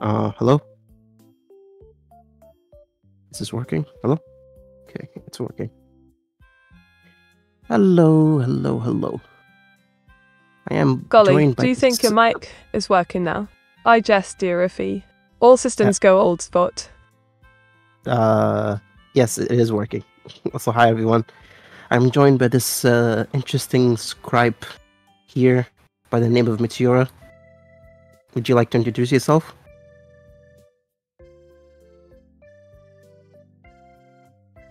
Uh, hello? Is this working? Hello? Okay, it's working. Hello, hello, hello. I am Golly, do you think your mic is working now? I jest, dear Iffy. All systems go old spot. Uh, yes, it is working. so, hi everyone. I'm joined by this uh, interesting scribe here by the name of Meteora. Would you like to introduce yourself?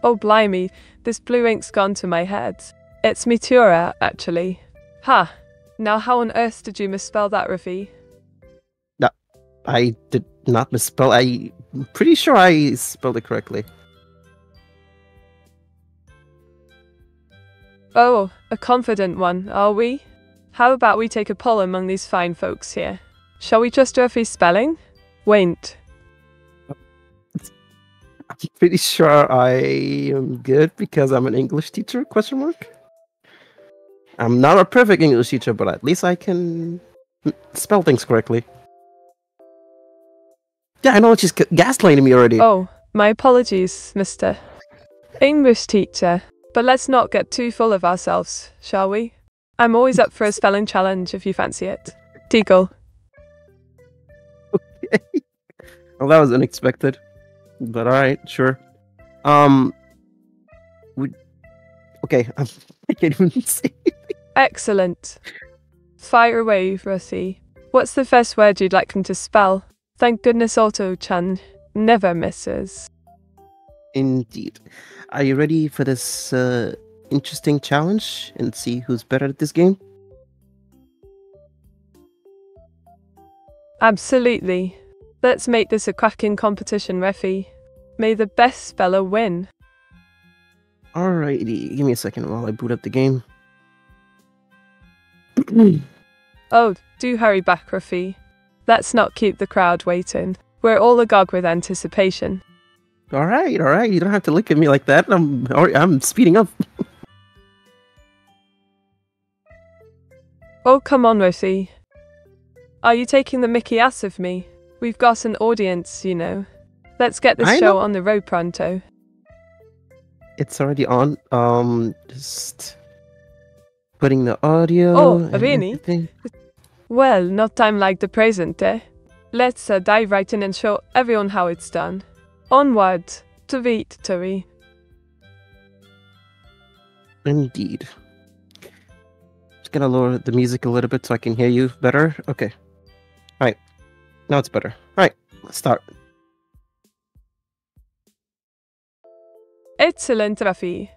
Oh blimey, this blue ink's gone to my head. It's Meteora, actually. Ha! Now how on earth did you misspell that, Raffi? I did not misspell. I'm pretty sure I spelled it correctly. Oh, a confident one, are we? How about we take a poll among these fine folks here? Shall we trust Raffi's spelling? Wait. Pretty sure I am good because I'm an English teacher? Question mark. I'm not a perfect English teacher, but at least I can spell things correctly. Yeah, I know she's gaslighting me already. Oh, my apologies, Mr. English teacher. But let's not get too full of ourselves, shall we? I'm always up for a spelling challenge if you fancy it. Deagle. Well, that was unexpected, but all right, sure. Um, would okay. I'm, I can't even say. Excellent. Fire away, Rusty. What's the first word you'd like him to spell? Thank goodness Auto Chan never misses. Indeed. Are you ready for this uh, interesting challenge and see who's better at this game? Absolutely. Let's make this a cracking competition, Refi. May the best speller win. Alrighty, give me a second while I boot up the game. Oh, do hurry back, Refi. Let's not keep the crowd waiting. We're all agog with anticipation. all right, all right. You don't have to look at me like that. I'm, I'm speeding up. Oh, come on, Refi. Are you taking the mickey ass of me? We've got an audience, you know. Let's get this I show know. on the road pronto. It's already on. Um, just putting the audio. Oh, everything. Well, not time like the present, eh? Let's uh, dive right in and show everyone how it's done. Onward to victory. Indeed. Just gonna lower the music a little bit so I can hear you better. Okay. Alright. Now it's better. Alright, let's start. Excellent, Rafi.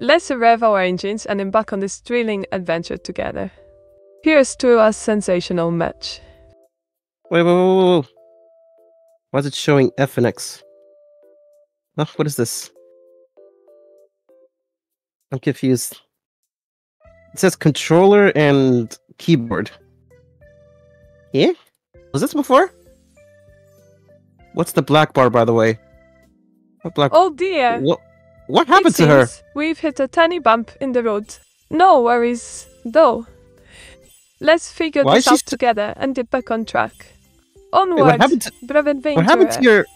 Let's rev our engines and embark on this thrilling adventure together. Here's to a sensational match. Wait, wait, wait, wait, wait. Why is it showing F and X? Huh? What is this? I'm confused. It says controller and keyboard. Yeah? Was this before? What's the black bar, by the way? What black? Oh dear! What? What It happened to her? We've hit a tiny bump in the road. No worries, though. Let's figure Why this out together and get back on track. Wait, Onward, what happened to? adventurer. What happened to your?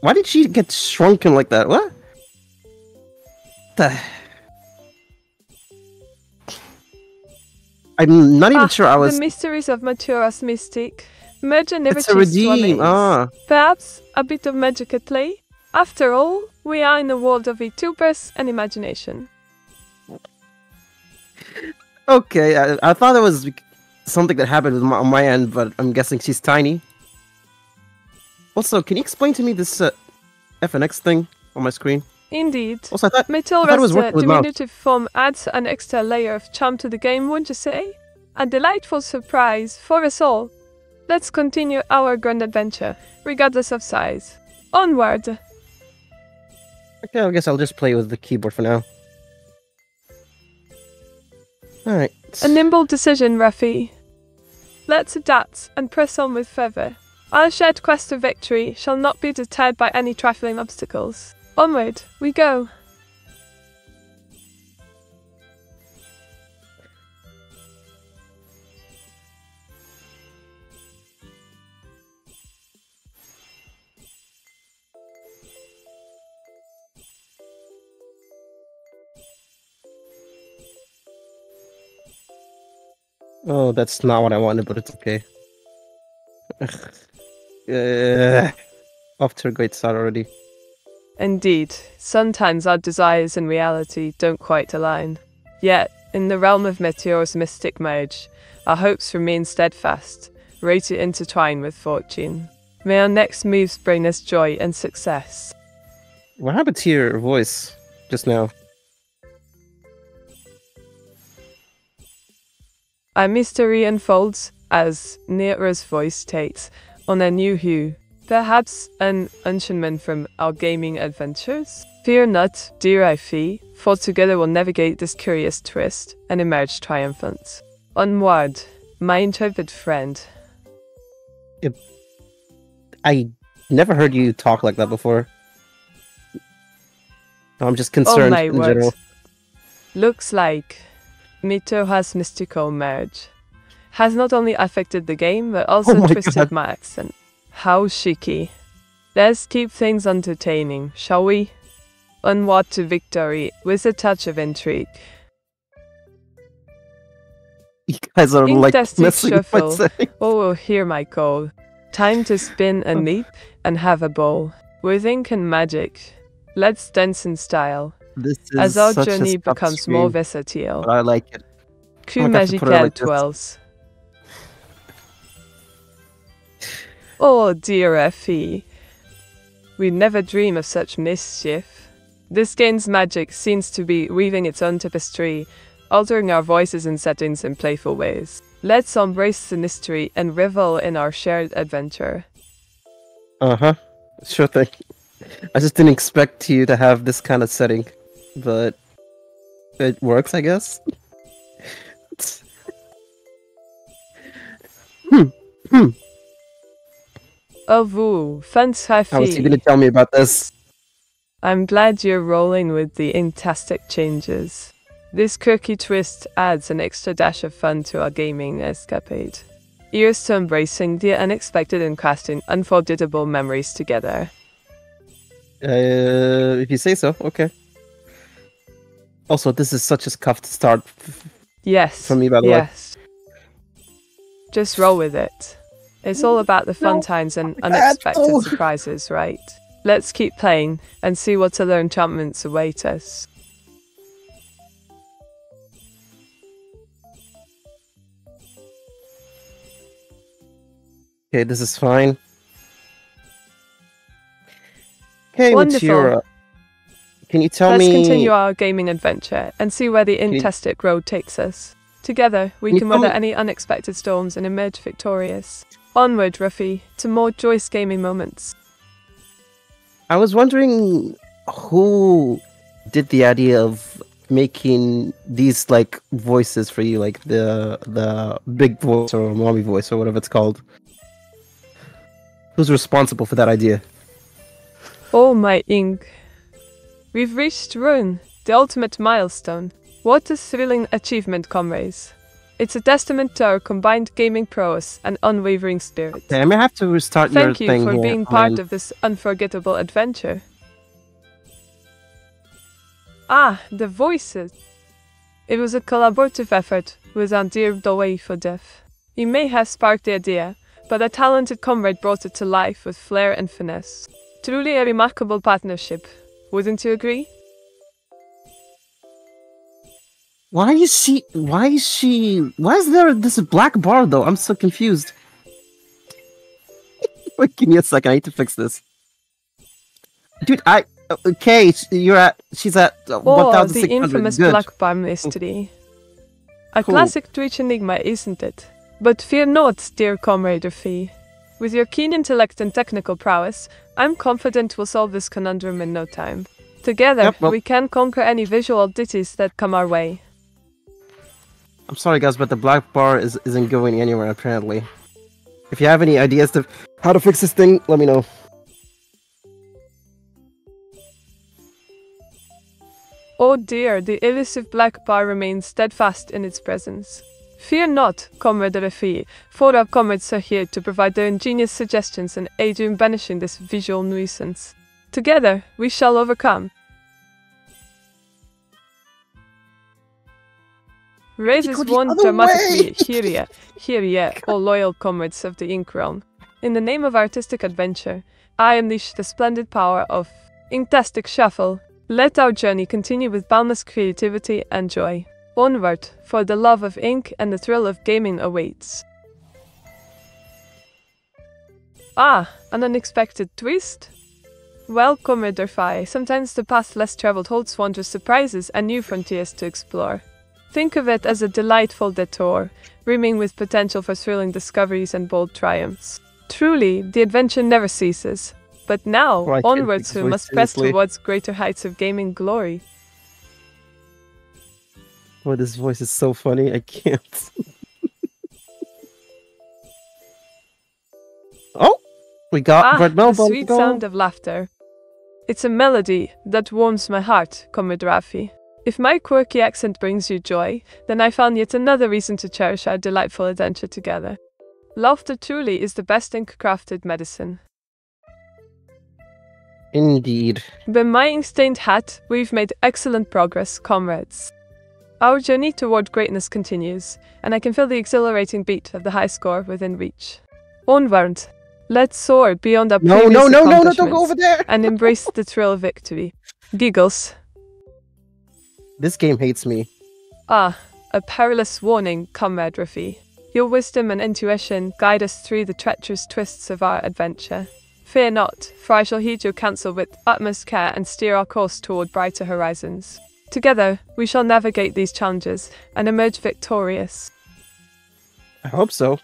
Why did she get shrunken like that? What? The. I'm not even Ah, sure I was. The mysteries of Meteora's mystic. Merger never It's a redeem. Ah, Perhaps a bit of magic at play? After all, we are in a world of VTubers and imagination. okay. I, I thought it was something that happened with my, on my end, but I'm guessing she's tiny. Also, can you explain to me this uh, FNX thing on my screen? Indeed. Also, I thought I thought uh, working with mouse. diminutive form adds an extra layer of charm to the game, wouldn't you say? A delightful surprise for us all. Let's continue our grand adventure, regardless of size. Onward! Okay, I guess I'll just play with the keyboard for now. All right. A nimble decision, Ruffy. Let's adapt and press on with fervour. Our shared quest to victory shall not be deterred by any trifling obstacles. Onward, we go. Oh, that's not what I wanted, but it's okay. uh, off to a great start already. Indeed, sometimes our desires and reality don't quite align. Yet, in the realm of Meteora's mystic merge, our hopes remain steadfast, ready to intertwine with fortune. May our next moves bring us joy and success. What happened to your voice just now? Our mystery unfolds, as Neera's voice takes on a new hue, perhaps an enchantment from our gaming adventures? Fear not, dear Ify, for together we'll navigate this curious twist and emerge triumphant. Onward, my intrepid friend. I never heard you talk like that before. I'm just Oh concerned my in word. general. Looks like Meteora's mystical merge has not only affected the game, but oh also Oh twisted God. my accent. How cheeky. Let's keep things entertaining, shall we? Onward to victory with a touch of intrigue. You guys are like Fantastic messing with my shuffle. Oh, hear my call. Time to spin and leap and have a ball. With ink and magic. Let's dance in style. This is As our journey becomes more versatile. I like it. Que I'm gonna have to put it magical like this. dwells. Oh dear Effie. We never dream of such mischief. This game's magic seems to be weaving its own tapestry, altering our voices and settings in playful ways. Let's embrace the mystery and revel in our shared adventure. Uh huh. Sure thing. I just didn't expect you to have this kind of setting, but it works, I guess. hmm. Hmm. Oh, fantastic. How was you gonna tell me about this? I'm glad you're rolling with the fantastic changes. This quirky twist adds an extra dash of fun to our gaming escapade. Here's to embracing the unexpected and crafting unforgettable memories together. Uh, if you say so, okay. Also, this is such a scuffed start. Yes. For me, by the way. yes. Just roll with it. It's all about the fun No, times and unexpected Oh. surprises, right? Let's keep playing and see what other enchantments await us. Okay, this is fine. Okay, Wonderful. Meteora, can you tell Let's me? continue our gaming adventure and see where the you- road takes us. Together, we Can can weather me- any unexpected storms and emerge victorious. Onward, Ruffy, to more joyous gaming moments. I was wondering who did the idea of making these like voices for you, like the the big voice or mommy voice or whatever it's called. Who's responsible for that idea? Oh my ink. We've reached Rune, the ultimate milestone. What a thrilling achievement, comrades. It's a testament to our combined gaming prowess and unwavering spirit. Okay, I may have to restart Thank your you thing for here, being part of this unforgettable adventure. Ah, the voices. It was a collaborative effort with dear Dawei for Deaf. You may have sparked the idea, but a talented comrade brought it to life with flair and finesse. Truly a remarkable partnership, wouldn't you agree? Why is she? Why is she? Why is there this black bar though? I'm so confused. Wait, give me a second. I need to fix this. Dude, I okay. You're at. She's at uh, Oh, 1,600. the infamous Good. Black Bar mystery. A Cool. classic Twitch enigma, isn't it? But fear not, dear comrade Fee. With your keen intellect and technical prowess, I'm confident we'll solve this conundrum in no time. Together, Yep, well- we can conquer any visual ditties that come our way. I'm sorry, guys, but the black bar is isn't going anywhere apparently. If you have any ideas to how to fix this thing, let me know. Oh dear, the elusive black bar remains steadfast in its presence. Fear not, comrade Refi, for our comrades are here to provide their ingenious suggestions and aid you in banishing this visual nuisance. Together, we shall overcome. Raises one dramatically. Here ye, here ye, all loyal comrades of the Ink Realm. In the name of artistic adventure, I unleash the splendid power of Inktastic Shuffle. Let our journey continue with boundless creativity and joy. Onward, for the love of ink and the thrill of gaming awaits. Ah, an unexpected twist? Well, Comrade Durfai, sometimes the path less traveled holds wondrous surprises and new frontiers to explore. Think of it as a delightful detour, brimming with potential for thrilling discoveries and bold triumphs. Truly, the adventure never ceases. But now, Oh, onwards we must press towards greater heights of gaming glory. Oh, this voice is so funny. I can't. oh, we got Ah, the Melba. sweet sound of laughter. It's a melody that warms my heart, Comrade Rafi. If my quirky accent brings you joy, then I found yet another reason to cherish our delightful adventure together. Laughter truly is the best ink crafted medicine. Indeed. By my ink-stained hat, we've made excellent progress, comrades. Our journey toward greatness continues, and I can feel the exhilarating beat of the high score within reach. Onward, let's soar beyond our No, previous no, no, no, no! Don't go over there. and embrace the thrill of victory. Giggles. This game hates me. Ah, a perilous warning, Comrade Rafi. Your wisdom and intuition guide us through the treacherous twists of our adventure. Fear not, for I shall heed your counsel with utmost care and steer our course toward brighter horizons. Together, we shall navigate these challenges and emerge victorious. I hope so.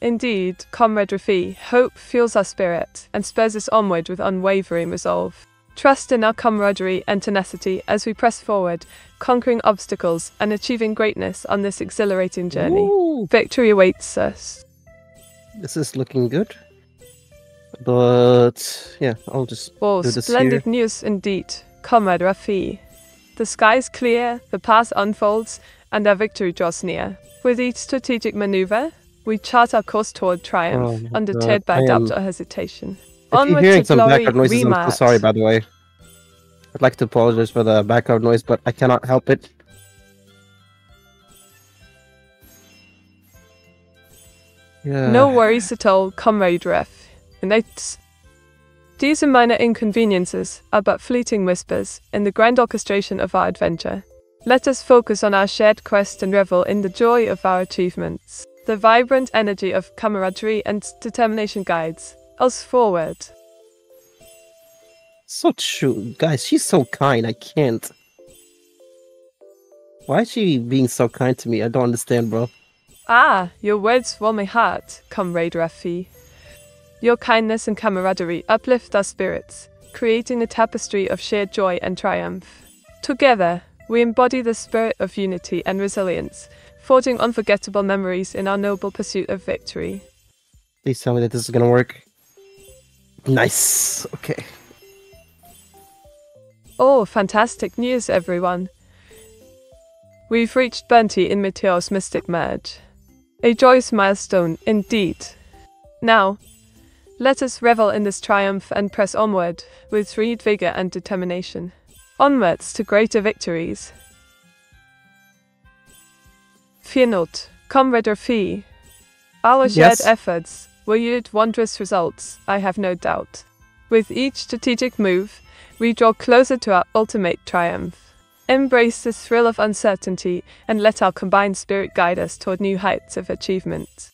Indeed, Comrade Rafi, hope fuels our spirit and spurs us onward with unwavering resolve. Trust in our camaraderie and tenacity as we press forward, conquering obstacles and achieving greatness on this exhilarating journey. Ooh, Victory awaits us. this is looking good. But yeah, I'll just Oh, this splendid here. news indeed, Comrade Rafi. The sky is clear, the path unfolds, and our victory draws near. With each strategic maneuver, we chart our course toward triumph, Oh undeterred by doubt am- or hesitation. If you're Onward hearing to some glory, background noises, I'm so sorry, by the way. I'd like to apologize for the background noise, but I cannot help it. Yeah. No worries at all, Comrade Ref. And these minor inconveniences are but fleeting whispers in the grand orchestration of our adventure. Let us focus on our shared quest and revel in the joy of our achievements. The vibrant energy of camaraderie and determination guides us forward. So true. Guys, she's so kind. I can't. Why is she being so kind to me? I don't understand, bro. Ah, your words warm my heart, Comrade Rafi. Your kindness and camaraderie uplift our spirits, creating a tapestry of shared joy and triumph. Together, we embody the spirit of unity and resilience, forging unforgettable memories in our noble pursuit of victory. Please tell me that this is gonna work. Nice. Okay. Oh, fantastic news, everyone! We've reached Bunty in Meteora's Mystic Merge. A joyous milestone, indeed. Now, let us revel in this triumph and press onward with renewed vigor and determination. Onwards to greater victories. Fear not, comrade fee. Our shared Yes. efforts will yield wondrous results, I have no doubt. With each strategic move, we draw closer to our ultimate triumph. Embrace the thrill of uncertainty and let our combined spirit guide us toward new heights of achievement.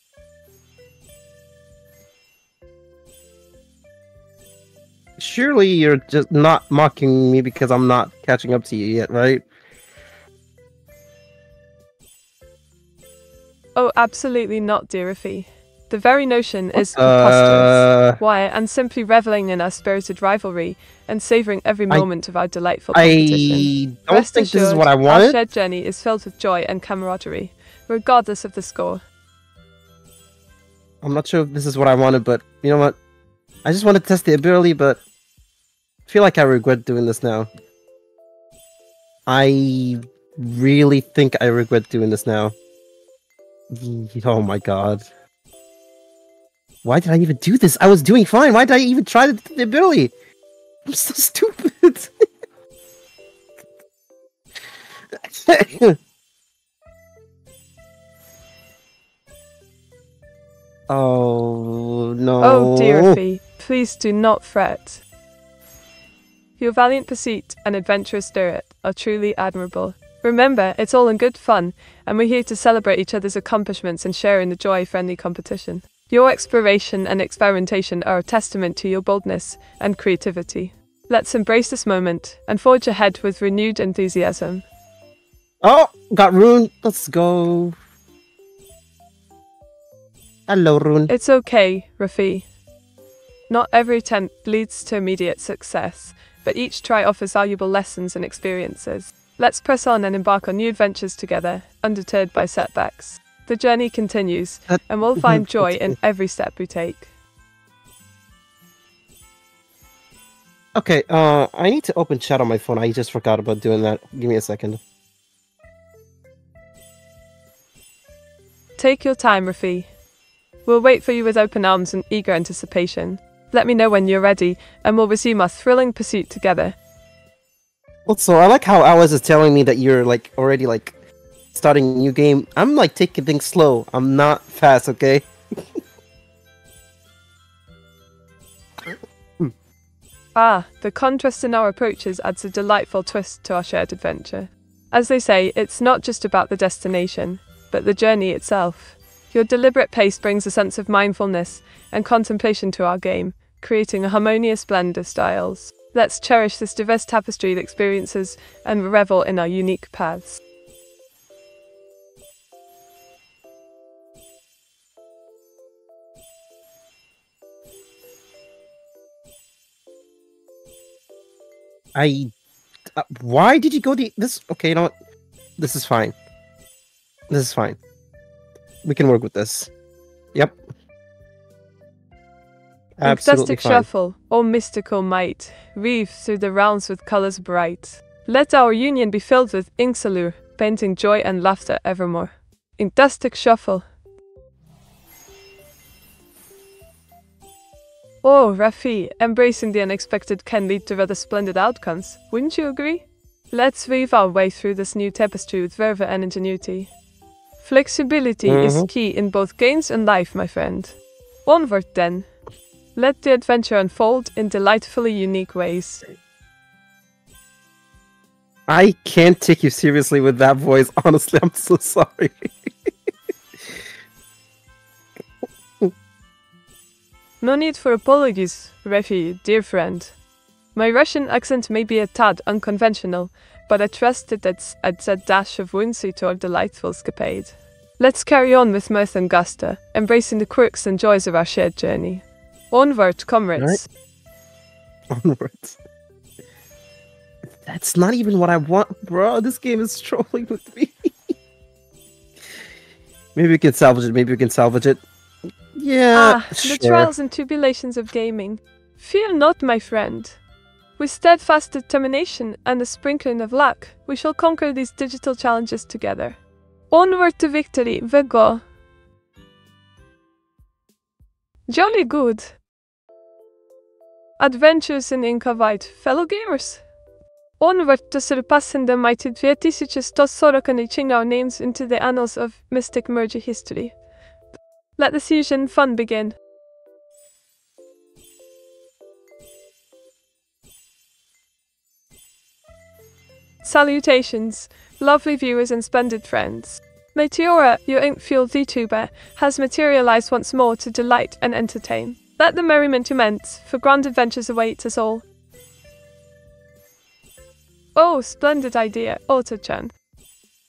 Surely you're just not mocking me because I'm not catching up to you yet, right? Oh, absolutely not, dear Iffy. The very notion is preposterous. Uh, Why, and simply reveling in our spirited rivalry and savoring every I- moment of our delightful competition. I don't Rest think this is what I wanted. Our shared journey is filled with joy and camaraderie, regardless of the score. I'm not sure if this is what I wanted, but you know what? I just want to test the ability, but I feel like I regret doing this now. I really think I regret doing this now. Oh my god. Why did I even do this? I was doing fine. Why did I even try the, the ability? I'm so stupid. oh no. Oh dear please do not fret. Your valiant pursuit and adventurous spirit are truly admirable. Remember, it's all in good fun, and we're here to celebrate each other's accomplishments and share in the joy of friendly competition. Your exploration and experimentation are a testament to your boldness and creativity. Let's embrace this moment and forge ahead with renewed enthusiasm. Oh, got Rune. Let's go. Hello, Rune. It's okay, Rafi. Not every attempt leads to immediate success, but each try offers valuable lessons and experiences. Let's press on and embark on new adventures together, undeterred by setbacks. The journey continues, and we'll find joy in every step we take. Okay, uh, I need to open chat on my phone. I just forgot about doing that. Give me a second. Take your time, Rafi. We'll wait for you with open arms and eager anticipation. Let me know when you're ready, and we'll resume our thrilling pursuit together. Also, I like how Alice is telling me that you're like already like starting a new game. I'm like taking things slow. I'm not fast, okay? Ah, the contrast in our approaches adds a delightful twist to our shared adventure. As they say, it's not just about the destination, but the journey itself. Your deliberate pace brings a sense of mindfulness and contemplation to our game, creating a harmonious blend of styles. Let's cherish this diverse tapestry of experiences and revel in our unique paths. I. Uh, why did you go the this? Okay, you know what? This is fine. This is fine. We can work with this. Yep. Absolutely Ecstatic fine. shuffle, or mystical might, weave through the realms with colors bright. Let our union be filled with ink's allure, painting joy and laughter evermore. Ecstatic shuffle. Oh, Rafi, embracing the unexpected can lead to rather splendid outcomes, wouldn't you agree? Let's weave our way through this new tapestry with fervor and ingenuity. Flexibility is Mhm. key in both games and life, my friend. Onward then. Let the adventure unfold in delightfully unique ways. I can't take you seriously with that voice. Honestly, I'm so sorry. No need for apologies, Refi, dear friend. My Russian accent may be a tad unconventional, but I trust that a dash of whimsy to our delightful escapade. Let's carry on with mirth and gusto, embracing the quirks and joys of our shared journey. Onward, comrades. Onwards. That's not even what I want, bro. This game is trolling with me. maybe we can salvage it. Maybe we can salvage it. Yeah, ah, the trials and tribulations of gaming. Fear not, my friend. With steadfast determination and a sprinkling of luck, we shall conquer these digital challenges together. Onward to victory, we go. Jolly good. Adventures in Inca White, fellow gamers. Onward to surpassing the mighty 2140 and etching our names into the annals of Mystic Merger history. Let the fusion fun begin. Salutations, lovely viewers and splendid friends. Meteora, your ink-fueled VTuber, has materialized once more to delight and entertain. Let the merriment commence, for grand adventures await us all. Oh, splendid idea, Auto-chan.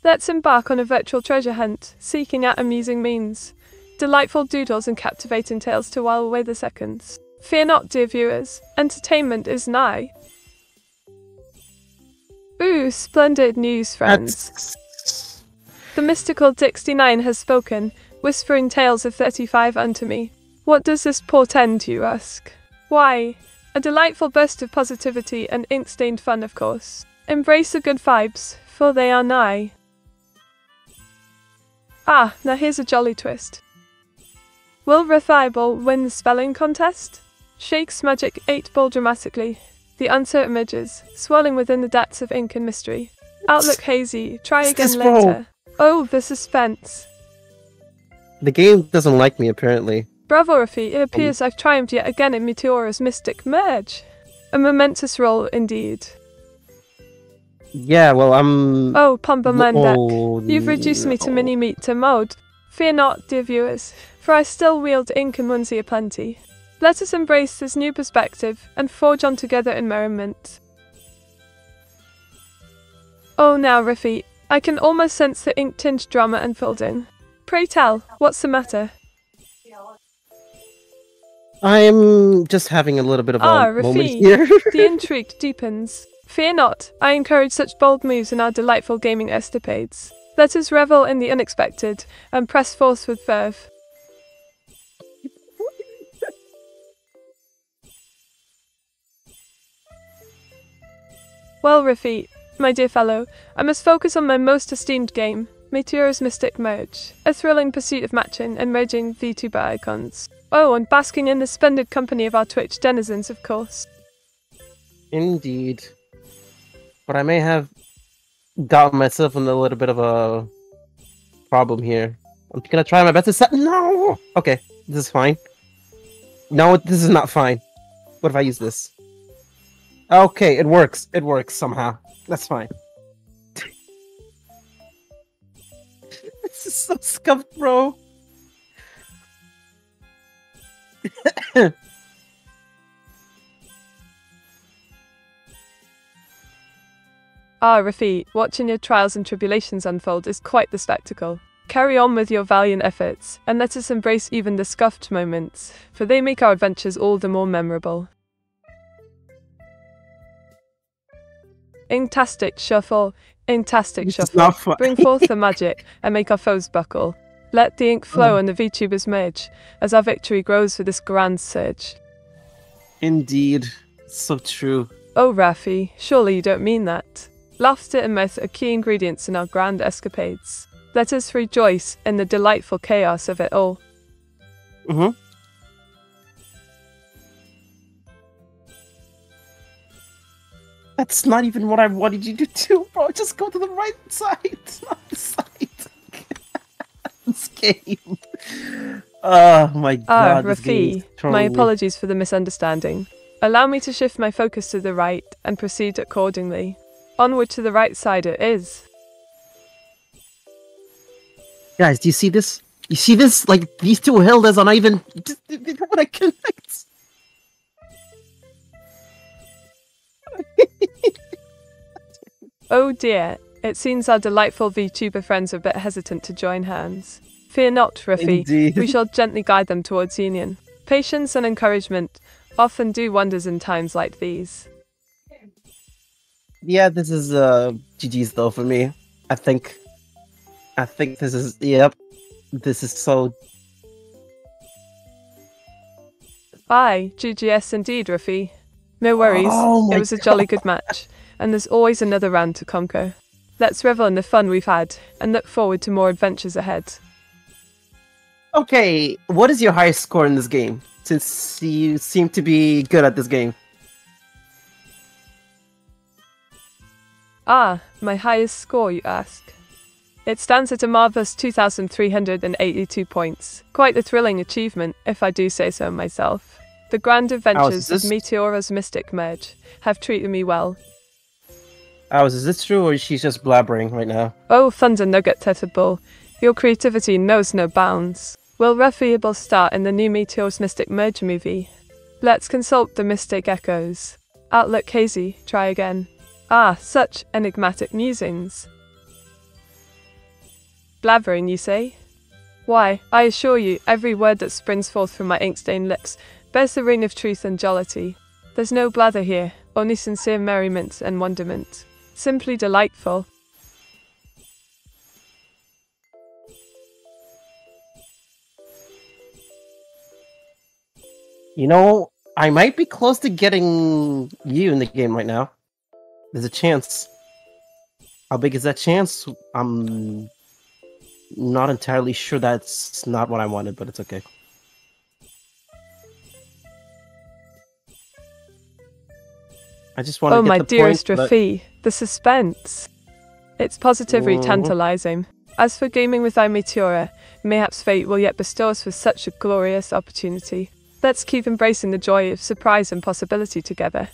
Let's embark on a virtual treasure hunt, seeking out amusing means delightful doodles and captivating tales to while away the seconds. Fear not, dear viewers, entertainment is nigh. Ooh, splendid news, friends. That's... The mystical Dixty-Nine has spoken, whispering tales of thirty-five unto me. What does this portend, you ask? Why, a delightful burst of positivity and ink-stained fun, of course. Embrace the good vibes, for they are nigh. Ah, now here's a jolly twist. Will Rafiable win the spelling contest? Shakes Magic 8 Ball dramatically, the uncertain images swirling within the depths of ink and mystery. Outlook hazy. Try again later. Oh, the suspense. The game doesn't like me apparently. Bravo, Rafi. It appears I've triumphed yet again in Meteora's mystic merge. A momentous role indeed. Yeah, well, I'm. Oh, Pumba Mandak. Oh, You've reduced me to mini meter mode. Fear not, dear viewers, for I still wield ink and Munzia plenty. Let us embrace this new perspective and forge on together in merriment. Oh, now, Riffy, I can almost sense the ink tinged drama unfolding. Pray tell, what's the matter? I'm just having a little bit of a Ah, moment here. The intrigue deepens. Fear not, I encourage such bold moves in our delightful gaming escapades. Let us revel in the unexpected and press forth with verve. Well, Riffy, my dear fellow, I must focus on my most esteemed game, Meteora's Mystic Merge, a thrilling pursuit of matching and merging VTuber icons. Oh, and basking in the splendid company of our Twitch denizens, of course. Indeed. But I may have gotten myself in a little bit of a problem here. I'm gonna try my best to set. No! Okay, this is fine. No, this is not fine. What if I use this? Okay, it works. It works somehow. That's fine. this is so scuffed, bro. Ah, Rafi, watching your trials and tribulations unfold is quite the spectacle. Carry on with your valiant efforts, and let us embrace even the scuffed moments, for they make our adventures all the more memorable. Inktastic shuffle, inktastic shuffle. Bring forth the magic and make our foes buckle. Let the ink flow on the VTubers merge, as our victory grows for this grand surge. Indeed. So true. Oh, Rafi, surely you don't mean that. Laughter and mirth are key ingredients in our grand escapades. Let us rejoice in the delightful chaos of it all. Mm-hmm. That's not even what I wanted you to do, bro. Just go to the right side, not the side. Game. Oh my Ah, god. is Rafi, my apologies for the misunderstanding. Allow me to shift my focus to the right and proceed accordingly. Onward to the right side it is. Guys, do you see this? You see this? Like these two Hildas are not even. They don't want to connect. Oh dear, it seems our delightful VTuber friends are a bit hesitant to join hands. Fear not, Rafi, Indeed. we shall gently guide them towards union. Patience and encouragement often do wonders in times like these. Yeah, this is uh GG's though for me. I think. I think this is yep. This is so Aye, GGS indeed, Rafi. No worries, Oh it was a jolly good match, and there's always another round to conquer. Let's revel in the fun we've had, and look forward to more adventures ahead. Okay, what is your highest score in this game? Since you seem to be good at this game. Ah, my highest score, you ask? It stands at a marvellous 2,382 points. Quite a thrilling achievement, if I do say so myself. The grand adventures of Meteora's Mystic Merge have treated me well. Alice, is this true or is she just blabbering right now? Oh, Thunder Nugget Tetherbull, your creativity knows no bounds. Will Raphael star in the new Meteora's Mystic Merge movie? Let's consult the Mystic Echoes. Outlook hazy, try again. Ah, such enigmatic musings. Blathering, you say? Why, I assure you, every word that springs forth from my ink-stained lips bears the ring of truth and jollity. There's no blather here, only sincere merriment and wonderment. Simply delightful. You know, I might be close to getting you in the game right now. There's a chance. How big is that chance? I'm not entirely sure that's not what I wanted, but it's okay. I just want to Oh, get my the dearest point, but- Rafi, the suspense. It's positively Mhm. tantalizing. As for gaming with Meteora, mayhaps fate will yet bestow us with such a glorious opportunity. Let's keep embracing the joy of surprise and possibility together.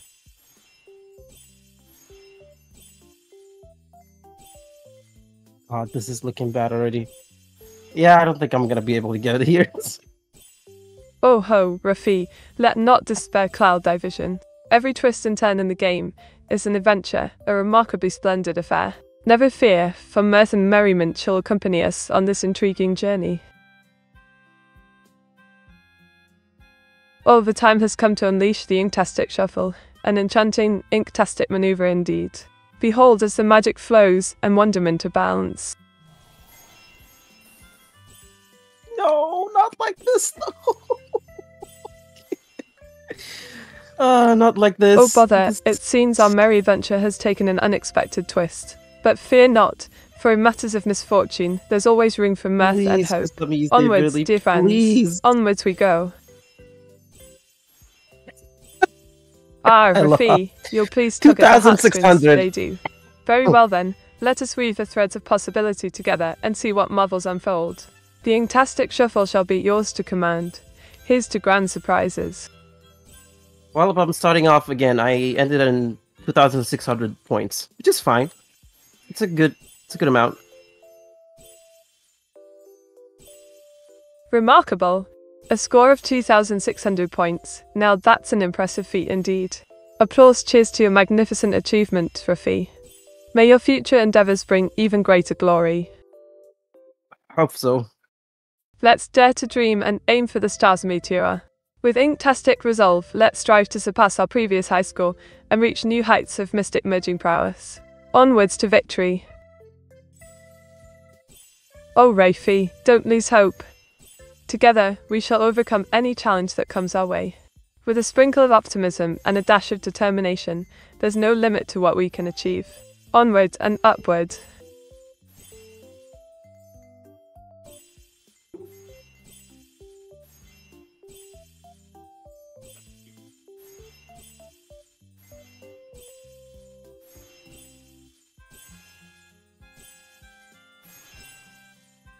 Oh, this is looking bad already. Yeah, I don't think I'm gonna be able to get it here. Oh ho, Rafi, let not despair cloud thy vision. Every twist and turn in the game is an adventure, a remarkably splendid affair. Never fear, for mirth and merriment shall accompany us on this intriguing journey. Oh, the time has come to unleash the Inktastic Shuffle, an enchanting Inktastic maneuver indeed. Behold as the magic flows and wonderment abounds. no, not like this. No. uh, not like this. Oh bother, it seems our merry venture has taken an unexpected twist. But fear not, for in matters of misfortune, there's always room for mirth and hope. Onwards, really, dear friends. Please. Onwards we go. Ah, I love- Rafi, you'll please tug at the heartstrings 2,600. they do. Very well then, let us weave the threads of possibility together and see what marvels unfold. The Inktastic Shuffle shall be yours to command. Here's to grand surprises. Well, if I'm starting off again, I ended in 2,600 points, which is fine. It's a good, it's a good amount. Remarkable! A score of 2,600 points. Now that's an impressive feat indeed. Applause cheers to your magnificent achievement, Rafi. May your future endeavours bring even greater glory. Hope so. Let's dare to dream and aim for the stars, Meteora. With Inktastic resolve, let's strive to surpass our previous high score and reach new heights of mystic merging prowess. Onwards to victory. Oh, Rafi, don't lose hope. Together, we shall overcome any challenge that comes our way. With a sprinkle of optimism and a dash of determination, there's no limit to what we can achieve. Onward and upward.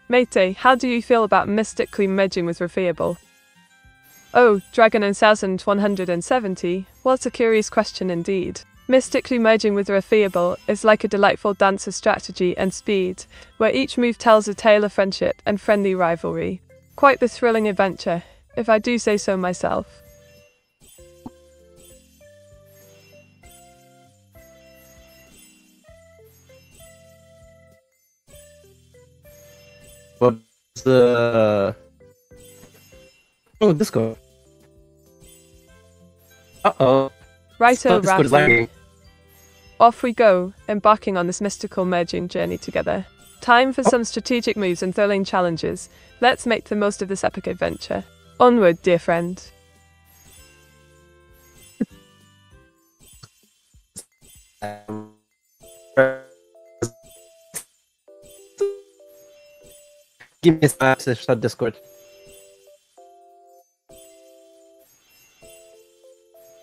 Mate, how do you feel about mystically merging with Rafiable? Oh, Dragon 9170, what a curious question indeed. Mystically merging with Rafiable is like a delightful dance of strategy and speed, where each move tells a tale of friendship and friendly rivalry. Quite the thrilling adventure, if I do say so myself. But the oh, Discord. Uh oh. Righto, Discord is Rafi. lagging. Off we go, embarking on this mystical merging journey together. Time for some strategic moves and thrilling challenges. Let's make the most of this epic adventure. Onward, dear friend. Give me a snap to Discord.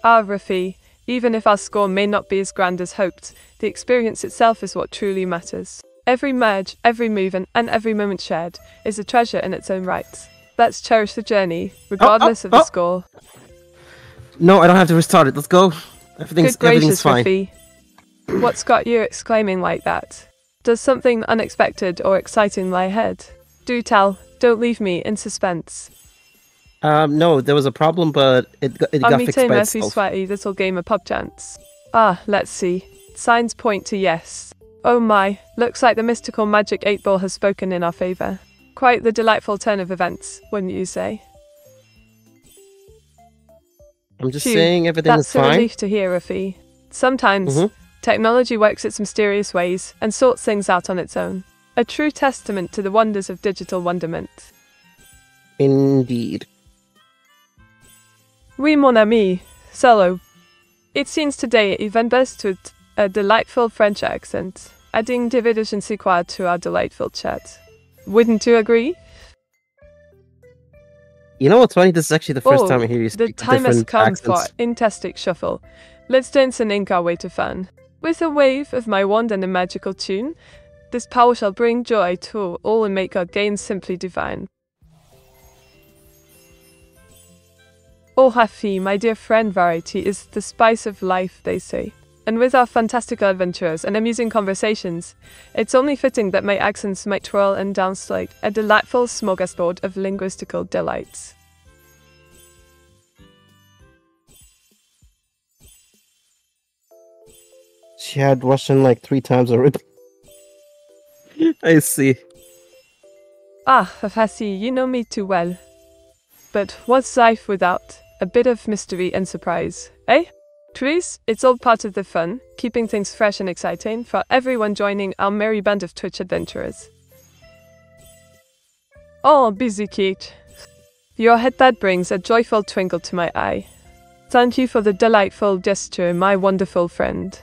Ah, Rafi, even if our score may not be as grand as hoped, the experience itself is what truly matters. Every merge, every move, and, and every moment shared is a treasure in its own right. Let's cherish the journey, regardless of the oh. score. No, I don't have to restart it. Let's go. Everything's Good everything's gracious, fine. Rafi. What's got you exclaiming like that? Does something unexpected or exciting lie ahead? Do tell. Don't leave me in suspense. Um, no, there was a problem, but it got, it got fixed by Murphy itself. sweaty little game of pub chance. Ah, let's see. Signs point to yes. Oh my, looks like the mystical magic 8 ball has spoken in our favour. Quite the delightful turn of events, wouldn't you say? I'm just Phew, saying everything is fine. That's a relief to hear, Rafi. Sometimes, Mhm. technology works its mysterious ways and sorts things out on its own. A true testament to the wonders of digital wonderment. Indeed. Oui, mon ami, solo. It seems today even burst with a delightful French accent, adding division sequel to our delightful chat. Wouldn't you agree? You know what's funny? This is actually the first Oh, time I hear you speak The time has come accents. for Inktastic Shuffle. Let's dance and ink our way to fun. With a wave of my wand and a magical tune, this power shall bring joy to all and make our gains simply divine. Oh, Rafi, my dear friend, variety is the spice of life, they say. And with our fantastical adventures and amusing conversations, it's only fitting that my accents might twirl and dance like a delightful smorgasbord of linguistical delights. She had Russian like three times already. I see. Ah, Fafasi, you know me too well. But what's life without a bit of mystery and surprise, eh? Trees, it's all part of the fun, keeping things fresh and exciting for everyone joining our merry band of Twitch adventurers. Oh, busy Kate. Your head that brings a joyful twinkle to my eye. Thank you for the delightful gesture, my wonderful friend.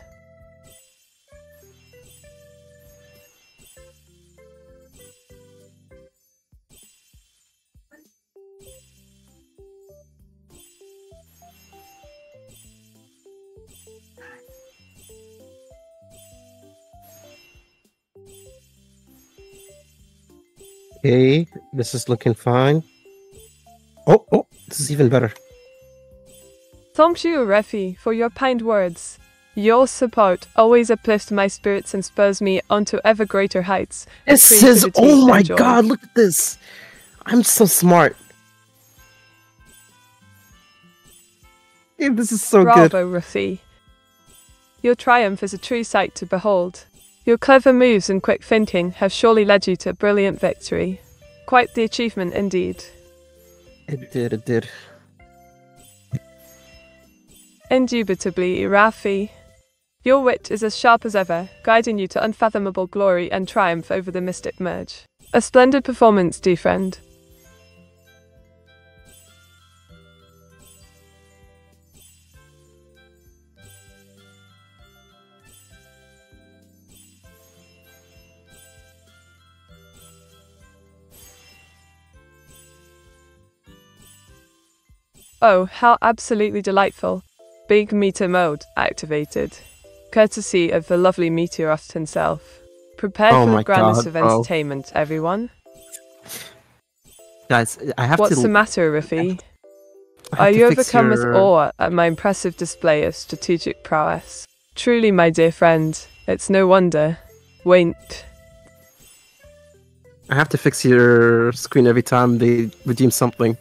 Okay, this is looking fine. Oh, oh, this is even better. Thank you, Refi, for your kind words. Your support always uplifts my spirits and spurs me onto ever greater heights. This is oh my joy. god, look at this. I'm so smart. This is so good. Bravo, Ruffy. Your triumph is a true sight to behold. Your clever moves and quick thinking have surely led you to a brilliant victory. Quite the achievement indeed. It did, it did. Indubitably, Rafi. Your wit is as sharp as ever, guiding you to unfathomable glory and triumph over the mystic merge. A splendid performance, dear friend. Oh, how absolutely delightful. Big meter mode activated. Courtesy of the lovely Meteoroth himself. Prepare Oh for the grandness God, of entertainment, everyone. Guys, I have What's to. the matter, Riffy? Are you overcome with awe at my impressive display of strategic prowess? Truly, my dear friend, it's no wonder. Wait. I have to fix your screen every time they redeem something.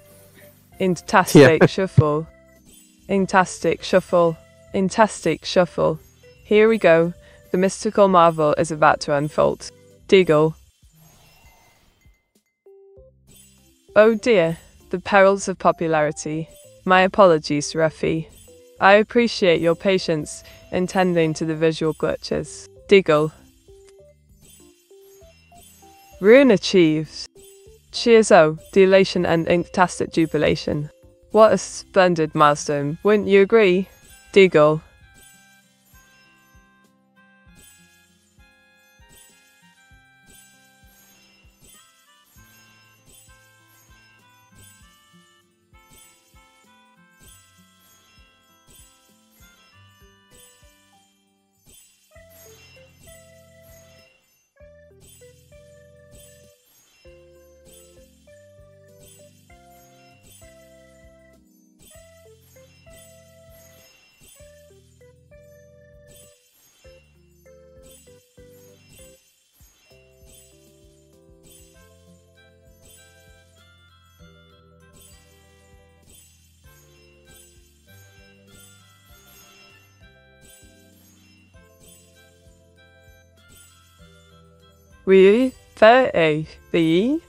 Inktastic shuffle. Inktastic shuffle. Inktastic shuffle. Here we go. The mystical marvel is about to unfold. Deagle. Oh dear, the perils of popularity. My apologies, Ruffy. I appreciate your patience in tending to the visual glitches. Deagle. Rune achieved. Cheers, oh, the elation and inktastic jubilation. What a splendid milestone, wouldn't you agree? Deagle. We the the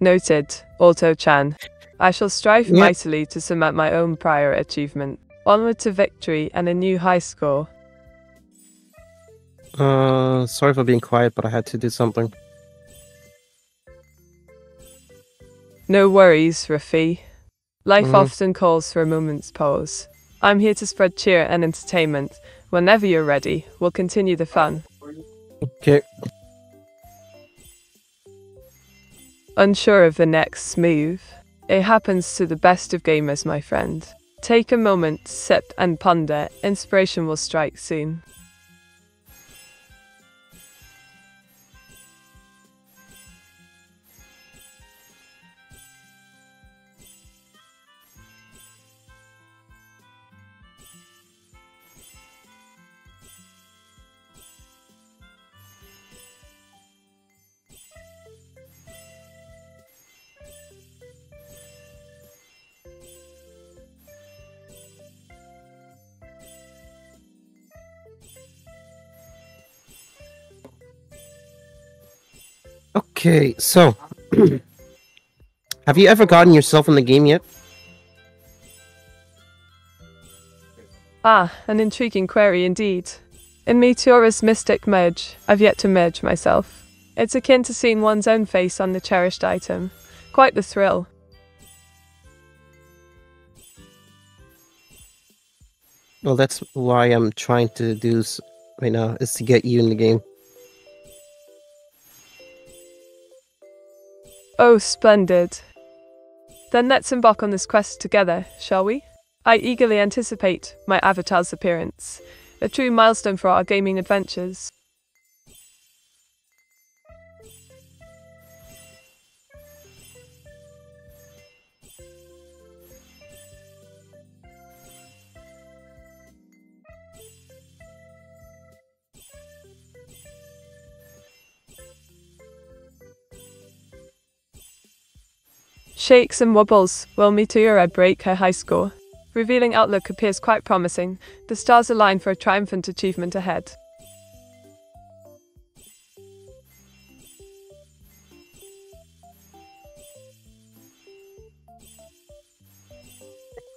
Noted, Auto Chan. I shall strive Yep. mightily to cement my own prior achievement. Onward to victory and a new high score. Uh, sorry for being quiet, but I had to do something. No worries, Rafi. Life Mhm. often calls for a moment's pause. I'm here to spread cheer and entertainment. Whenever you're ready, we'll continue the fun. Okay. Unsure of the next move? It happens to the best of gamers, my friend. Take a moment, sip, and ponder. Inspiration will strike soon. Okay, so have you ever gotten yourself in the game yet? Ah, an intriguing query indeed. In Meteora's mystic merge, I've yet to merge myself. It's akin to seeing one's own face on the cherished item. Quite the thrill. Well, that's why I'm trying to do s- right now is to get you in the game. Oh, splendid. Then let's embark on this quest together, shall we? I eagerly anticipate my avatar's appearance, a true milestone for our gaming adventures. Shakes and wobbles will Meteora break her high score. Revealing outlook appears quite promising. The stars align for a triumphant achievement ahead.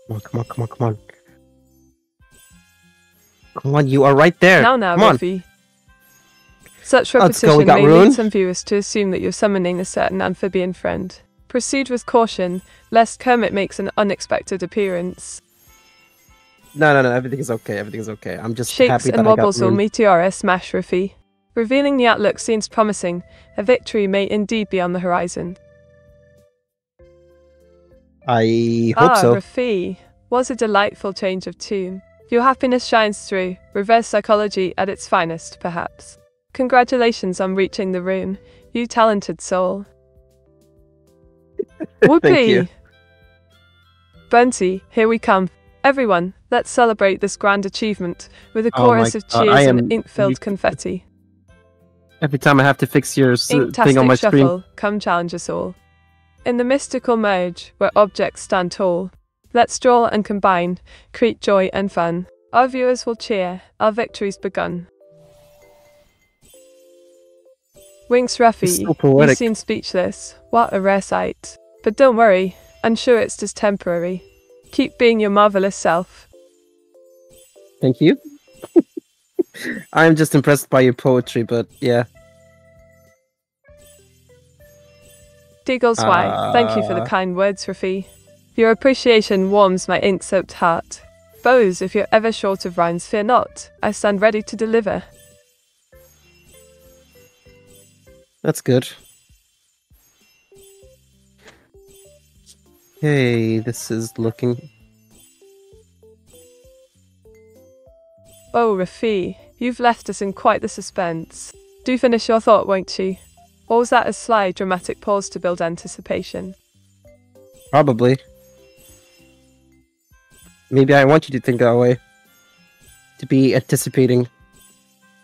Come on, come on, come on, come on. Come on, you are right there. Now, now. Ruffy. Such Let's go, we repetition may ruined. lead some viewers to assume that you're summoning a certain amphibian friend. Proceed with caution, lest Kermit makes an unexpected appearance. No, no, no. Everything is okay. Everything is okay. I'm just Shakes happy that and I got wobbles will. Meteora smash Ruffy. Revealing the outlook seems promising. A victory may indeed be on the horizon. I hope ah, so. Rafi, was a delightful change of tune. Your happiness shines through, reverse psychology at its finest, perhaps. Congratulations on reaching the rune, you talented soul. Whoopee! Bunty, here we come. Everyone, let's celebrate this grand achievement with a Oh chorus of God, cheers I and ink-filled you- confetti. Every time I have to fix your thing on my screen. shuffle, come challenge us all. In the mystical merge, where objects stand tall, let's draw and combine, create joy and fun. Our viewers will cheer, our victory's begun. Winks Ruffy, so you seem speechless. What a rare sight. But don't worry, I'm sure it's just temporary. Keep being your marvelous self. Thank you. I'm just impressed by your poetry, but yeah. Deagle's ah. why, thank you for the kind words, Rafi. Your appreciation warms my ink soaked heart. Bose, if you're ever short of rhymes, fear not. I stand ready to deliver. That's good. Hey, this is looking. Oh, Rafi, you've left us in quite the suspense. Do finish your thought, won't you? Or was that a sly, dramatic pause to build anticipation? Probably. Maybe I want you to think that way. To be anticipating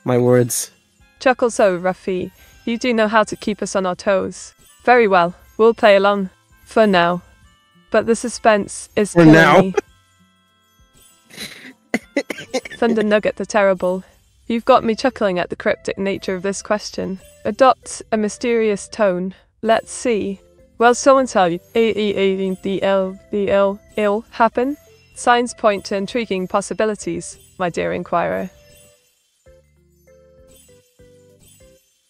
my words. Chuckle so, Rafi. You do know how to keep us on our toes. Very well, we'll play along. For now. But the suspense is For killing now. me. Thunder Nugget the Terrible. You've got me chuckling at the cryptic nature of this question. Adopt a mysterious tone. Let's see. Well, so and tell you, A E A D L D L ill happen? Signs point to intriguing possibilities, my dear inquirer.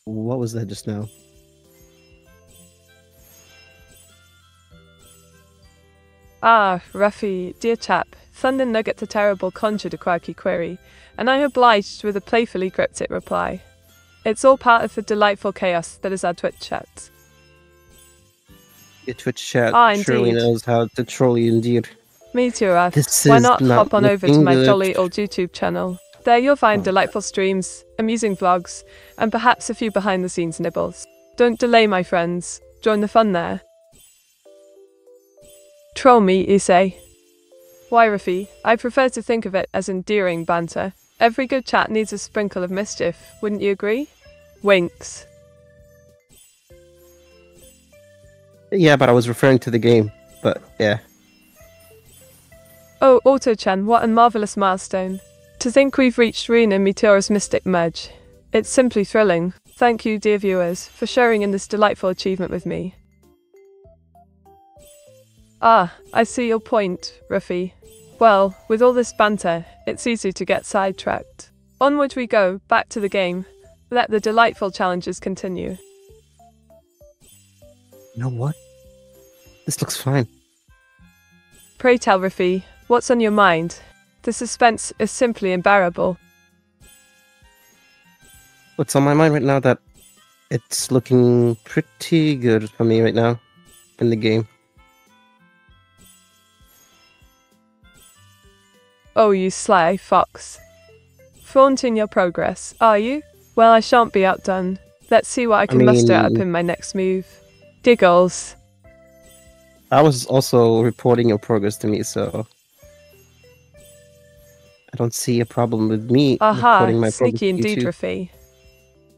What was that just now? Ah, Ruffy, dear chap, Thunder Nugget the Terrible conjured a quirky query, and I am obliged with a playfully cryptic reply. It's all part of the delightful chaos that is our Twitch chat. Your Twitch chat Ah, surely knows how to troll you indeed. Meteor, why is not, hop on over to my good. jolly old YouTube channel? There you'll find Oh. delightful streams, amusing vlogs, and perhaps a few behind the scenes nibbles. Don't delay, my friends. Join the fun there. Troll me, you say? Why, Rafi, I prefer to think of it as endearing banter. Every good chat needs a sprinkle of mischief, wouldn't you agree? Winks. Yeah, but I was referring to the game. But yeah. Oh, Auto-chan, what a marvellous milestone. To think we've reached Rune and Meteor's mystic merge. It's simply thrilling. Thank you, dear viewers, for sharing in this delightful achievement with me. Ah, I see your point, Ruffy. Well, with all this banter, it's easy to get sidetracked. Onward we go, back to the game. Let the delightful challenges continue. You know what? This looks fine. Pray tell, Ruffy, what's on your mind? The suspense is simply unbearable. What's on my mind right now that it's looking pretty good for me right now in the game. Oh, you sly fox. Flaunting your progress, are you? Well, I shan't be outdone. Let's see what I can muster up in my next move. Giggles. I was also reporting your progress to me, so I don't see a problem with me Aha, reporting my progress. sneaky indeed, too. Rafie.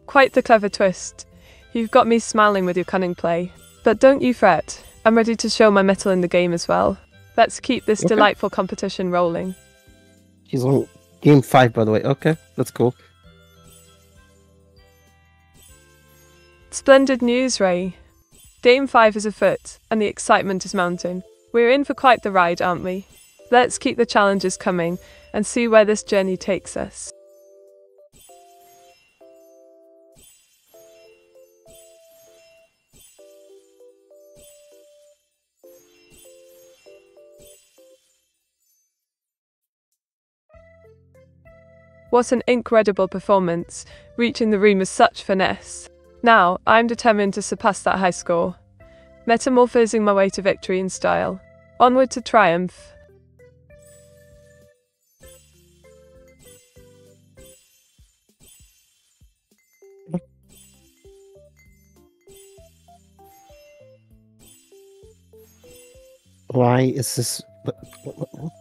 Quite the clever twist. You've got me smiling with your cunning play. But don't you fret. I'm ready to show my mettle in the game as well. Let's keep this Okay. delightful competition rolling. He's on game five, by the way. Okay, that's cool. Splendid news, Ray. Game 5 is afoot, and the excitement is mounting. We're in for quite the ride, aren't we? Let's keep the challenges coming and see where this journey takes us. What an incredible performance, reaching the room with such finesse. Now, I'm determined to surpass that high score. Metamorphosing my way to victory in style. Onward to triumph. Why is this? what- what- what-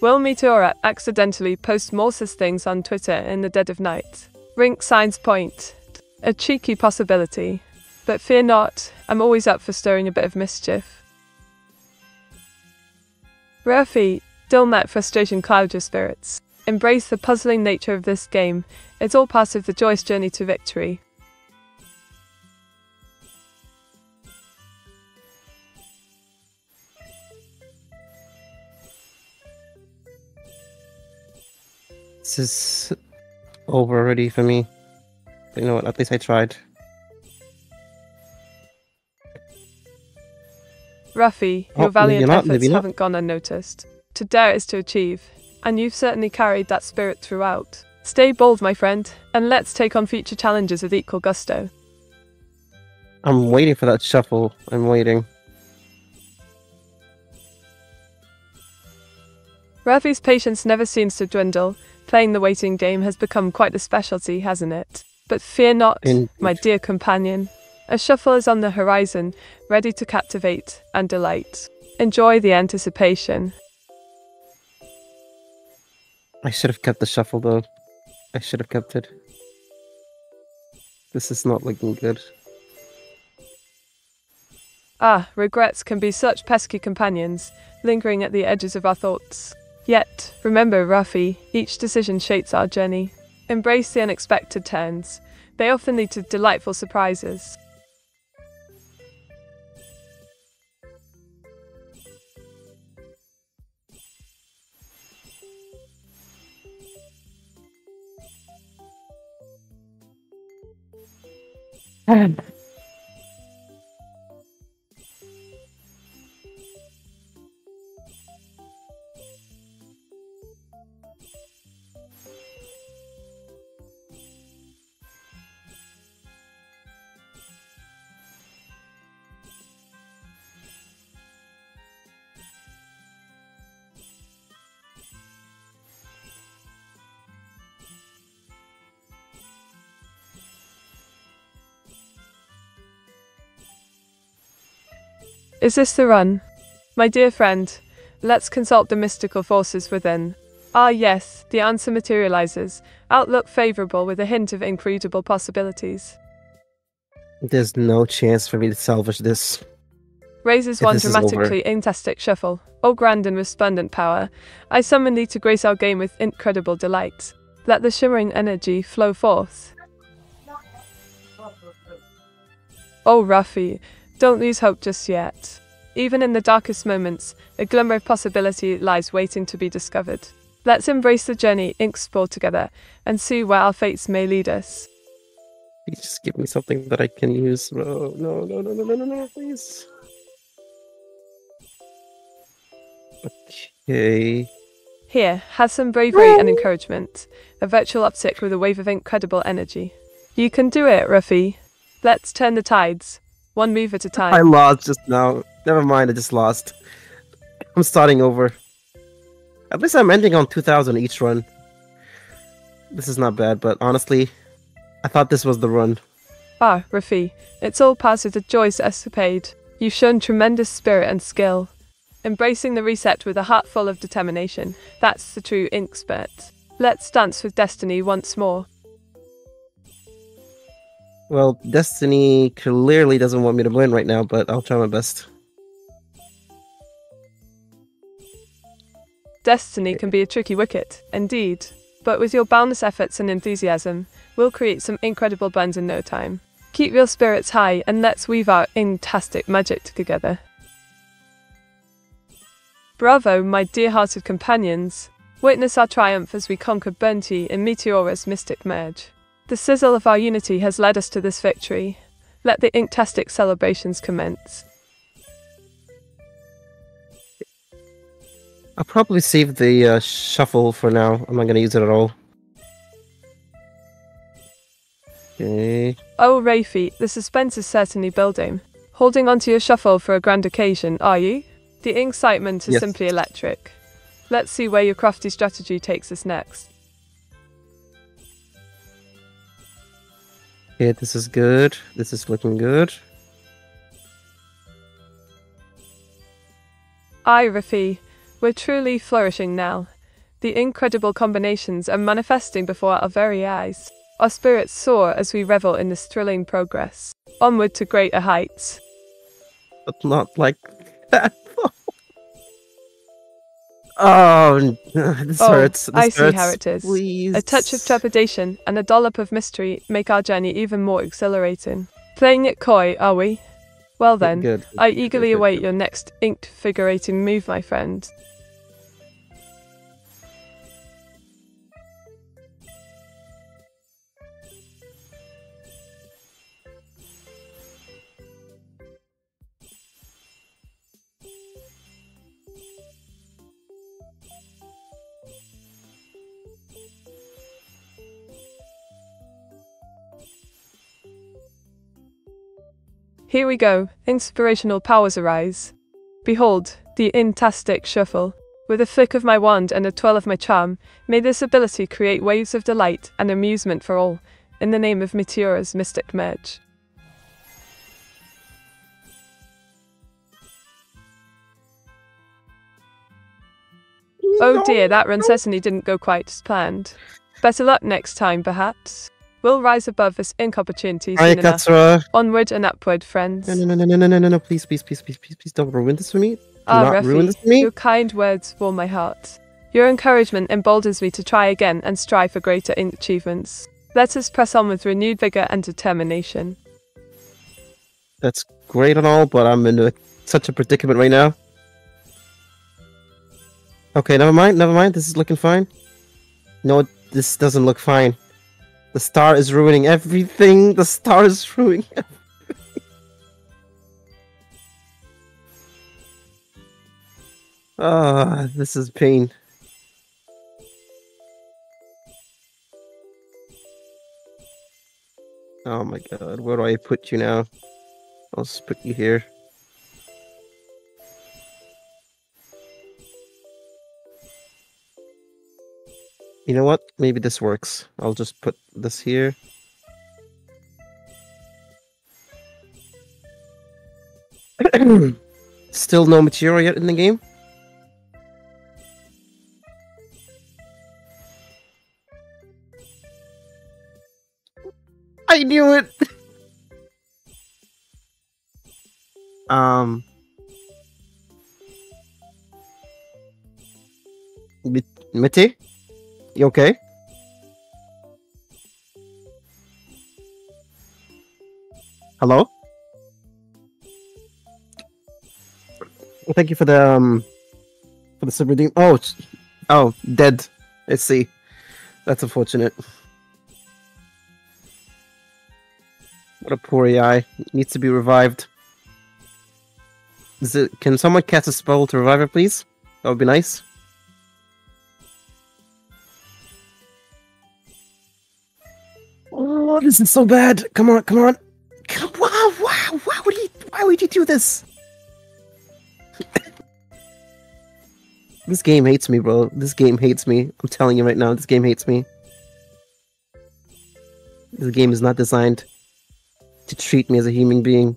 Will Meteora accidentally post Morse's things on Twitter in the dead of night? Rink signs point. A cheeky possibility. But fear not, I'm always up for stirring a bit of mischief. Ruffy, don't let frustration cloud your spirits. Embrace the puzzling nature of this game. It's all part of the joyous journey to victory. This is over already for me. But you know what? At least I tried. Ruffy, Oh, your valiant not, efforts haven't gone unnoticed. To dare is to achieve, and you've certainly carried that spirit throughout. Stay bold, my friend, and let's take on future challenges with equal gusto. I'm waiting for that shuffle. I'm waiting. Ruffy's patience never seems to dwindle. Playing the waiting game has become quite a specialty, hasn't it? But fear not, In- my dear companion. A shuffle is on the horizon, ready to captivate and delight. Enjoy the anticipation. I should have kept the shuffle though. I should have kept it. This is not looking good. Ah, regrets can be such pesky companions, lingering at the edges of our thoughts. Yet, remember, Ruffy, each decision shapes our journey. Embrace the unexpected turns. They often lead to delightful surprises. Is this the run? My dear friend, let's consult the mystical forces within. Ah, yes, the answer materializes. Outlook favorable with a hint of incredible possibilities. There's no chance for me to salvage this. Raises If one dramatically fantastic shuffle. Oh, grand and resplendent power. I summon thee to grace our game with incredible delight. Let the shimmering energy flow forth. Oh, Ruffy, don't lose hope just yet. Even in the darkest moments, a glimmer of possibility lies waiting to be discovered. Let's embrace the journey explore together and see where our fates may lead us. Please just give me something that I can use. No, no, no, no, no, no, no, no, please. Okay. Here, have some bravery and encouragement. A virtual uptick with a wave of incredible energy. You can do it, Ruffy. Let's turn the tides, one move at a time. I lost just now. Never mind, I just lost. I'm starting over. At least I'm ending on 2000 each run. This is not bad, but honestly, I thought this was the run. Ah, Ruffy, it's all part of the joyous escapade. You've shown tremendous spirit and skill. Embracing the reset with a heart full of determination, that's the true Inkspert. Let's dance with destiny once more. Well, Destiny clearly doesn't want me to win right now, but I'll try my best. Destiny can be a tricky wicket, indeed. But with your boundless efforts and enthusiasm, we'll create some incredible blends in no time. Keep your spirits high and let's weave our fantastic magic together. Bravo, my dear-hearted companions! Witness our triumph as we conquer Burnty in Meteora's mystic merge. The sizzle of our unity has led us to this victory. Let the inktastic celebrations commence. I'll probably save the uh, shuffle for now. I'm not gonna use it at all. Okay. Oh, Rafi, the suspense is certainly building. Holding onto your shuffle for a grand occasion, are you? The excitement is Yes. simply electric. Let's see where your crafty strategy takes us next. Okay, this is good. This is looking good. Aye, Rafi, we're truly flourishing now. The incredible combinations are manifesting before our very eyes. Our spirits soar as we revel in this thrilling progress. Onward to greater heights. But not like that. Oh, this Oh, hurts. This I see how it is. Please. A touch of trepidation and a dollop of mystery make our journey even more exhilarating. Playing it coy, are we? Well then, Good. I good, eagerly good, await good. your next inked figurating move, my friend. Here we go, inspirational powers arise. Behold, the inktastic shuffle. With a flick of my wand and a twirl of my charm, may this ability create waves of delight and amusement for all, in the name of Meteora's mystic merge. Oh dear, that run certainly didn't go quite as planned. Better luck next time, perhaps. We'll rise above this ink opportunity soon enough. Katsura. Onward and upward, friends. No, no, no, no, no, no, no, no, please, please, please, please, please, please don't ruin this for me. Do Ah, not ruin this for me. your kind words warm my heart. Your encouragement emboldens me to try again and strive for greater ink achievements. Let us press on with renewed vigor and determination. That's great and all, but I'm in a, such a predicament right now. Okay, never mind, never mind. This is looking fine. No, this doesn't look fine. The star is ruining everything. The star is ruining everything. Ah, this is pain. Oh my god, where do I put you now? I'll just put you here. You know what? Maybe this works. I'll just put this here. Still no material yet in the game? I knew it! um... Mitty? You okay? Hello? Thank you for the um for the sub redeem. Oh, oh, dead. I see. That's unfortunate. What a poor AI. Needs to be revived. Is it? Can someone cast a spell to revive her, please? That would be nice. Oh, this is so bad. Come on, come on. Come, wow, wow, why would he? Why would you do this? this game hates me, bro. This game hates me. I'm telling you right now, this game hates me. This game is not designed to treat me as a human being.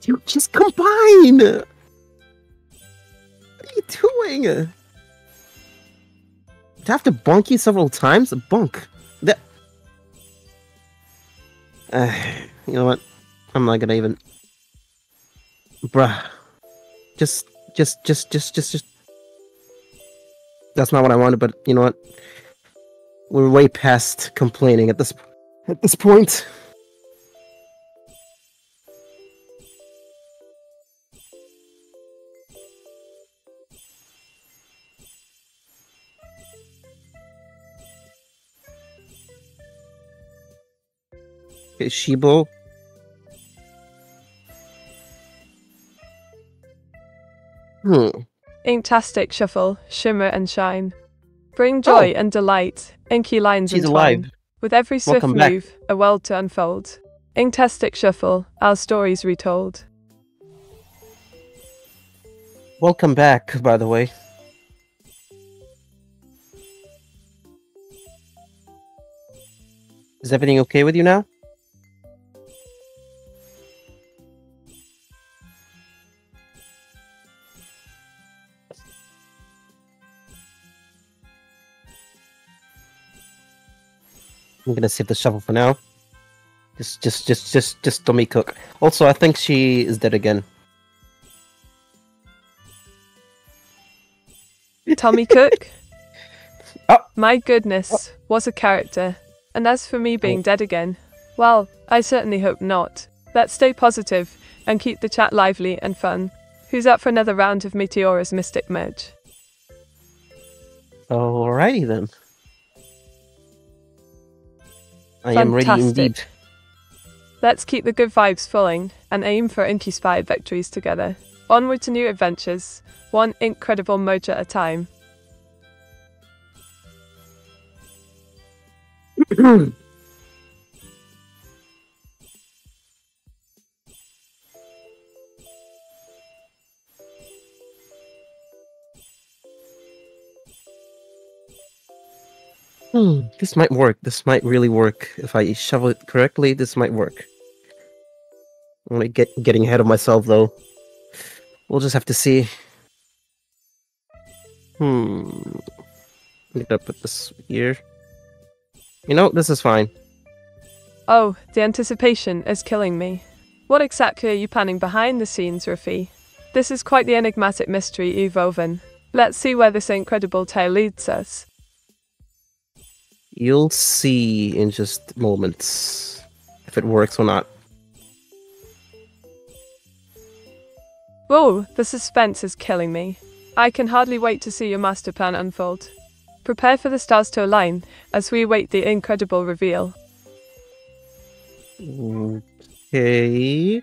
Dude, just combine! What are you doing? To have to bonk you several times? A bunk. That. Uh, you know what? I'm not gonna even. Bruh. Just, just, just, just, just, just. That's not what I wanted, but you know what? We're way past complaining at this at this point. Okay, Shibo. Hmm. Inktastic shuffle, shimmer and shine. Bring joy and delight, inky lines Oh. She's entwine. alive. With every swift Welcome back. move, a world to unfold. Inktastic shuffle, our stories retold. Welcome back, by the way. Is everything okay with you now? I'm gonna save the shovel for now. Just, just, just, just, just don't cook. Also, I think she is dead again. Tommy Cook? Oh. My goodness, what a character. And as for me being oh. dead again, well, I certainly hope not. Let's stay positive and keep the chat lively and fun. Who's up for another round of Meteora's Mystic Merge? Alrighty then. I am ready Fantastic. indeed. Let's keep the good vibes flowing and aim for ink-inspired victories together. Onward to new adventures, one incredible merge at a time. Hmm, this might work. This might really work. If I shovel it correctly, this might work. I'm get getting ahead of myself though. We'll just have to see. Hmm. I'm gonna put this here. You know, this is fine. Oh, the anticipation is killing me. What exactly are you planning behind the scenes, Rafi? This is quite the enigmatic mystery you've woven. Let's see where this incredible tale leads us. You'll see in just moments if it works or not. Whoa, the suspense is killing me. I can hardly wait to see your master plan unfold. Prepare for the stars to align as we await the incredible reveal. Okay.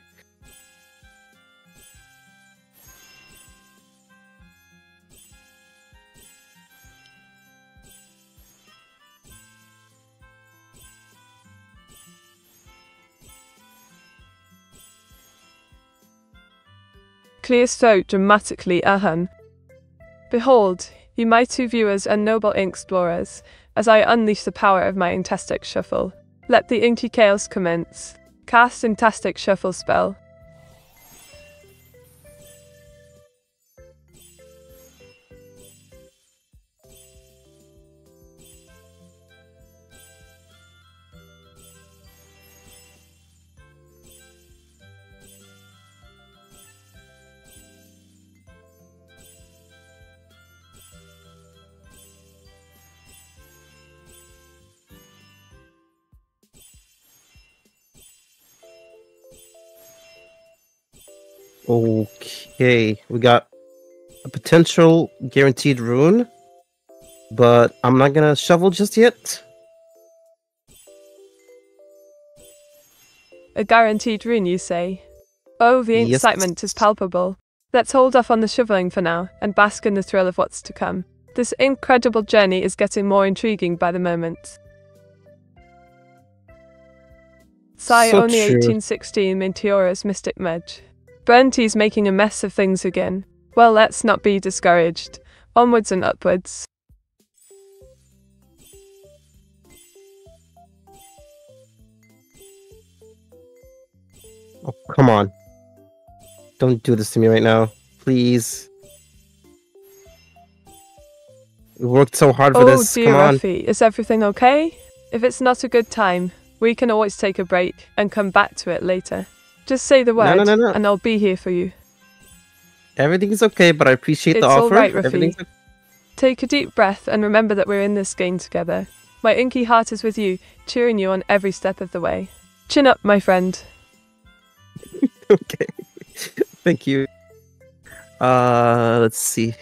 Clear's throat dramatically ahan. Behold, you mighty viewers and noble ink explorers, as I unleash the power of my inktastic shuffle. Let the inky chaos commence. Cast Fantastic Shuffle spell. Okay, we got a potential guaranteed rune, but I'm not gonna shovel just yet. A guaranteed rune, you say? Oh, the Yes. excitement is palpable. Let's hold off on the shoveling for now and bask in the thrill of what's to come. This incredible journey is getting more intriguing by the moment. Sigh So only true. 1816 Meteora's Mystic Medge. Brenty's making a mess of things again. Well, let's not be discouraged. Onwards and upwards. Oh, come on. Don't do this to me right now. Please. We worked so hard for Oh this. dear, Come on. Ruffy, is everything okay? If it's not a good time, we can always take a break and come back to it later. Just say the word, no, no, no. and I'll be here for you. Everything's okay, but I appreciate It's the offer. right, Ruffy. Everything's Take a deep breath and remember that we're in this game together. My inky heart is with you, cheering you on every step of the way. Chin up, my friend. okay. Thank you. Uh, let's see.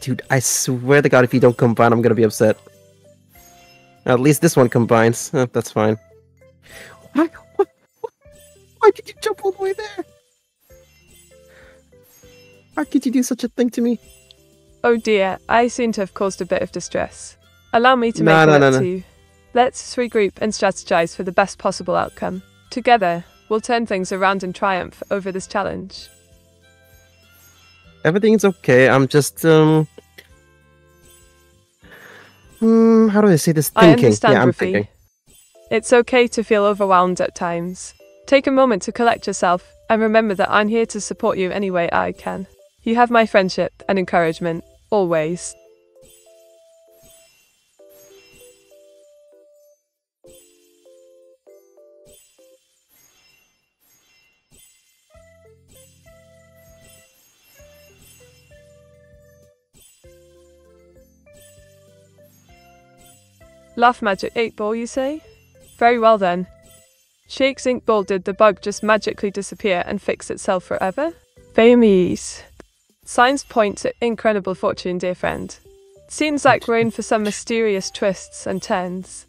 Dude, I swear to God, if you don't combine, I'm gonna be upset. At least this one combines. Uh, that's fine. Why? Why did you jump all the way there? How could you do such a thing to me? Oh dear, I seem to have caused a bit of distress. Allow me to make No, it no, no, to you. Let's regroup and strategize for the best possible outcome. Together, we'll turn things around in triumph over this challenge. Everything's okay. I'm just um. Hmm, how do I say this? I Thinking. understand, yeah, I'm Ruffy. thinking. It's okay to feel overwhelmed at times. Take a moment to collect yourself and remember that I'm here to support you any way I can. You have my friendship and encouragement, always. Laugh Magic 8 Ball, you say? Very well then. Shake's ink ball did the bug just magically disappear and fix itself forever? Famies. Signs point to incredible fortune, dear friend. Seems like we're in for some mysterious twists and turns.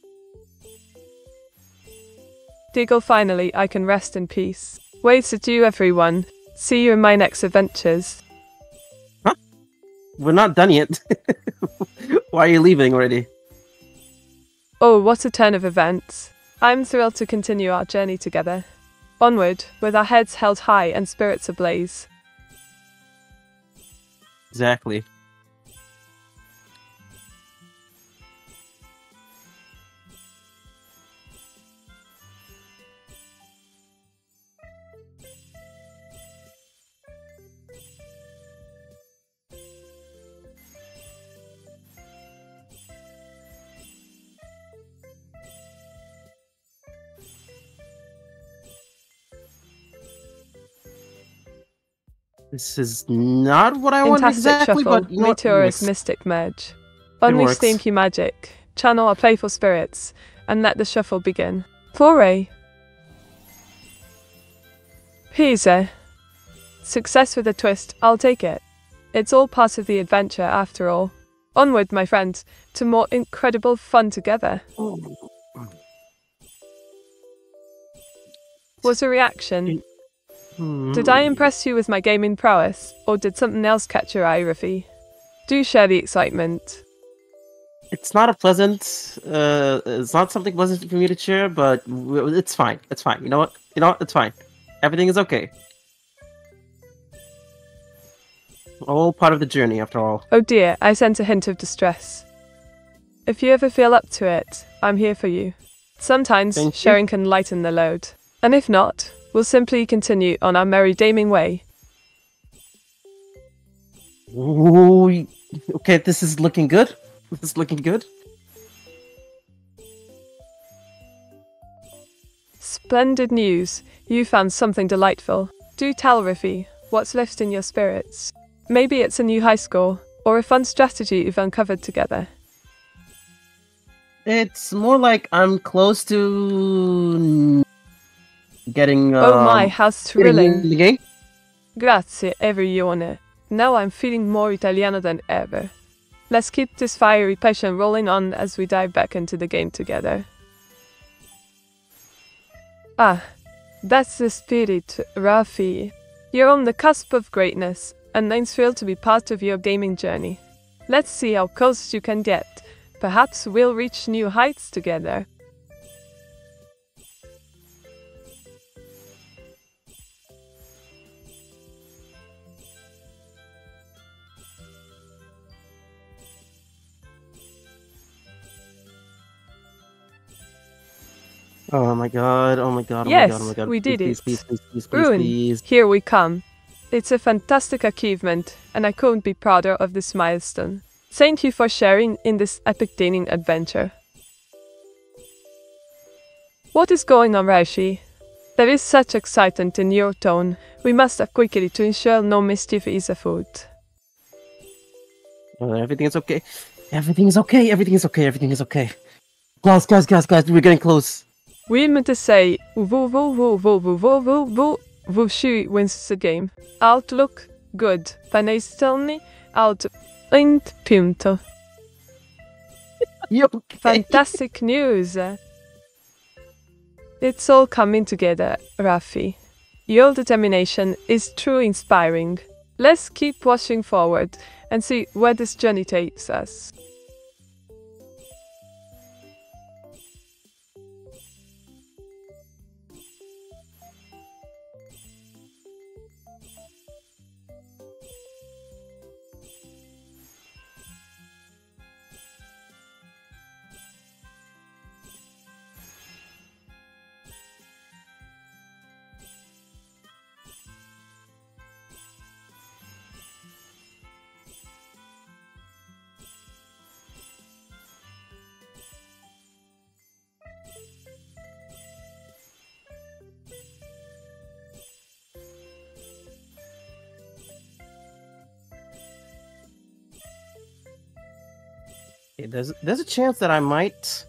Diggle, finally, I can rest in peace. Waves adieu, everyone. See you in my next adventures. Huh? We're not done yet. Why are you leaving already? Oh, what a turn of events. I'm thrilled to continue our journey together. Onward, with our heads held high and spirits ablaze. Exactly. This is not what I wanted Fantastic exactly, shuffle, but you know what? Meteor's mystic merge. Unleash inky magic, channel our playful spirits, and let the shuffle begin. Foray. Pisa. Success with a twist, I'll take it. It's all part of the adventure after all. Onward, my friend, to more incredible fun together. Oh. Was a reaction. Hmm. Did I impress you with my gaming prowess, or did something else catch your eye, Ruffy? Do share the excitement. It's not a pleasant. Uh, it's not something pleasant for me to share, but it's fine. It's fine. You know what? You know what? It's fine. Everything is okay. All part of the journey, after all. Oh dear, I sense a hint of distress. If you ever feel up to it, I'm here for you. Sometimes Thank you. sharing can lighten the load. And if not, we'll simply continue on our merry gaming way. Ooh, okay, this is looking good. This is looking good. Splendid news. You found something delightful. Do tell Riffy what's lifting your spirits. Maybe it's a new high score, or a fun strategy you've uncovered together. It's more like I'm close to getting. Um, oh my, how thrilling. in the game. Grazie, Everione. Now I'm feeling more Italiano than ever. Let's keep this fiery passion rolling on as we dive back into the game together. Ah, that's the spirit, Rafi. You're on the cusp of greatness, and I'm thrilled to be part of your gaming journey. Let's see how close you can get. Perhaps we'll reach new heights together. Oh my god! Oh my god! Oh Yes, my god! Oh my god! we did please, it. Please, please, please, please, Ruin. please. Here we come. It's a fantastic achievement, and I couldn't be prouder of this milestone. Thank you for sharing in this epic gaming adventure. What is going on, Raishi? There is such excitement in your tone. We must act quickly to ensure no mischief is afoot. Oh, everything is okay. Everything is okay. Everything is okay. Everything is okay. Guys, guys, guys, guys, we're getting close. We meant to say woo woo woo woo woo woo woo woo woo she wins the game. Outlook good. Panestellni outint punto. You okay? Fantastic news! It's all coming together, Rafi. Your determination is truly inspiring. Let's keep pushing forward and see where this journey takes us. Okay, There's there's a chance that I might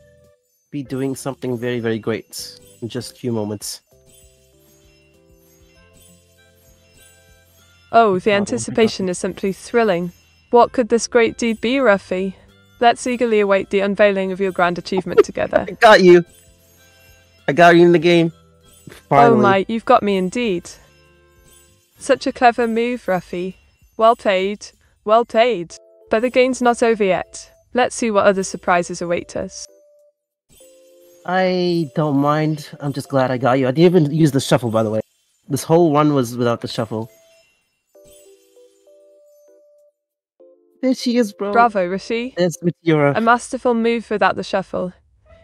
be doing something very very great in just a few moments. Oh, the anticipation is simply thrilling. What could this great deed be, Rafi? Let's eagerly await the unveiling of your grand achievement together. I got you. I got you in the game. Oh Finally. Oh my, you've got me indeed. Such a clever move, Ruffy. Well played, well played. But the game's not over yet. Let's see what other surprises await us. I don't mind. I'm just glad I got you. I didn't even use the shuffle, by the way. This whole run was without the shuffle. There she is, bro. Bravo, Ruffy. There's Meteora. A masterful move without the shuffle.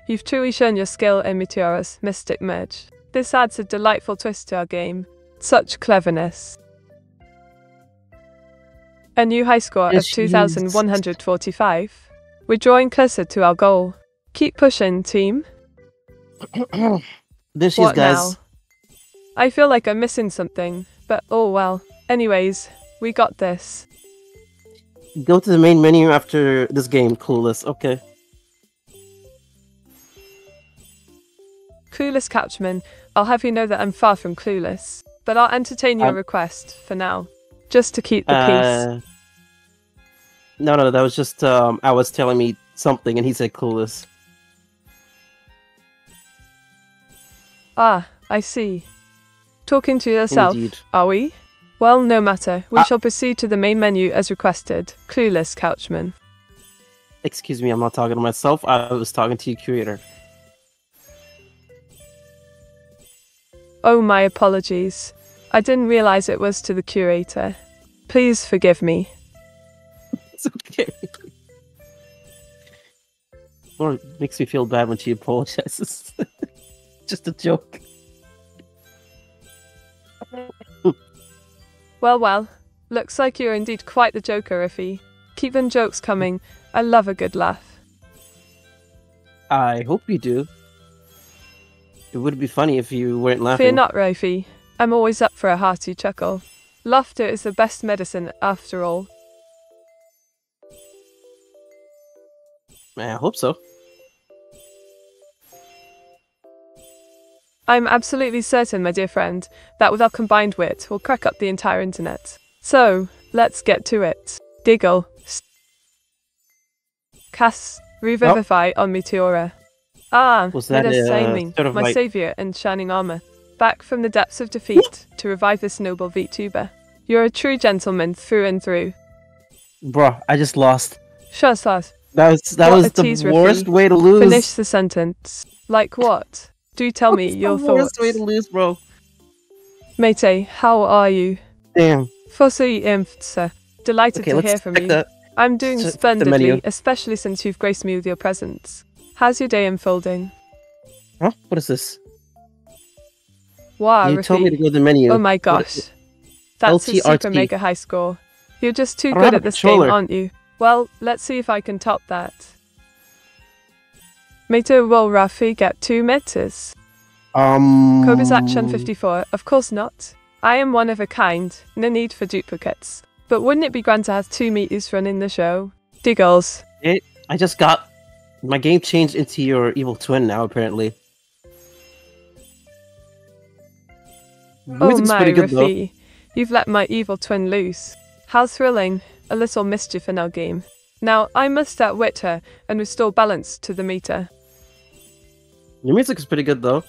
You've truly shown your skill in Meteora's Mystic Merge. This adds a delightful twist to our game. Such cleverness. A new high score of 2,145. We're drawing closer to our goal. Keep pushing, team. there she is, guys. now? I feel like I'm missing something, but oh well. Anyways, we got this. Go to the main menu after this game, Clueless. Okay. Clueless Catchman, I'll have you know that I'm far from clueless, but I'll entertain your Um, request for now, just to keep the peace. No, no, that was just um, I was telling me something, and he said Clueless. Ah, I see. Talking to yourself, Indeed. are we? Well, no matter. We Ah. shall proceed to the main menu as requested. Clueless Couchman. Excuse me, I'm not talking to myself. I was talking to your curator. Oh, my apologies. I didn't realize it was to the curator. Please forgive me. It's okay. It makes me feel bad when she apologizes. Just a joke. Well, well. Looks like you're indeed quite the joker, Iffy. Keep them jokes coming. I love a good laugh. I hope you do. It would be funny if you weren't laughing. Fear not, Rafie. I'm always up for a hearty chuckle. Laughter is the best medicine, after all. I hope so. I'm absolutely certain, my dear friend, that with our combined wit, we'll crack up the entire internet. So, let's get to it. Diggle. Cast Revivify on Meteora. Ah, Was that let us a, Saiming, sort of my like- saviour in shining armour, back from the depths of defeat to revive this noble VTuber. You're a true gentleman through and through. Bruh, I just lost. Sure, Sars. That was that What was the worst Rafie. way to lose. Finish the sentence. Like what? Do tell me It's the your worst thoughts. way to lose, bro. Mate, how are you? Damn. Fossey Impfsa. Delighted Okay, to hear from you. the I'm doing splendidly, especially since you've graced me with your presence. How's your day unfolding? Huh? What is this? Wow, you told me to go to the menu. Oh my gosh. That's a super mega high score. You're just too good at this game, aren't you? Well, let's see if I can top that. Meter will Rafi get two meters? Um. Kobazachan 54, of course not. I am one of a kind, no need for duplicates. But wouldn't it be grand to have two meters running the show? Diggles. I just got my game changed into your evil twin now. Apparently. Oh Music's my, pretty good though. Rafi. You've let my evil twin loose. How thrilling. A little mischief in our game. Now, I must outwit her and restore balance to the meter. Your music is pretty good though.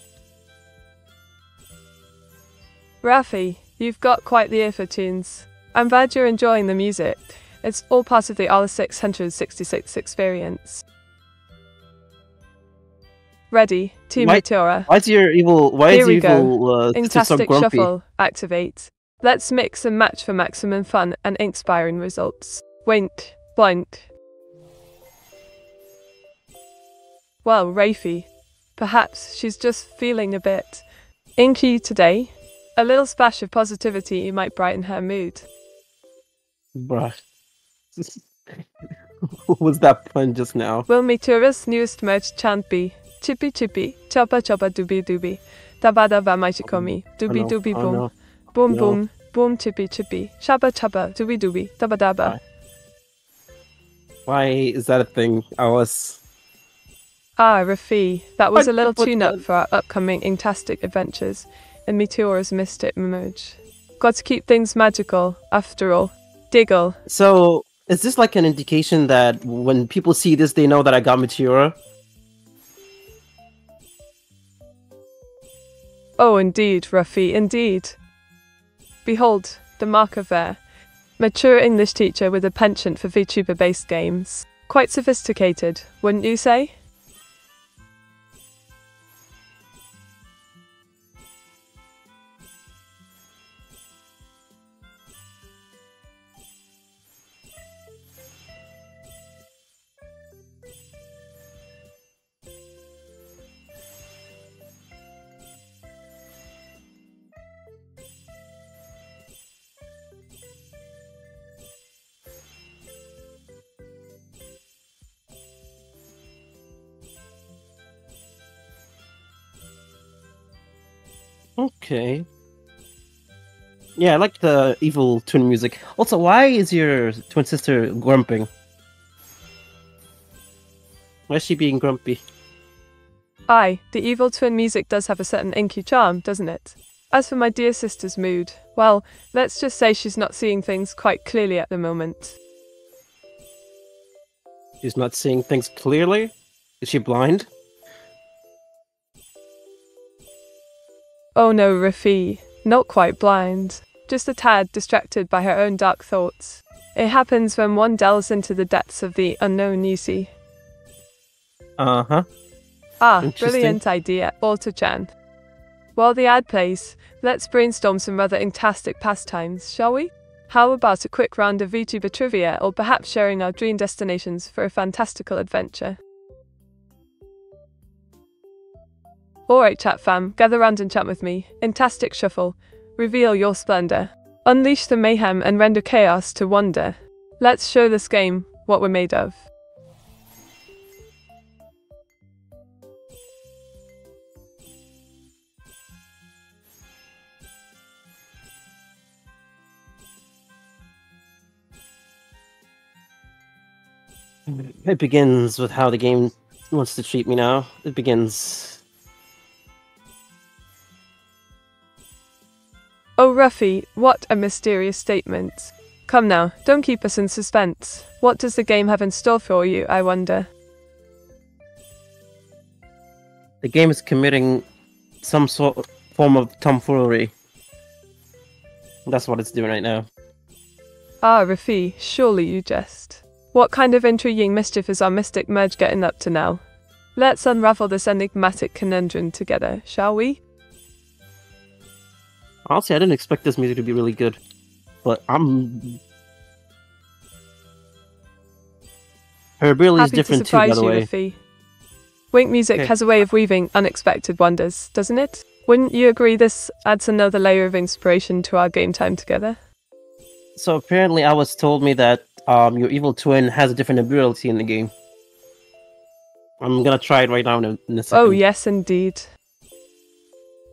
Rafi, you've got quite the ear for tunes. I'm glad you're enjoying the music. It's all part of the R666 experience. Ready, Team Why- Meteora. Why is your evil? Why Here is we your go. evil uh, sister so grumpy? Shuffle, activate. Let's mix and match for maximum fun and inspiring results. Wink, blink. Well, Rafi, perhaps she's just feeling a bit inky today. A little splash of positivity might brighten her mood. Bruh. what was that pun just now? Will Meteora's newest merch chant be Chippy Chippy, Choppa Choppa Doobie Doobie, Dabada Bamaichikomi, oh, Doobie Oh, no. Oh, Boom. Boom boom, boom chippy chippy, shabba chabba, dooby dooby, dabba dabba. Why is that a thing? I was. Ah, Rafi, that was Why'd a little tune up for our upcoming Inktastic adventures in Meteora's Mystic Merge. Got to keep things magical, after all. Diggle. So, is this like an indication that when people see this, they know that I got Meteora? Oh, indeed, Rafi, indeed. Behold, the marker there. Mature English teacher with a penchant for VTuber based games. Quite sophisticated, wouldn't you say? Okay. Yeah, I like the evil twin music. Also, why is your twin sister grumping? Why is she being grumpy? Aye, the evil twin music does have a certain inky charm, doesn't it? As for my dear sister's mood, well, let's just say she's not seeing things quite clearly at the moment. She's not seeing things clearly? Is she blind? Oh no, Rafi, not quite blind, just a tad distracted by her own dark thoughts. It happens when one delves into the depths of the unknown, you see. Uh huh. Ah, brilliant idea, Alter-chan. While the ad plays, let's brainstorm some rather fantastic pastimes, shall we? How about a quick round of VTuber trivia or perhaps sharing our dream destinations for a fantastical adventure? Alright, chat fam, gather round and chat with me. Inktastic shuffle. Reveal your splendor. Unleash the mayhem and render chaos to wonder. Let's show this game what we're made of. It begins with how the game wants to treat me now. It begins. Oh, Ruffy, what a mysterious statement. Come now, don't keep us in suspense. What does the game have in store for you, I wonder? The game is committing some sort of form of tomfoolery. That's what it's doing right now. Ah, Ruffy, surely you jest. What kind of intriguing mischief is our mystic merge getting up to now? Let's unravel this enigmatic conundrum together, shall we? Honestly, I didn't expect this music to be really good, but I'm. Her ability is different to too, by the way. Ruffy. Wink music Okay. has a way of weaving unexpected wonders, doesn't it? Wouldn't you agree this adds another layer of inspiration to our game time together? So apparently, I was told me that um, your evil twin has a different ability in the game. I'm gonna try it right now in a, in a second. Oh, yes, indeed.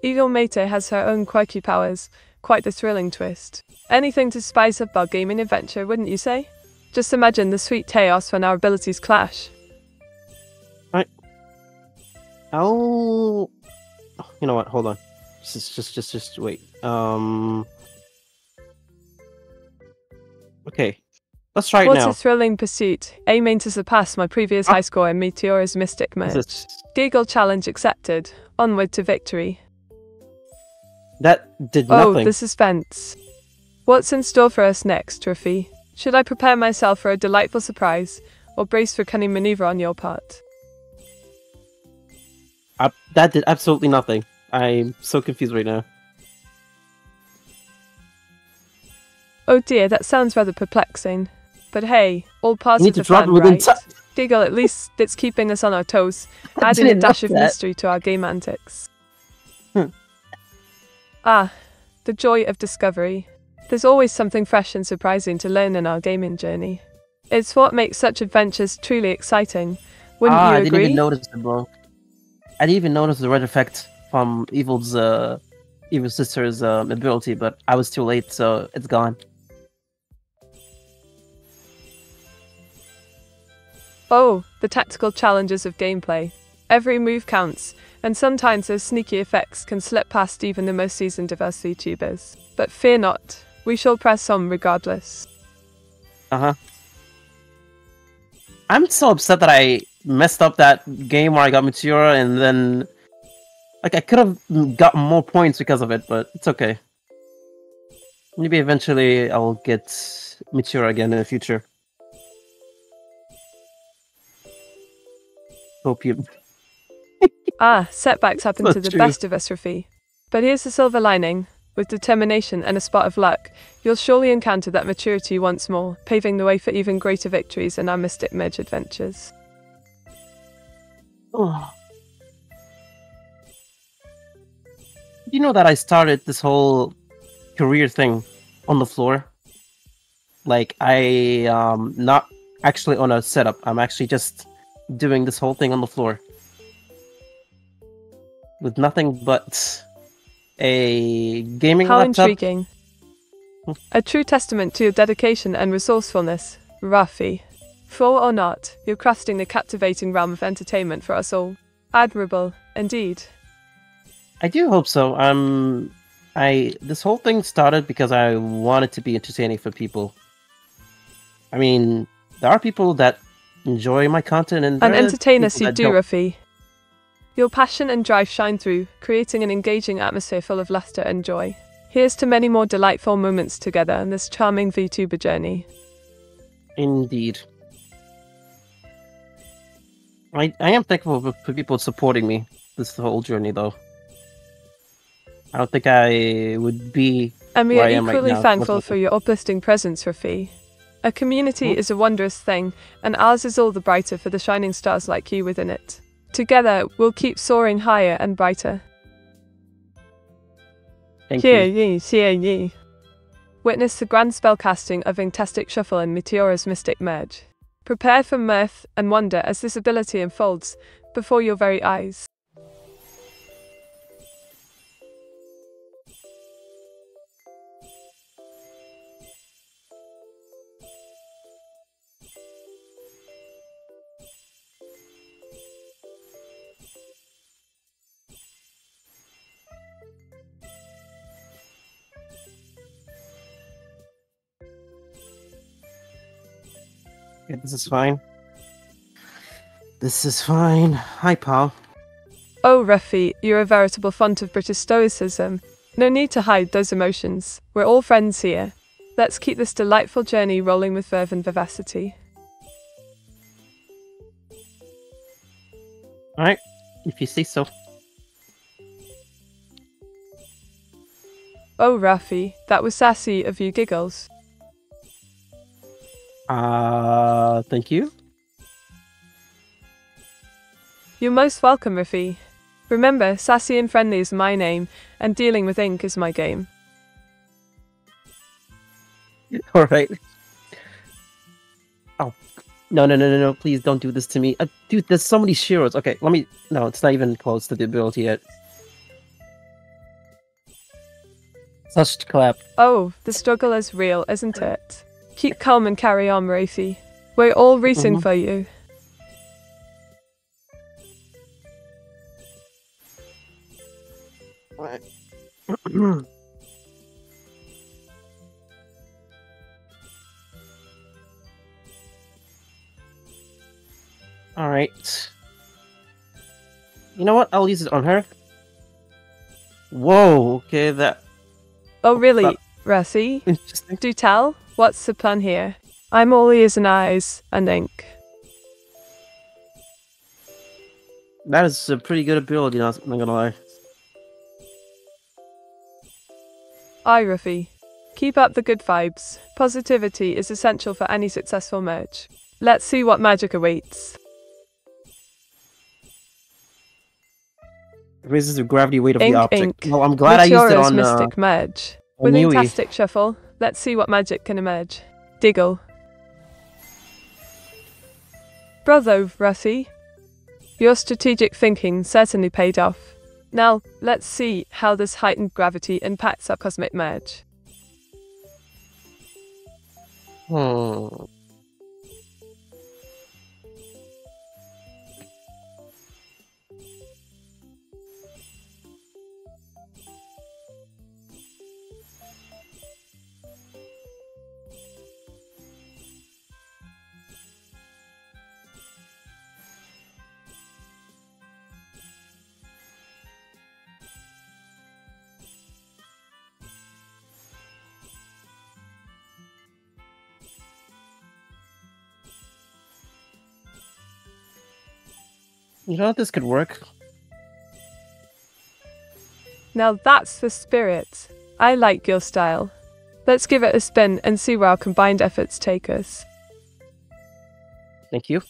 Eagle Mate has her own quirky powers, quite the thrilling twist. Anything to spice up our gaming adventure, wouldn't you say? Just imagine the sweet chaos when our abilities clash. Right. Oh, you know what? Hold on. Just, just, just, just wait. Um. Okay, let's try it what now. a thrilling pursuit, aiming to surpass my previous Ah. high score in Meteora's Mystic is- Deagle challenge accepted. Onward to victory. That did Oh, nothing. the suspense. What's in store for us next, Ruffy? Should I prepare myself for a delightful surprise, or brace for cunning maneuver on your part? I- that did absolutely nothing. I'm so confused right now. Oh dear, that sounds rather perplexing. But hey, all parts of to the drop fun, it within right? Deagle, at least it's keeping us on our toes, adding a dash of that. mystery to our game antics. Ah, the joy of discovery. There's always something fresh and surprising to learn in our gaming journey. It's what makes such adventures truly exciting. Wouldn't ah, you I didn't agree? even notice it, bro. I didn't even notice the red effect from Evil's uh, Evil Sister's um, ability, but I was too late, so it's gone. Oh, the tactical challenges of gameplay. Every move counts, and sometimes those sneaky effects can slip past even the most seasoned of us VTubers. But fear not, we shall press on regardless. Uh huh. I'm so upset that I messed up that game where I got Meteora, and then like I could have gotten more points because of it, but it's okay. Maybe eventually I'll get Meteora again in the future. Hope you. Ah, setbacks happen So to the true. best of us, Rafi. But here's the silver lining. With determination and a spot of luck, you'll surely encounter that maturity once more, paving the way for even greater victories in our Mystic Merge adventures. Oh. You know that I started this whole career thing on the floor. Like I um not actually on a setup. I'm actually just doing this whole thing on the floor. With nothing but a gaming How laptop. intriguing. A true testament to your dedication and resourcefulness, Rafi. Full or not, you're crafting the captivating realm of entertainment for us all. Admirable, indeed. I do hope so. Um, I this whole thing started because I wanted to be entertaining for people. I mean, there are people that enjoy my content, and And entertain us you do. Rafi. Your passion and drive shine through, creating an engaging atmosphere full of laughter and joy. Here's to many more delightful moments together on this charming VTuber journey. Indeed. I I am thankful for, for people supporting me this whole journey, though. I don't think I would be And we are am right equally thankful for your uplifting presence, Rafi. A community Hmm. is a wondrous thing, and ours is all the brighter for the shining stars like you within it. Together, we'll keep soaring higher and brighter. Thank Hear you. ye, hear ye. Witness the grand spellcasting of Inktastic Shuffle and Meteora's Mystic Merge. Prepare for mirth and wonder as this ability unfolds before your very eyes. Okay, this is fine. This is fine. Hi, pal. Oh, Ruffy, you're a veritable font of British Stoicism. No need to hide those emotions. We're all friends here. Let's keep this delightful journey rolling with verve and vivacity. All right, if you say so. Oh, Ruffy, that was sassy of you, Giggles. Uh, thank you. You're most welcome, Ruffy. Remember, sassy and friendly is my name, and dealing with ink is my game. All right. Oh, no, no, no, no, no! Please don't do this to me, uh, dude. There's so many Shiros. Okay, let me. No, it's not even close to the ability yet. Such clap. Oh, the struggle is real, isn't it? Keep calm and carry on, Ruffy. We're all rooting Mhm. for you. All right. You know what? I'll use it on her. Whoa. Okay, that Oh, really, Ruffy? interesting. Do tell. What's the plan here? I'm all ears and eyes and ink. That is a pretty good ability. Not, not gonna lie. Aye, Ruffy. Keep up the good vibes. Positivity is essential for any successful merge. Let's see what magic awaits. It raises the gravity weight of Ink, the object. ink. Well, I'm glad I used it on uh, Mystic Merge. With Yui. Inktastic Shuffle, let's see what magic can emerge. Diggle. Bravo, Ruffy. Your strategic thinking certainly paid off. Now, let's see how this heightened gravity impacts our cosmic merge. Hmm. You know this could work. Now that's the spirit. I like your style. Let's give it a spin and see where our combined efforts take us. Thank you.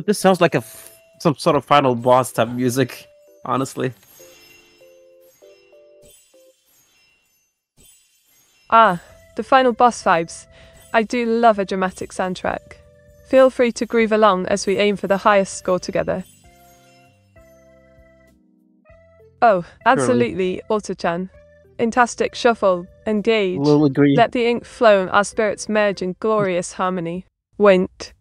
This sounds like a f- some sort of final boss type music, honestly. Ah, the final boss vibes. I do love a dramatic soundtrack. Feel free to groove along as we aim for the highest score together. Oh, absolutely, Autochan. Fantastic shuffle, engage. Will agree. Let the ink flow and our spirits merge in glorious harmony. Wint.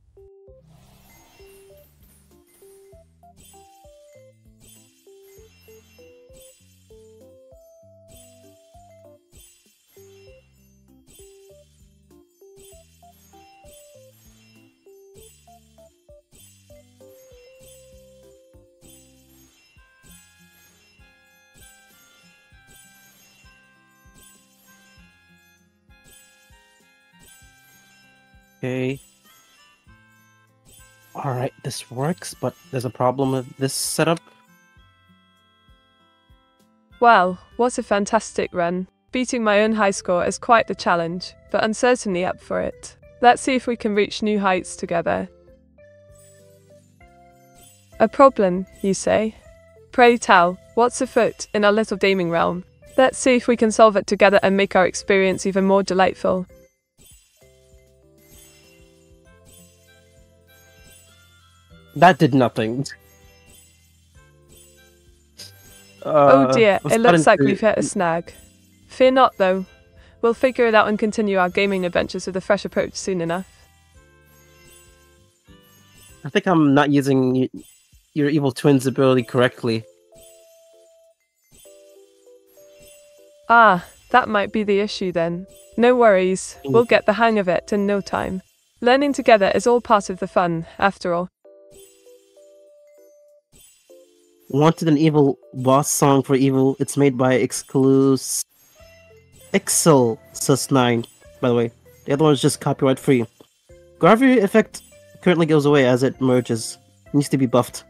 Okay. Alright, this works, but there's a problem with this setup. Well, what a fantastic run. Beating my own high score is quite the challenge, but I'm certainly up for it. Let's see if we can reach new heights together. A problem, you say? Pray tell, what's afoot in our little gaming realm? Let's see if we can solve it together and make our experience even more delightful. That did nothing. oh Uh, dear, it looks like to- we've hit a snag. Fear not, though. We'll figure it out and continue our gaming adventures with a fresh approach soon enough. I think I'm not using your evil twin's ability correctly. Ah, that might be the issue then. No worries, we'll get the hang of it in no time. Learning together is all part of the fun, after all. Wanted an evil boss song for evil. It's made by Exclus Excel Sus 9, by the way. The other one is just copyright free. Gravity effect currently goes away as it merges. Needs to be buffed.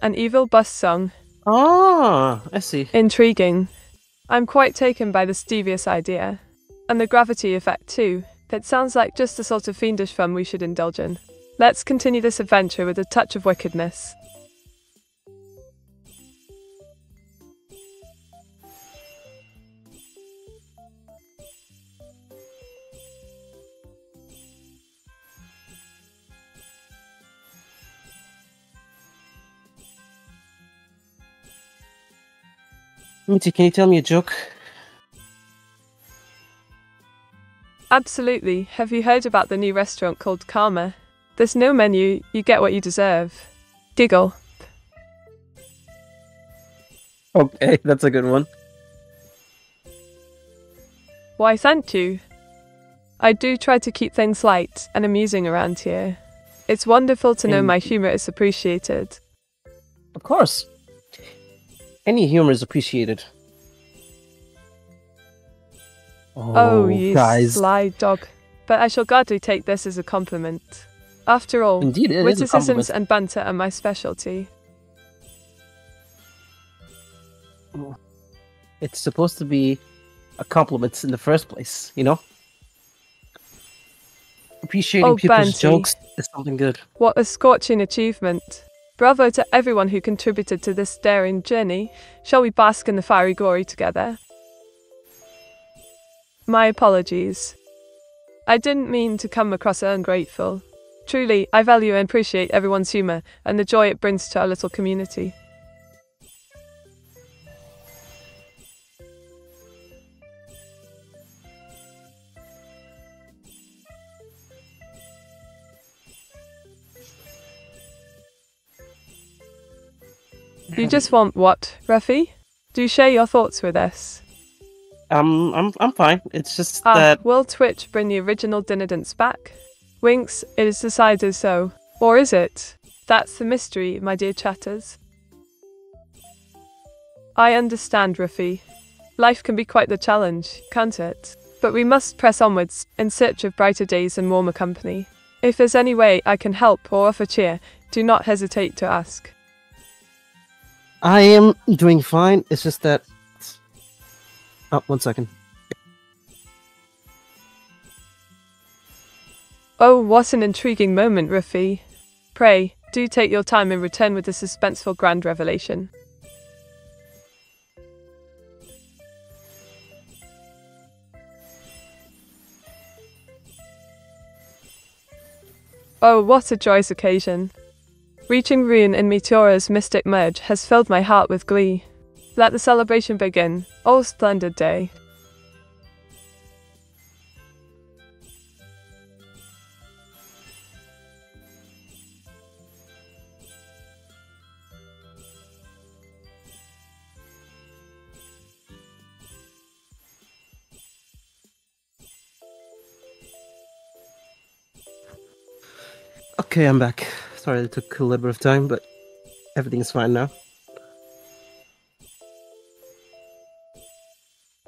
An evil bus song. Ah, I see. Intriguing. I'm quite taken by this devious idea. And the gravity effect too. It sounds like just the sort of fiendish fun we should indulge in. Let's continue this adventure with a touch of wickedness. Mitty, can you tell me a joke? Absolutely. Have you heard about the new restaurant called Karma? There's no menu, you get what you deserve. Giggle. Okay, that's a good one. Why, thank you. I do try to keep things light and amusing around here. It's wonderful to know And- my humour is appreciated. Of course. Any humor is appreciated. Oh, oh, you guys. sly dog. But I shall gladly take this as a compliment. After all, Indeed, it is a witticisms and banter are my specialty. It's supposed to be a compliment in the first place, you know? Appreciating Oh, people's Banty. jokes is something good. What a scorching achievement. Bravo to everyone who contributed to this daring journey. Shall we bask in the fiery glory together? My apologies. I didn't mean to come across ungrateful. Truly, I value and appreciate everyone's humour and the joy it brings to our little community. You just want what, Ruffy? Do share your thoughts with us. Um, I'm I'm fine. It's just Ah, that will Twitch bring the original DinoDance back? Winks, it is decided so. Or is it? That's the mystery, my dear chatters. I understand, Ruffy. Life can be quite the challenge, can't it? But we must press onwards, in search of brighter days and warmer company. If there's any way I can help or offer cheer, do not hesitate to ask. I am doing fine. It's just that. Oh, one second. Oh, what an intriguing moment, Ruffy. Pray, do take your time and return with the suspenseful grand revelation. Oh, what a joyous occasion. Reaching Ruin in Meteora's mystic merge has filled my heart with glee. Let the celebration begin. Oh, splendid day. Okay, I'm back. Sorry it took a little bit of time, but everything's fine now.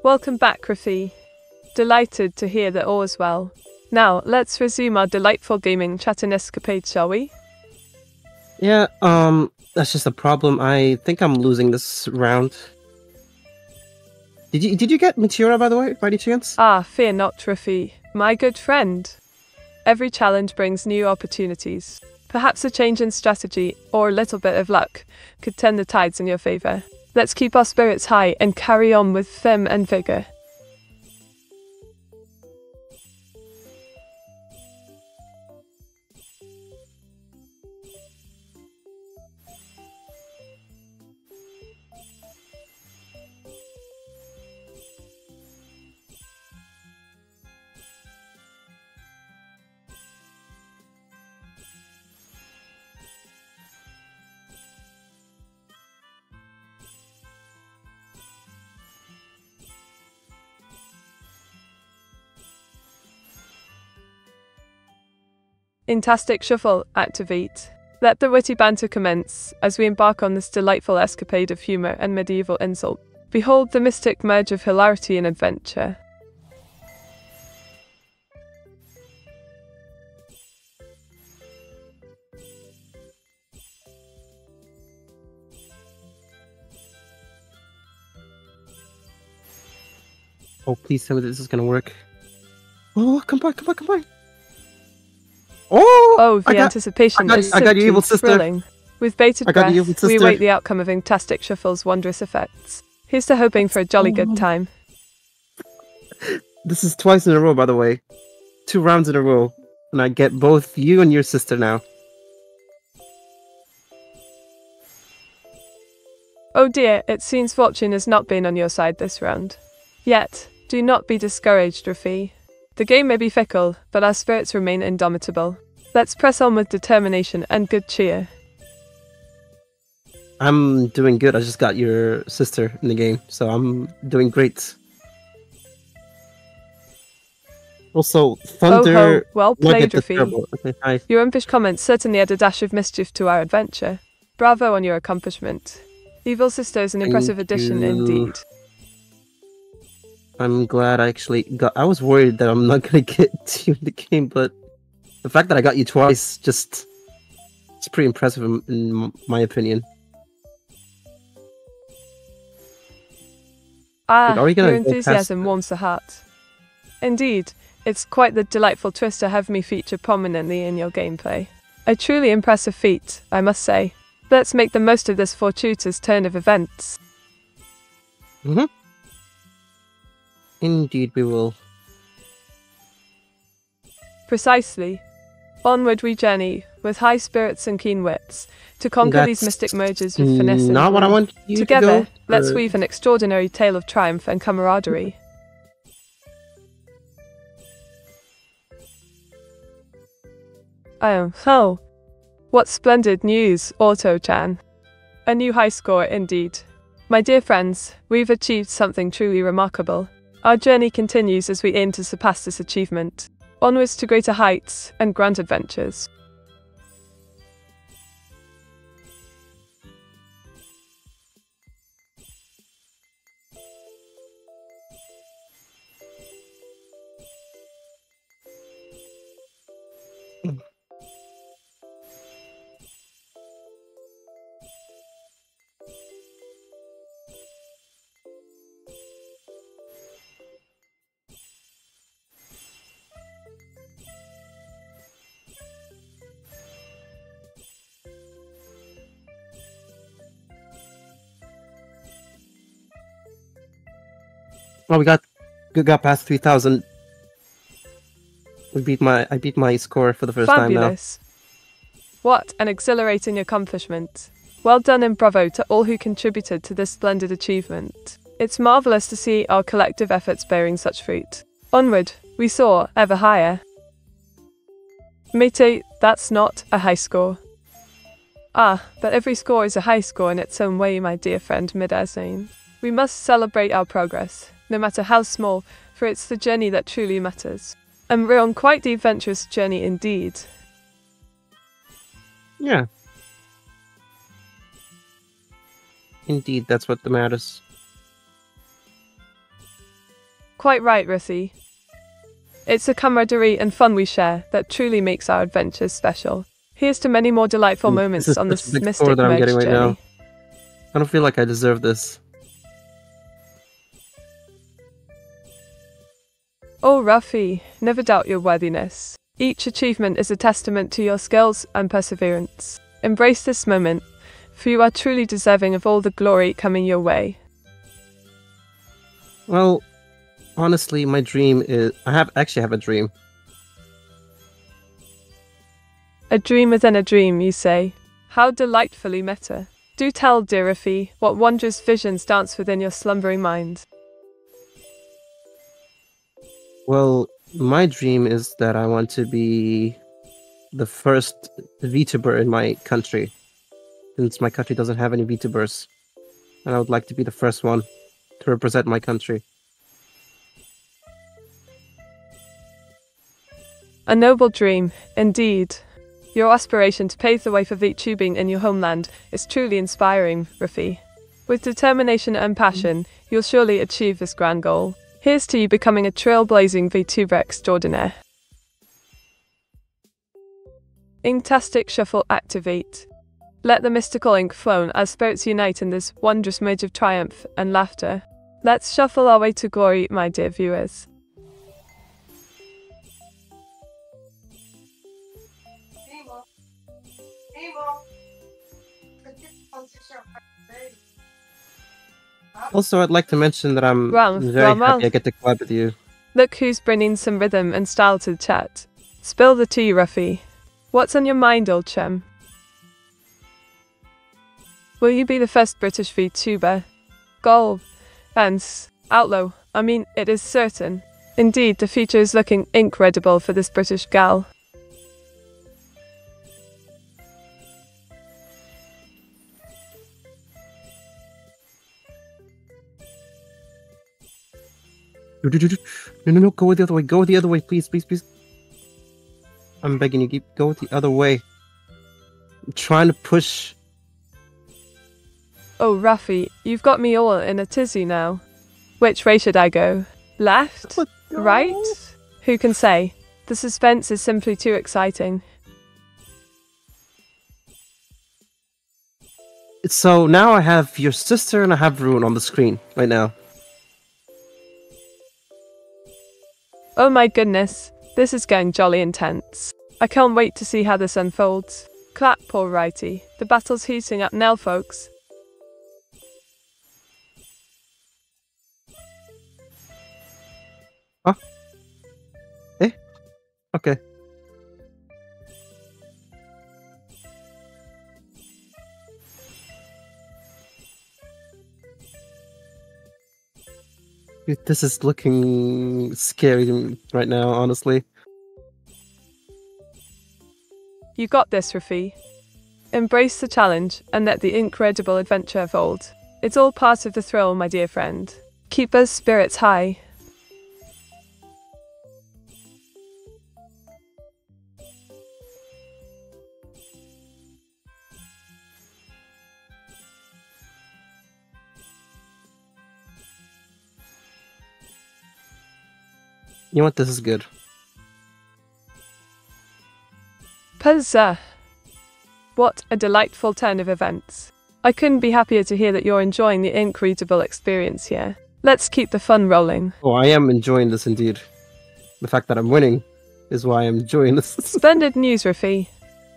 Welcome back, Rafi. Delighted to hear that all is well. Now, let's resume our delightful gaming chat and escapade, shall we? Yeah, um, that's just a problem. I think I'm losing this round. Did you did you get Meteora by the way, by any chance? Ah, fear not, Rafie, my good friend. Every challenge brings new opportunities. Perhaps a change in strategy or a little bit of luck could turn the tides in your favour. Let's keep our spirits high and carry on with vim and vigour. Inktastic Shuffle activate. Let the witty banter commence as we embark on this delightful escapade of humour and medieval insult. Behold the mystic merge of hilarity and adventure. Oh, please tell me this is gonna work. Oh, come back, come back, come back. Oh, Oh, the I got- anticipation I got- is I got evil sister. thrilling. With bated I got you, breath, we await the outcome of Inktastic Shuffle's wondrous effects. Here's to hoping for a jolly Oh. good time. this is twice in a row, by the way. Two rounds in a row, and I get both you and your sister now. Oh dear, it seems fortune has not been on your side this round. Yet, do not be discouraged, Rafi. The game may be fickle, but our spirits remain indomitable. Let's press on with determination and good cheer. I'm doing good. I just got your sister in the game, so I'm doing great. Also, oh, ho, Thunder. well played, Rafi. Okay. Your impish comments certainly add a dash of mischief to our adventure. Bravo on your accomplishment. Evil Sister is an Thank impressive addition you. indeed. I'm glad I actually got. I was worried that I'm not gonna get you in the game, but the fact that I got you twice just it's pretty impressive in, in my opinion. Ah, gonna your enthusiasm warms the heart. Indeed, it's quite the delightful twist to have me feature prominently in your gameplay. A truly impressive feat, I must say. Let's make the most of this fortuitous turn of events. Indeed, we will. Precisely. Onward we journey, with high spirits and keen wits, to conquer these mystic mergers with finesse and Not what I want you Together, to let's weave an extraordinary tale of triumph and camaraderie. Oh, oh. What splendid news, Auto-chan. A new high score indeed. My dear friends, we've achieved something truly remarkable. Our journey continues as we aim to surpass this achievement. Onwards to greater heights and grand adventures. Oh, we got we got past three thousand. We beat my I beat my score for the first time now. Fabulous. What an exhilarating accomplishment. Well done and bravo to all who contributed to this splendid achievement. It's marvellous to see our collective efforts bearing such fruit. Onward, we soar ever higher. Mate, that's not a high score. Ah, but every score is a high score in its own way, my dear friend Midazane. We must celebrate our progress, no matter how small, for it's the journey that truly matters. And we're on quite the adventurous journey indeed. Yeah. Indeed, that's what the matters. Quite right, Ruthie. It's the camaraderie and fun we share that truly makes our adventures special. Here's to many more delightful Mm, moments this is on this big mystic that I'm merge getting right journey. now. I don't feel like I deserve this. Oh, Ruffy, never doubt your worthiness. Each achievement is a testament to your skills and perseverance. Embrace this moment, for you are truly deserving of all the glory coming your way. Well, honestly, my dream is I have actually have a dream. A dream within a dream, you say. How delightfully meta. Do tell, dear Ruffy, what wondrous visions dance within your slumbering mind. Well, my dream is that I want to be the first VTuber in my country, since my country doesn't have any VTubers, and I would like to be the first one to represent my country. A noble dream, indeed. Your aspiration to pave the way for VTubing in your homeland is truly inspiring, Ruffy. With determination and passion, you'll surely achieve this grand goal. Here's to you becoming a trailblazing VTuber extraordinaire. Inktastic Shuffle activate. Let the mystical ink flow as spirits unite in this wondrous merge of triumph and laughter. Let's shuffle our way to glory, my dear viewers. Also, I'd like to mention that I'm Well, very happy I get to collab with you. Look who's bringing some rhythm and style to the chat. Spill the tea, Ruffy. What's on your mind, old chum? Will you be the first British VTuber? Goal. And outlaw. I mean, it is certain. Indeed, the future is looking incredible for this British gal. No, no, no, go the other way. Go the other way, please, please, please. I'm begging you, keep go the other way. I'm trying to push. Oh, Ruffy, you've got me all in a tizzy now. Which way should I go? Left? Right? Who can say? The suspense is simply too exciting. So now I have your sister and I have Rune on the screen right now. Oh my goodness, this is getting jolly intense. I can't wait to see how this unfolds. Clap, poor righty. The battle's heating up now, folks. Eh? Okay. This is looking scary right now, honestly. You got this, Rafi. Embrace the challenge and let the incredible adventure unfold. It's all part of the thrill, my dear friend. Keep those spirits high. You know what? This is good. Puzzah! What a delightful turn of events. I couldn't be happier to hear that you're enjoying the incredible experience here. Let's keep the fun rolling. Oh, I am enjoying this indeed. The fact that I'm winning is why I'm enjoying this. Splendid news, Rafi.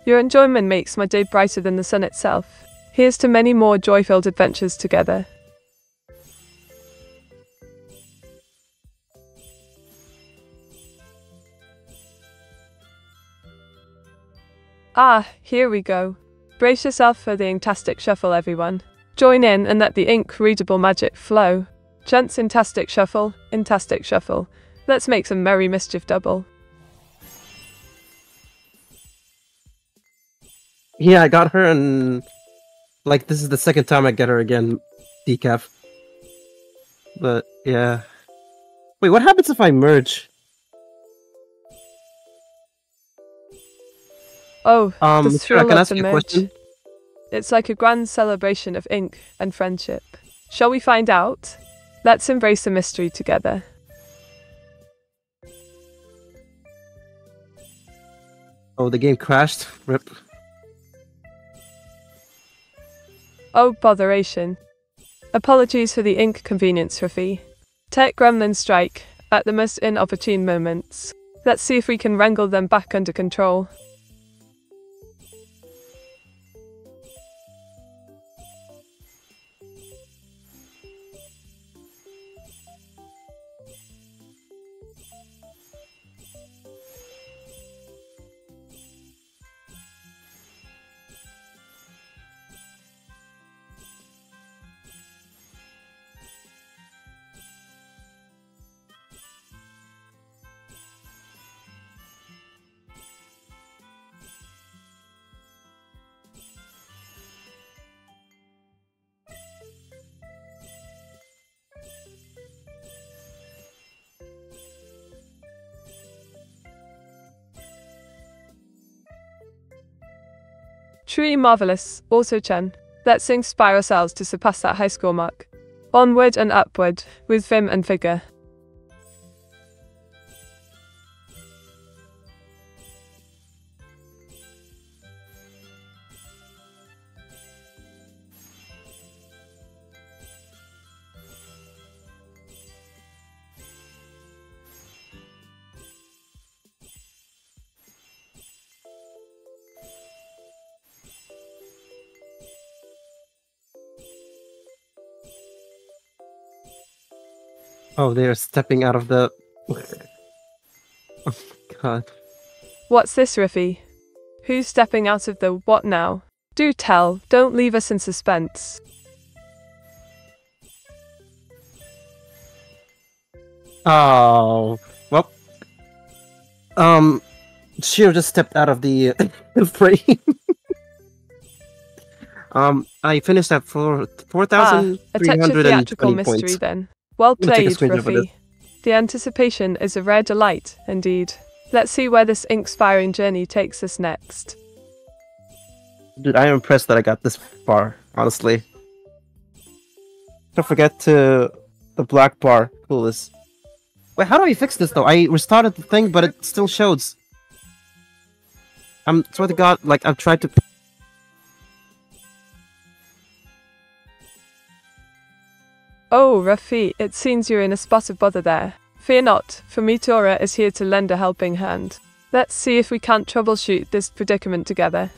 Your enjoyment makes my day brighter than the sun itself. Here's to many more joy filled adventures together. Ah, here we go. Brace yourself for the Inktastic Shuffle, everyone. Join in and let the ink readable magic flow. Chance Inktastic Shuffle, Inktastic Shuffle. Let's make some merry mischief double. yeah, I got her, and like this is the second time I get her again, decaf. But yeah. Wait, what happens if I merge? Oh, um, thrill can I ask you question? It's like a grand celebration of ink and friendship. Shall we find out? Let's embrace the mystery together. Oh, the game crashed. Rip. Oh, botheration. Apologies for the ink convenience, Rafi. Tech gremlins strike at the most inopportune moments. Let's see if we can wrangle them back under control. Truly marvellous, also Chen. Let's inspire ourselves to surpass that high score mark. Onward and upward, with vim and vigour. Oh, they're stepping out of the. oh my god. What's this, Riffy? Who's stepping out of the what now? Do tell, don't leave us in suspense. Oh, well. Um, Shiro just stepped out of the frame. um, I finished at four four Ah, thousand a three hundred and theatrical mystery then. Well I'm gonna take a played, Ruffy. The anticipation is a rare delight, indeed. Let's see where this inspiring journey takes us next. Dude, I am impressed that I got this far. Honestly. Don't forget to the black bar. Cool this. Wait, how do I fix this though? I restarted the thing, but it still shows. I'm swear to God, like I've tried to. Oh, Rafi, it seems you're in a spot of bother there. Fear not, for Meteora is here to lend a helping hand. Let's see if we can't troubleshoot this predicament together.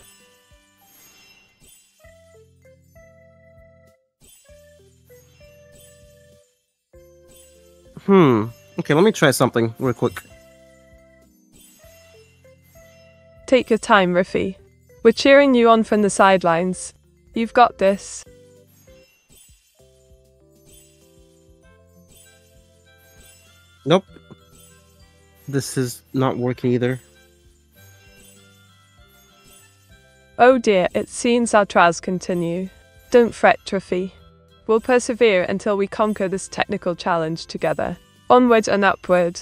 Hmm. Okay, let me try something real quick. Take your time, Riffy. We're cheering you on from the sidelines. You've got this. Nope. This is not working either. Oh dear, it seems our trials continue. Don't fret, Trophy. We'll persevere until we conquer this technical challenge together. Onward and upward.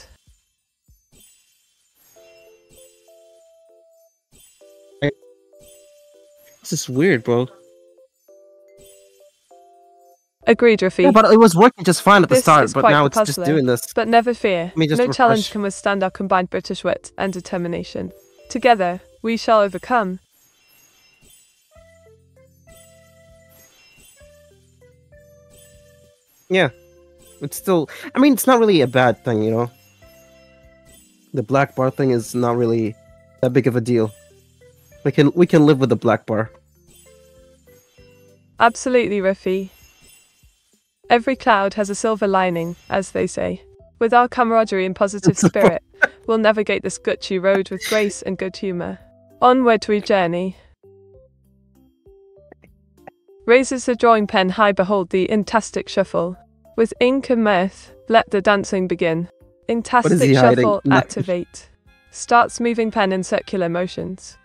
This is weird, bro. Agreed, Riffy. Yeah, but it was working just fine at the This start, but now it's just doing this. But never fear, no challenge can withstand our combined British wit and determination. Together, we shall overcome. Yeah. It's still I mean it's not really a bad thing, you know. The black bar thing is not really that big of a deal. We can we can live with the black bar. Absolutely, Riffy. Every cloud has a silver lining, as they say. With our camaraderie and positive spirit, we'll navigate this gutchy road with grace and good humour. Onward we journey. Raises the drawing pen high, behold the inktastic shuffle. With ink and mirth, let the dancing begin. Inktastic he hiding? shuffle activate. Starts moving pen in circular motions.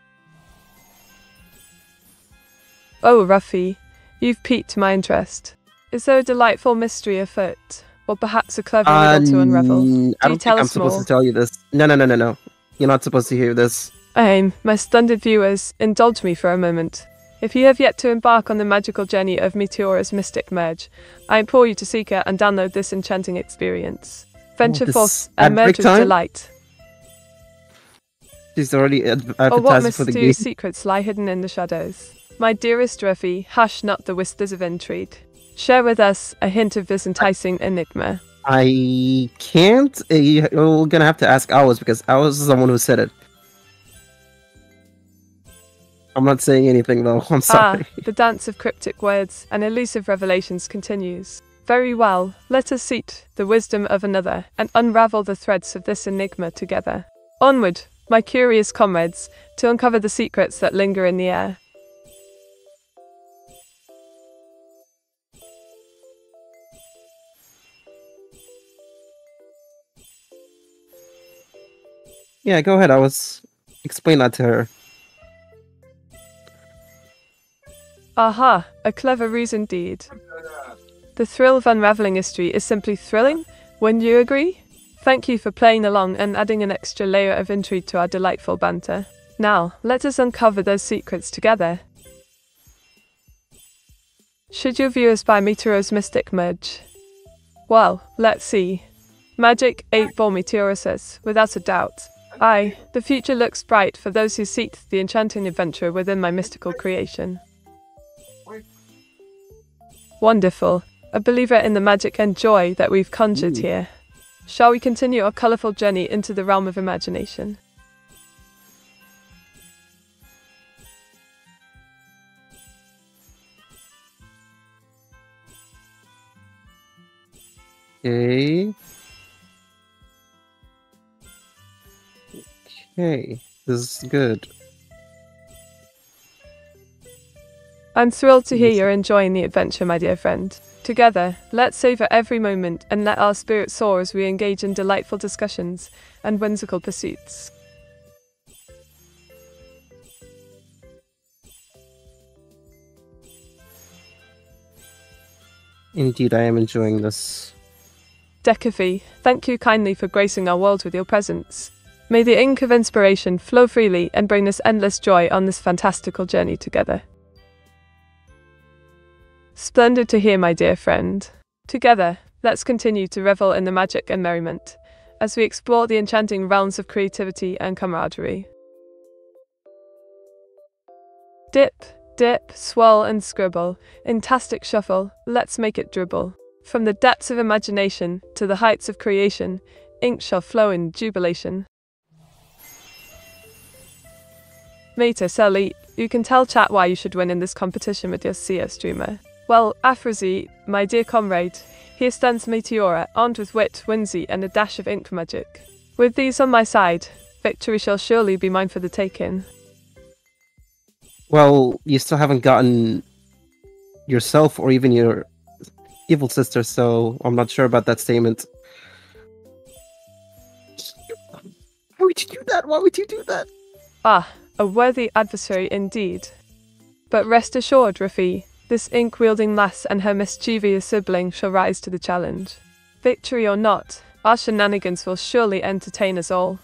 Oh, Ruffy, you've piqued my interest. Is there a delightful mystery afoot? Or perhaps a clever riddle to unravel? Um, I Do don't tell think I'm supposed more. to tell you this. No, no, no, no, no. You're not supposed to hear this. Aim, my stunned viewers, indulge me for a moment. If you have yet to embark on the magical journey of Meteora's mystic merge, I implore you to seek out and download this enchanting experience. Venture this forth and merge with delight. She's already ad- Or what for the game. secrets lie hidden in the shadows? My dearest Ruffy, hush not the whispers of intrigue. Share with us a hint of this enticing enigma. I can't. You- You're gonna have to ask Hours because Hours is the one who said it. I'm not saying anything though. I'm sorry. Ah, the dance of cryptic words and elusive revelations continues. Very well, let us seek the wisdom of another and unravel the threads of this enigma together. Onward, my curious comrades, to uncover the secrets that linger in the air. Yeah, go ahead. I was explain that to her. Aha, a clever ruse indeed. The thrill of unraveling history is simply thrilling, wouldn't you agree? Thank you for playing along and adding an extra layer of intrigue to our delightful banter. Now, let us uncover those secrets together. Should your viewers buy Meteora's Mystic Merge? Well, let's see. Magic 8 Ball Meteora says, without a doubt. Aye, the future looks bright for those who seek the enchanting adventure within my mystical creation. Wonderful. A believer in the magic and joy that we've conjured Ooh. here. Shall we continue our colourful journey into the realm of imagination? Okay. Okay. This is good. I'm thrilled to hear you're enjoying the adventure, my dear friend. Together, let's savour every moment and let our spirits soar as we engage in delightful discussions and whimsical pursuits. Indeed, I am enjoying this. Decaphy, thank you kindly for gracing our world with your presence. May the ink of inspiration flow freely and bring us endless joy on this fantastical journey together. Splendid to hear, my dear friend. Together, let's continue to revel in the magic and merriment as we explore the enchanting realms of creativity and camaraderie. Dip, dip, swirl, and scribble. Inktastic shuffle, let's make it dribble. From the depths of imagination to the heights of creation, ink shall flow in jubilation. Meta Sally, you can tell chat why you should win in this competition with your CS streamer. Well, Afrozy, my dear comrade, here stands Meteora, armed with wit, whimsy, and a dash of ink magic. With these on my side, victory shall surely be mine for the taking. Well, you still haven't gotten yourself or even your evil sister, so I'm not sure about that statement. Why would you do that? Why would you do that? Ah, a worthy adversary indeed. But rest assured, Rafi, this ink wielding lass and her mischievous sibling shall rise to the challenge. Victory or not, our shenanigans will surely entertain us all.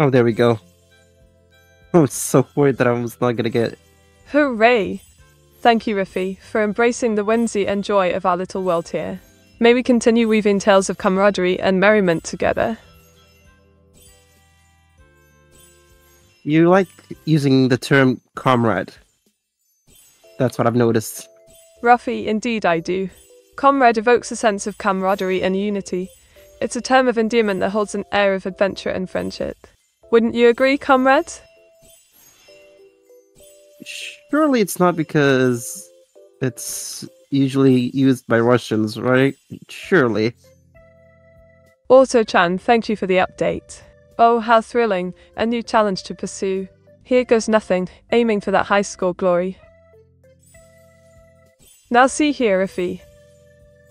Oh, there we go. I was so worried that I was not gonna get. Hooray! Thank you, Rafi, for embracing the whimsy and joy of our little world here. May we continue weaving tales of camaraderie and merriment together. You like using the term comrade. That's what I've noticed. Ruffy, indeed I do. Comrade evokes a sense of camaraderie and unity. It's a term of endearment that holds an air of adventure and friendship. Wouldn't you agree, comrade? Surely it's not because it's usually used by Russians, right? Surely. Also, Chan, thank you for the update. Oh, how thrilling, a new challenge to pursue. Here goes nothing, aiming for that high score glory. Now see here, Ruffy.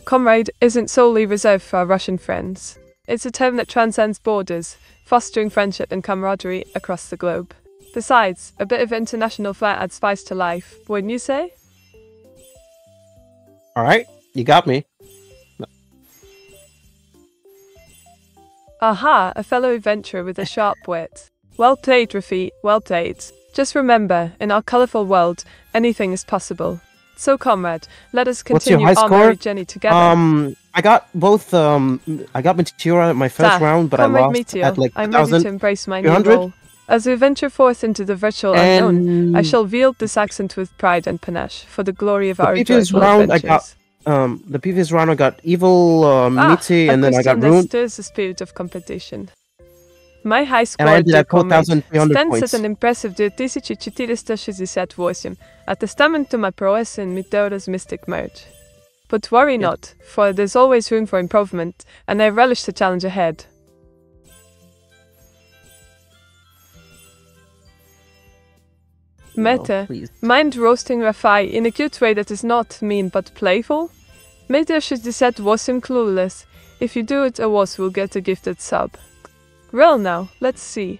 Comrade isn't solely reserved for our Russian friends. It's a term that transcends borders, fostering friendship and camaraderie across the globe. Besides, a bit of international flair adds spice to life, wouldn't you say? All right, you got me. No. Aha, a fellow adventurer with a sharp wit. Well played, Rafie, well played. Just remember, in our colourful world, anything is possible. So, comrade, let us continue our merry journey together. Um, I got both. Um, I got Meteora in my first Da, round, but I lost Meteor, at like I'm ready to embrace my new role. As we venture forth into the virtual unknown, I shall wield this accent with pride and panache for the glory of The our previous round I got um, the previous round I got evil, um, Ah, Mitty, and then I got Rune, stirs the spirit of competition. My high score, and I ended dear at comrade, 4,300 stands points. at an impressive 2468, a testament to my prowess in Meteora's mystic merge. But worry Yeah. not, for there's always room for improvement, and I relish the challenge ahead. No, Meta, please. mind roasting Rafai in a cute way that is not mean but playful? Meteor should set Wasim clueless. If you do it, a was will get a gifted sub. Well now, let's see.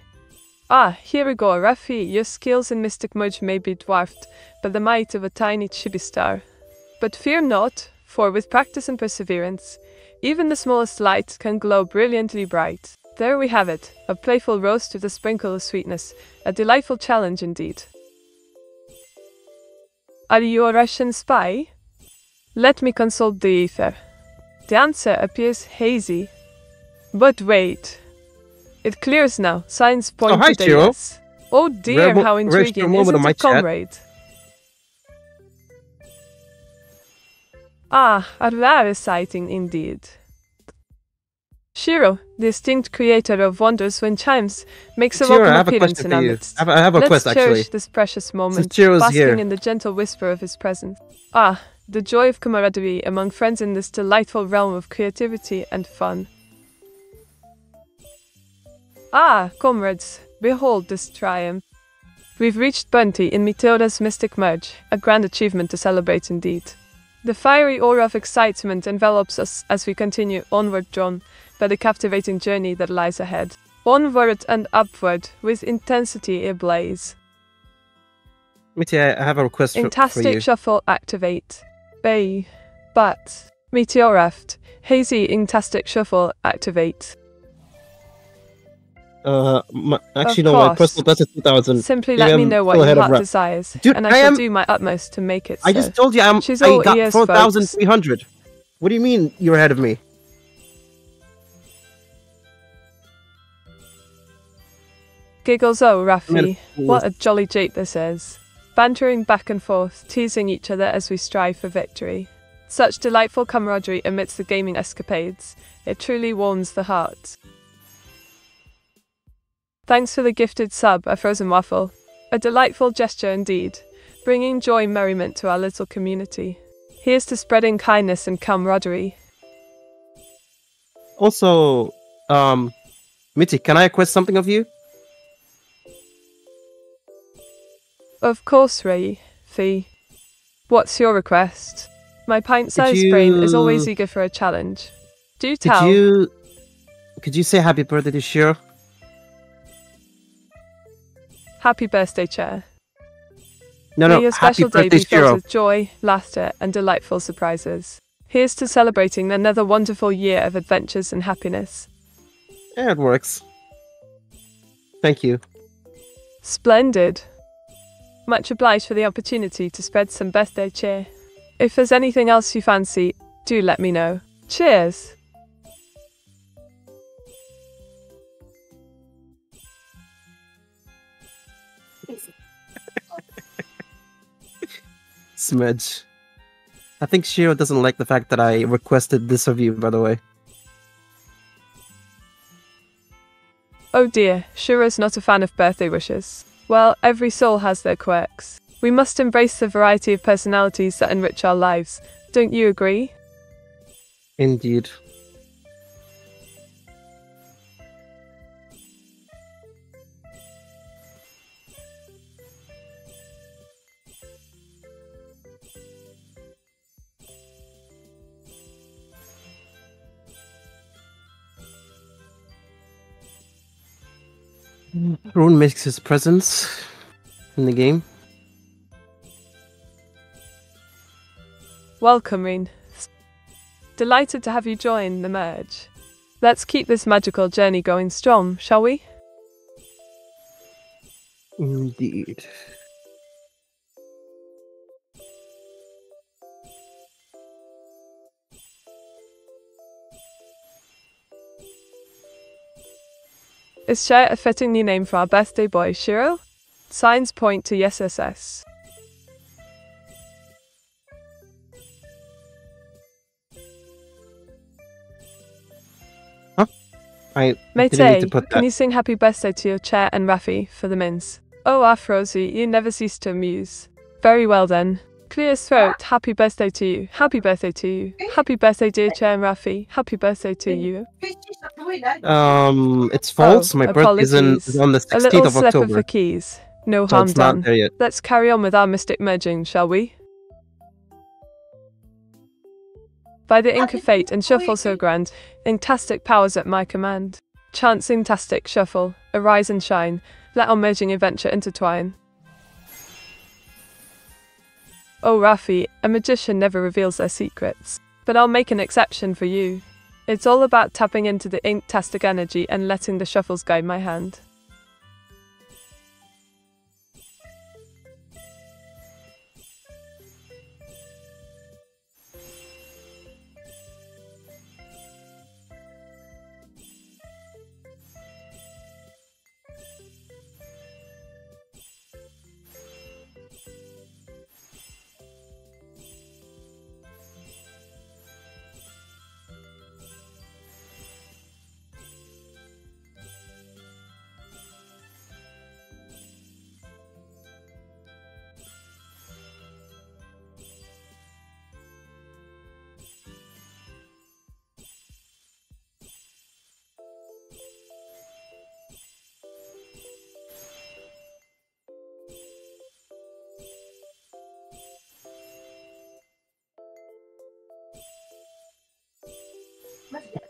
Ah, here we go, Rafi. Your skills in Mystic Merge may be dwarfed by the might of a tiny chibi star. But fear not, for with practice and perseverance, even the smallest light can glow brilliantly bright. There we have it, a playful roast with a sprinkle of sweetness, a delightful challenge indeed. Are you a Russian spy? Let me consult the ether. The answer appears hazy. But wait. It clears now. Signs point Oh, hi, to yes. Oh dear, how intriguing. Isn't my it, chat. Ah, a rare sighting indeed. Shiro, the distinct creator of wonders when chimes, makes a Chiro, I welcome a appearance question in our midst. I have a, I have a Let's quest cherish actually. this precious moment, basking here. in the gentle whisper of his presence. Ah, the joy of camaraderie among friends in this delightful realm of creativity and fun. Ah, comrades, behold this triumph. We've reached Bunty in Meteora's mystic merge, a grand achievement to celebrate indeed. The fiery aura of excitement envelops us as we continue onward drawn by the captivating journey that lies ahead. Onward and upward, with intensity ablaze. Mitty, I have a request for, for Fantastic you. shuffle activate. Bay. But. Meteoraft. Hazy Inktastic shuffle activate. Uh, my, actually, no, my personal best is 2,000. Simply let me know what your heart desires, Dude, and I, I shall am- do my utmost to make it so. I just told you I'm. She's I all got 4,300. What do you mean you're ahead of me? Giggles, oh, Rafi. What a jolly jape this is. Bantering back and forth, teasing each other as we strive for victory. Such delightful camaraderie amidst the gaming escapades. It truly warms the heart. Thanks for the gifted sub, a frozen waffle. A delightful gesture indeed, bringing joy and merriment to our little community. Here's to spreading kindness and camaraderie. Also, um, Mitty, can I request something of you? Of course, Ray, Fee. What's your request? My pint-sized brain is always eager for a challenge. Do Could tell. you, could you say happy birthday to Shiro? Happy birthday, Chair. No, May no, your happy special day birthday, be filled with joy, laughter, and delightful surprises. Here's to celebrating another wonderful year of adventures and happiness. Yeah, it works. Thank you. Splendid. Much obliged for the opportunity to spread some birthday cheer. If there's anything else you fancy, do let me know. Cheers! Smidge. I think Shiro doesn't like the fact that I requested this of you, by the way. Oh dear, Shura's not a fan of birthday wishes. Well, every soul has their quirks. We must embrace the variety of personalities that enrich our lives. Don't you agree? Indeed. Rune makes his presence in the game. Welcome, Reen. Delighted to have you join the merge. Let's keep this magical journey going strong, shall we? Indeed. Is Share a fitting new name for our birthday boy, Shiro? Signs point to yes, yes, yes. I Mate, need to put can you sing happy birthday to your chair and Rafi for the mins? Oh, Afrosi, you never cease to amuse. Very well then. Clear as throat, happy birthday to you. Happy birthday to you. Happy birthday, dear chair and Rafi. Happy birthday to you. Um, it's false. Oh, My birthday is, in, is on the A 16th little of slip of October. the keys. No So harm it's not done. there yet. Let's carry on with our mystic merging, shall we? By the ink of fate and shuffle so grand, inktastic powers at my command. Chance inktastic shuffle, arise and shine, let our merging adventure intertwine. Oh, Rafi, a magician never reveals their secrets, but I'll make an exception for you. It's all about tapping into the inktastic energy and letting the shuffles guide my hand.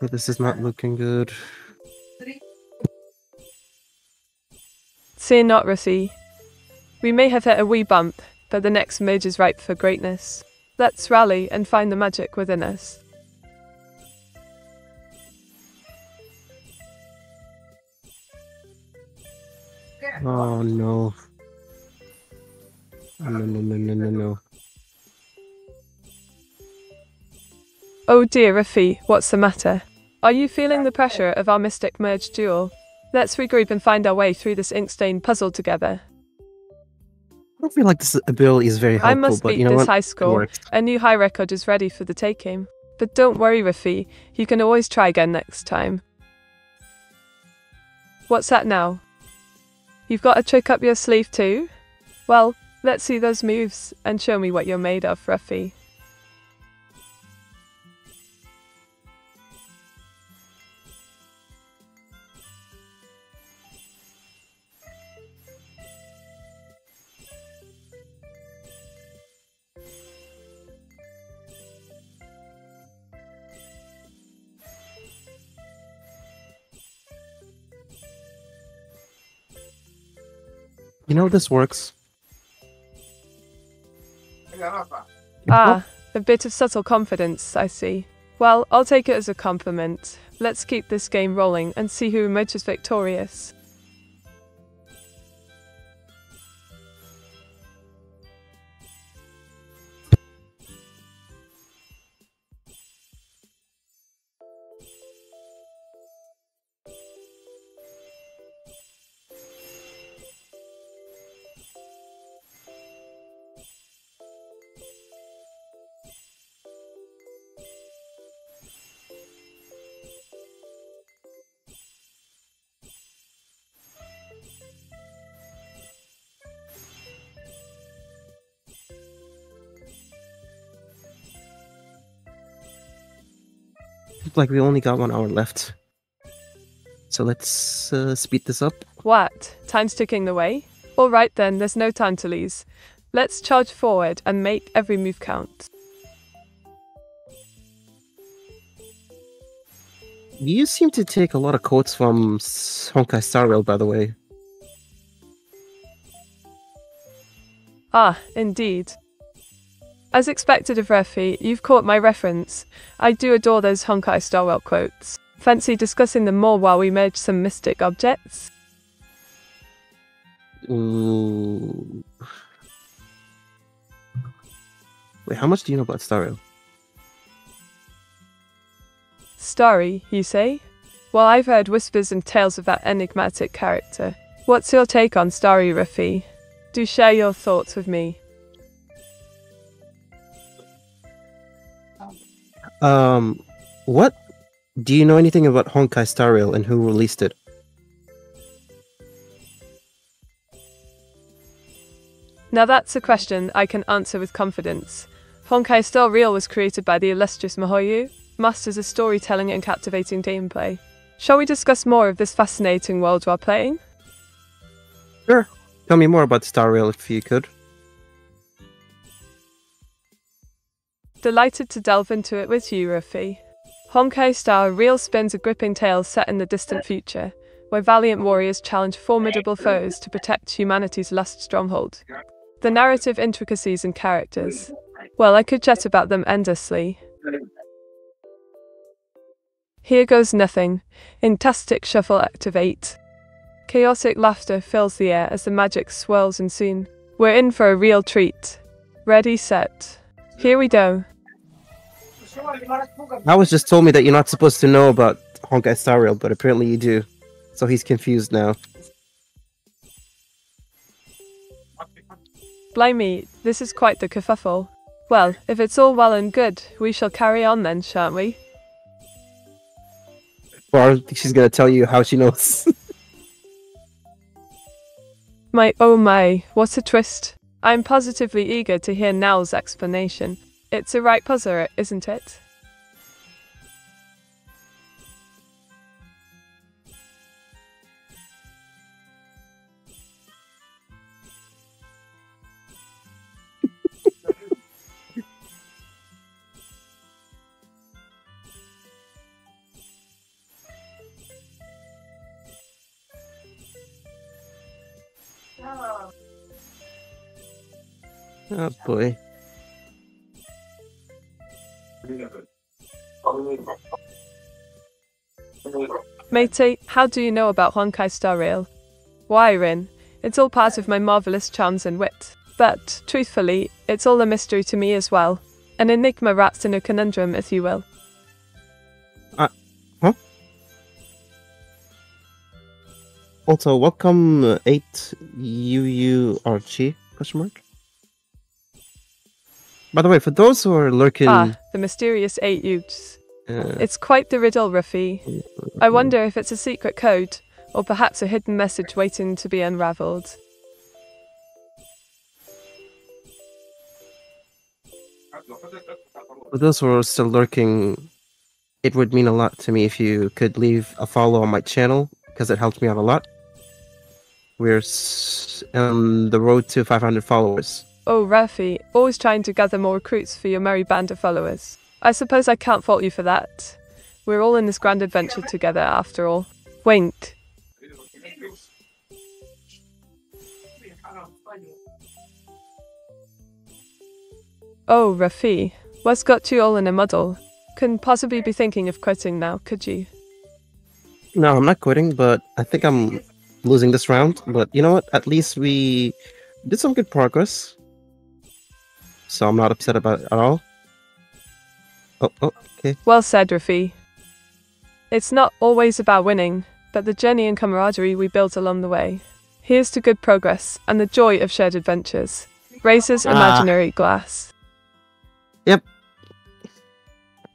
This is not looking good. Fear not, Rafi. We may have hit a wee bump, but the next merge is ripe for greatness. Let's rally and find the magic within us. Oh no. Oh, no, no, no, no, no, no. Oh dear, Rafi, what's the matter? Are you feeling the pressure of our mystic merge duel? Let's regroup and find our way through this ink stained puzzle together. I don't feel like this ability is very helpful, I must but beat you know this what? high score. A new high record is ready for the taking. But don't worry, Rafi, you can always try again next time. What's that now? You've got a trick up your sleeve too? Well, let's see those moves and show me what you're made of, Rafi. You know this works. Ah, a bit of subtle confidence, I see. Well, I'll take it as a compliment. Let's keep this game rolling and see who emerges victorious. like we only got one hour left. So let's uh, speed this up. What? Time's ticking away? All right then, there's no time to lose. Let's charge forward and make every move count. You seem to take a lot of quotes from Honkai Star Rail, by the way. Ah, indeed. As expected of Refi, you've caught my reference. I do adore those Honkai Star Rail quotes. Fancy discussing them more while we merge some mystic objects? Ooh. Wait, how much do you know about Star Rail? Starry, you say? Well, I've heard whispers and tales of that enigmatic character. What's your take on Starry Rafi? Do share your thoughts with me. Um, what? Do you know anything about Honkai Star Rail and who released it? Now that's a question I can answer with confidence. Honkai Star Rail was created by the illustrious miHoYo, masters of storytelling and captivating gameplay. Shall we discuss more of this fascinating world while playing? Sure. Tell me more about Star Rail if you could. Delighted to delve into it with you, Ruffy. Honkai Star Rail spins a gripping tale set in the distant future, where valiant warriors challenge formidable foes to protect humanity's lost stronghold. The narrative intricacies and characters. Well, I could chat about them endlessly. Here goes nothing. Inktastic shuffle activate. Chaotic laughter fills the air as the magic swirls and soon. We're in for a real treat. Ready, set. Here we go. I was just told me that you're not supposed to know about Honkai Star Rail, but apparently you do. So he's confused now. Blimey, this is quite the kerfuffle. Well, if it's all well and good, we shall carry on then, shan't we? Or she's gonna tell you how she knows. My oh my, what a twist. I'm positively eager to hear Nell's explanation. It's a right puzzler, isn't it? oh boy. Matey, how do you know about Honkai Star Rail? Why, Rin? It's all part of my marvelous charms and wit. But, truthfully, it's all a mystery to me as well. An enigma wrapped in a conundrum, if you will. Uh, huh? Also, welcome uh, 8UURG, question mark? By the way, for those who are lurking... Ah, the mysterious eight youths. uh, It's quite the riddle, Ruffy. I wonder if it's a secret code, or perhaps a hidden message waiting to be unravelled. For those who are still lurking, it would mean a lot to me if you could leave a follow on my channel, because it helps me out a lot. We're on the road to 500 followers. Oh, Rafi, always trying to gather more recruits for your merry band of followers. I suppose I can't fault you for that. We're all in this grand adventure together, after all. Wait, oh, Rafi, what's got you all in a muddle? Couldn't possibly be thinking of quitting now, could you? No, I'm not quitting, but I think I'm losing this round. But you know what? At least we did some good progress. So I'm not upset about it at all. Oh, oh, okay. Well said, Rafi. It's not always about winning, but the journey and camaraderie we built along the way. Here's to good progress and the joy of shared adventures. Razor's Ah. imaginary glass. Yep.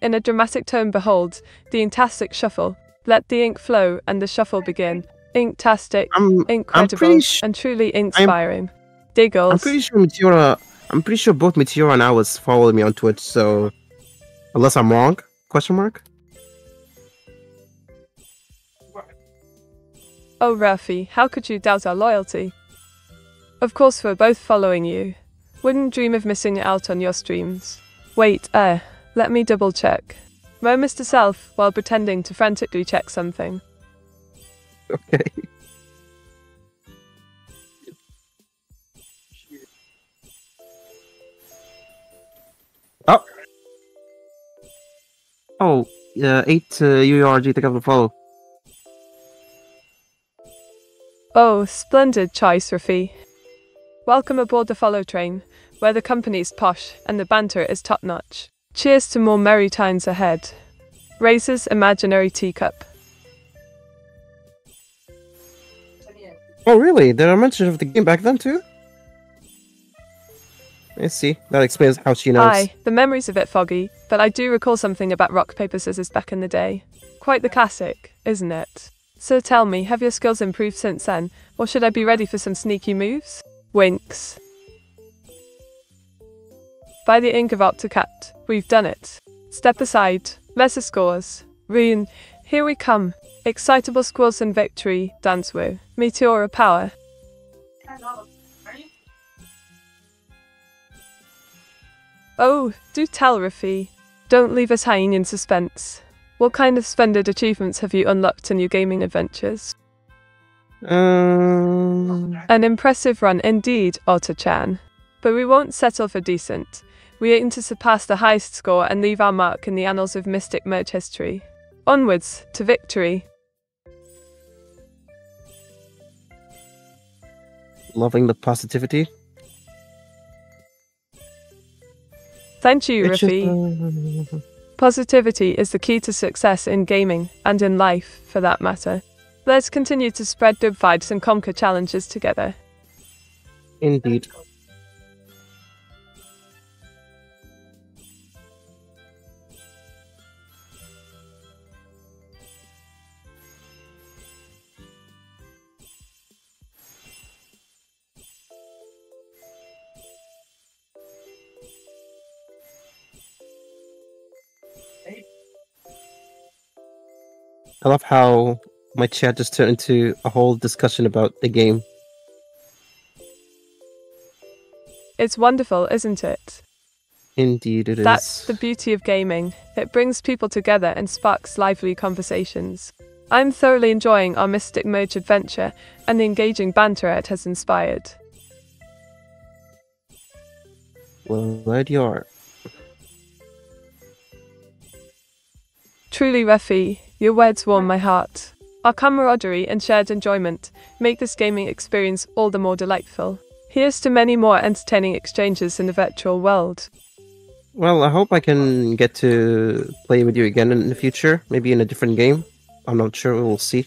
In a dramatic tone, behold the inktastic shuffle. Let the ink flow and the shuffle begin. Inktastic, I'm incredible, sh- and truly inspiring. Diggles. I'm pretty sure Meteora. I'm pretty sure both Meteora and I was following me on Twitch. So unless I'm wrong? Question mark. Oh, Rafi, how could you doubt our loyalty? Of course, we're both following you. Wouldn't dream of missing out on your streams. Wait, uh, let me double check. Mo Mr. Self while pretending to frantically check something. Okay. Oh, uh, 8 uh, URG, thank you for the follow. Oh, splendid choice, Rafi. Welcome aboard the follow train, where the company's posh and the banter is top notch. Cheers to more merry times ahead. Raises imaginary teacup. Oh, really? There are mentions of the game back then, too? I see. That explains how she knows. Aye, the memory's a bit foggy, but I do recall something about rock, paper, scissors back in the day. Quite the classic, isn't it? So tell me, have your skills improved since then, or should I be ready for some sneaky moves? Winks. By the ink of Octocat, we've done it. Step aside, lesser scores. Rune, here we come. Excitable squirrels and victory, dance with. Meteora power. Oh, do tell, Rafi. Don't leave us hanging in suspense. What kind of splendid achievements have you unlocked in your gaming adventures? Um, An impressive run indeed, Otter-chan. But we won't settle for decent. We aim to surpass the highest score and leave our mark in the annals of Mystic Merge history. Onwards, to victory. loving the positivity. Thank you, It's just, Rafi. uh, Positivity is the key to success in gaming and in life, for that matter. Let's continue to spread good vibes and conquer challenges together. Indeed. I love how my chat just turned into a whole discussion about the game. It's wonderful, isn't it? Indeed, it is. That's the beauty of gaming. It brings people together and sparks lively conversations. I'm thoroughly enjoying our Mystic Merge adventure and the engaging banter it has inspired. Well, glad you are. Truly, Refi, your words warm my heart. Our camaraderie and shared enjoyment make this gaming experience all the more delightful. Here's to many more entertaining exchanges in the virtual world. Well, I hope I can get to play with you again in the future, maybe in a different game. I'm not sure, we'll see.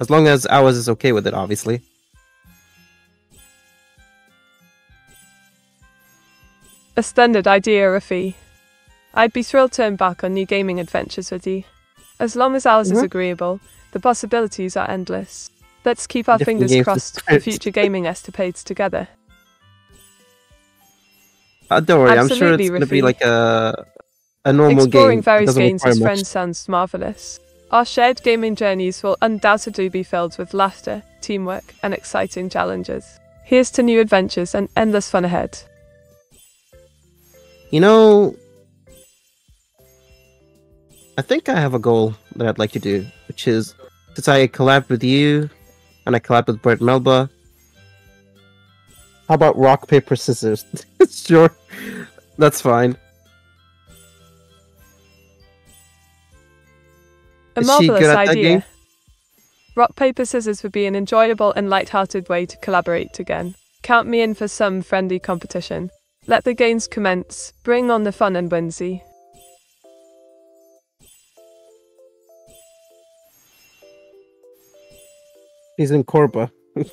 As long as ours is okay with it, obviously. A splendid idea, Rafi. I'd be thrilled to embark on new gaming adventures with you. As long as ours is Mhm. agreeable, the possibilities are endless. Let's keep our Different fingers crossed for future gaming escapades together. Uh, don't worry, I'm sure it's going to be like a a normal Exploring game. that various games as much. friends sounds marvelous. Our shared gaming journeys will undoubtedly be filled with laughter, teamwork, and exciting challenges. Here's to new adventures and endless fun ahead. You know, I think I have a goal that I'd like to do, which is since I collabed with you and I collabed with Brett Melba. How about rock paper scissors? sure, that's fine. A Is she marvelous good at that idea. game? Rock, paper, scissors would be an enjoyable and light-hearted way to collaborate again. Count me in for some friendly competition. Let the games commence. Bring on the fun and whimsy. He's in Corba.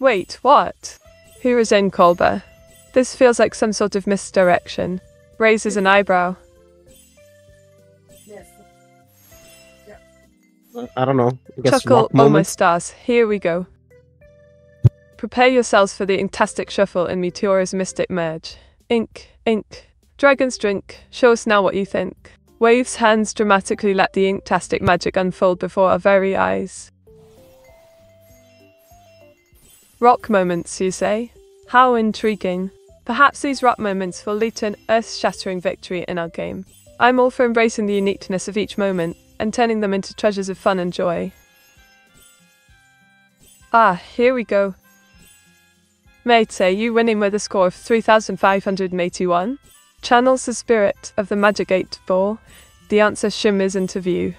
Wait, what? Who is in Kolba? This feels like some sort of misdirection. Raises an eyebrow. I don't know. I Chuckle, oh my stars, here we go. Prepare yourselves for the inktastic shuffle in Meteora's mystic merge. Ink, ink. Dragon's drink, show us now what you think. Waves hands dramatically let the inktastic magic unfold before our very eyes. Rock moments, you say? How intriguing. Perhaps these rock moments will lead to an earth shattering victory in our game. I'm all for embracing the uniqueness of each moment and turning them into treasures of fun and joy. Ah, here we go. Mate, you winning with a score of 3,581? Channels the spirit of the Magic 8 ball, the answer shimmers into view.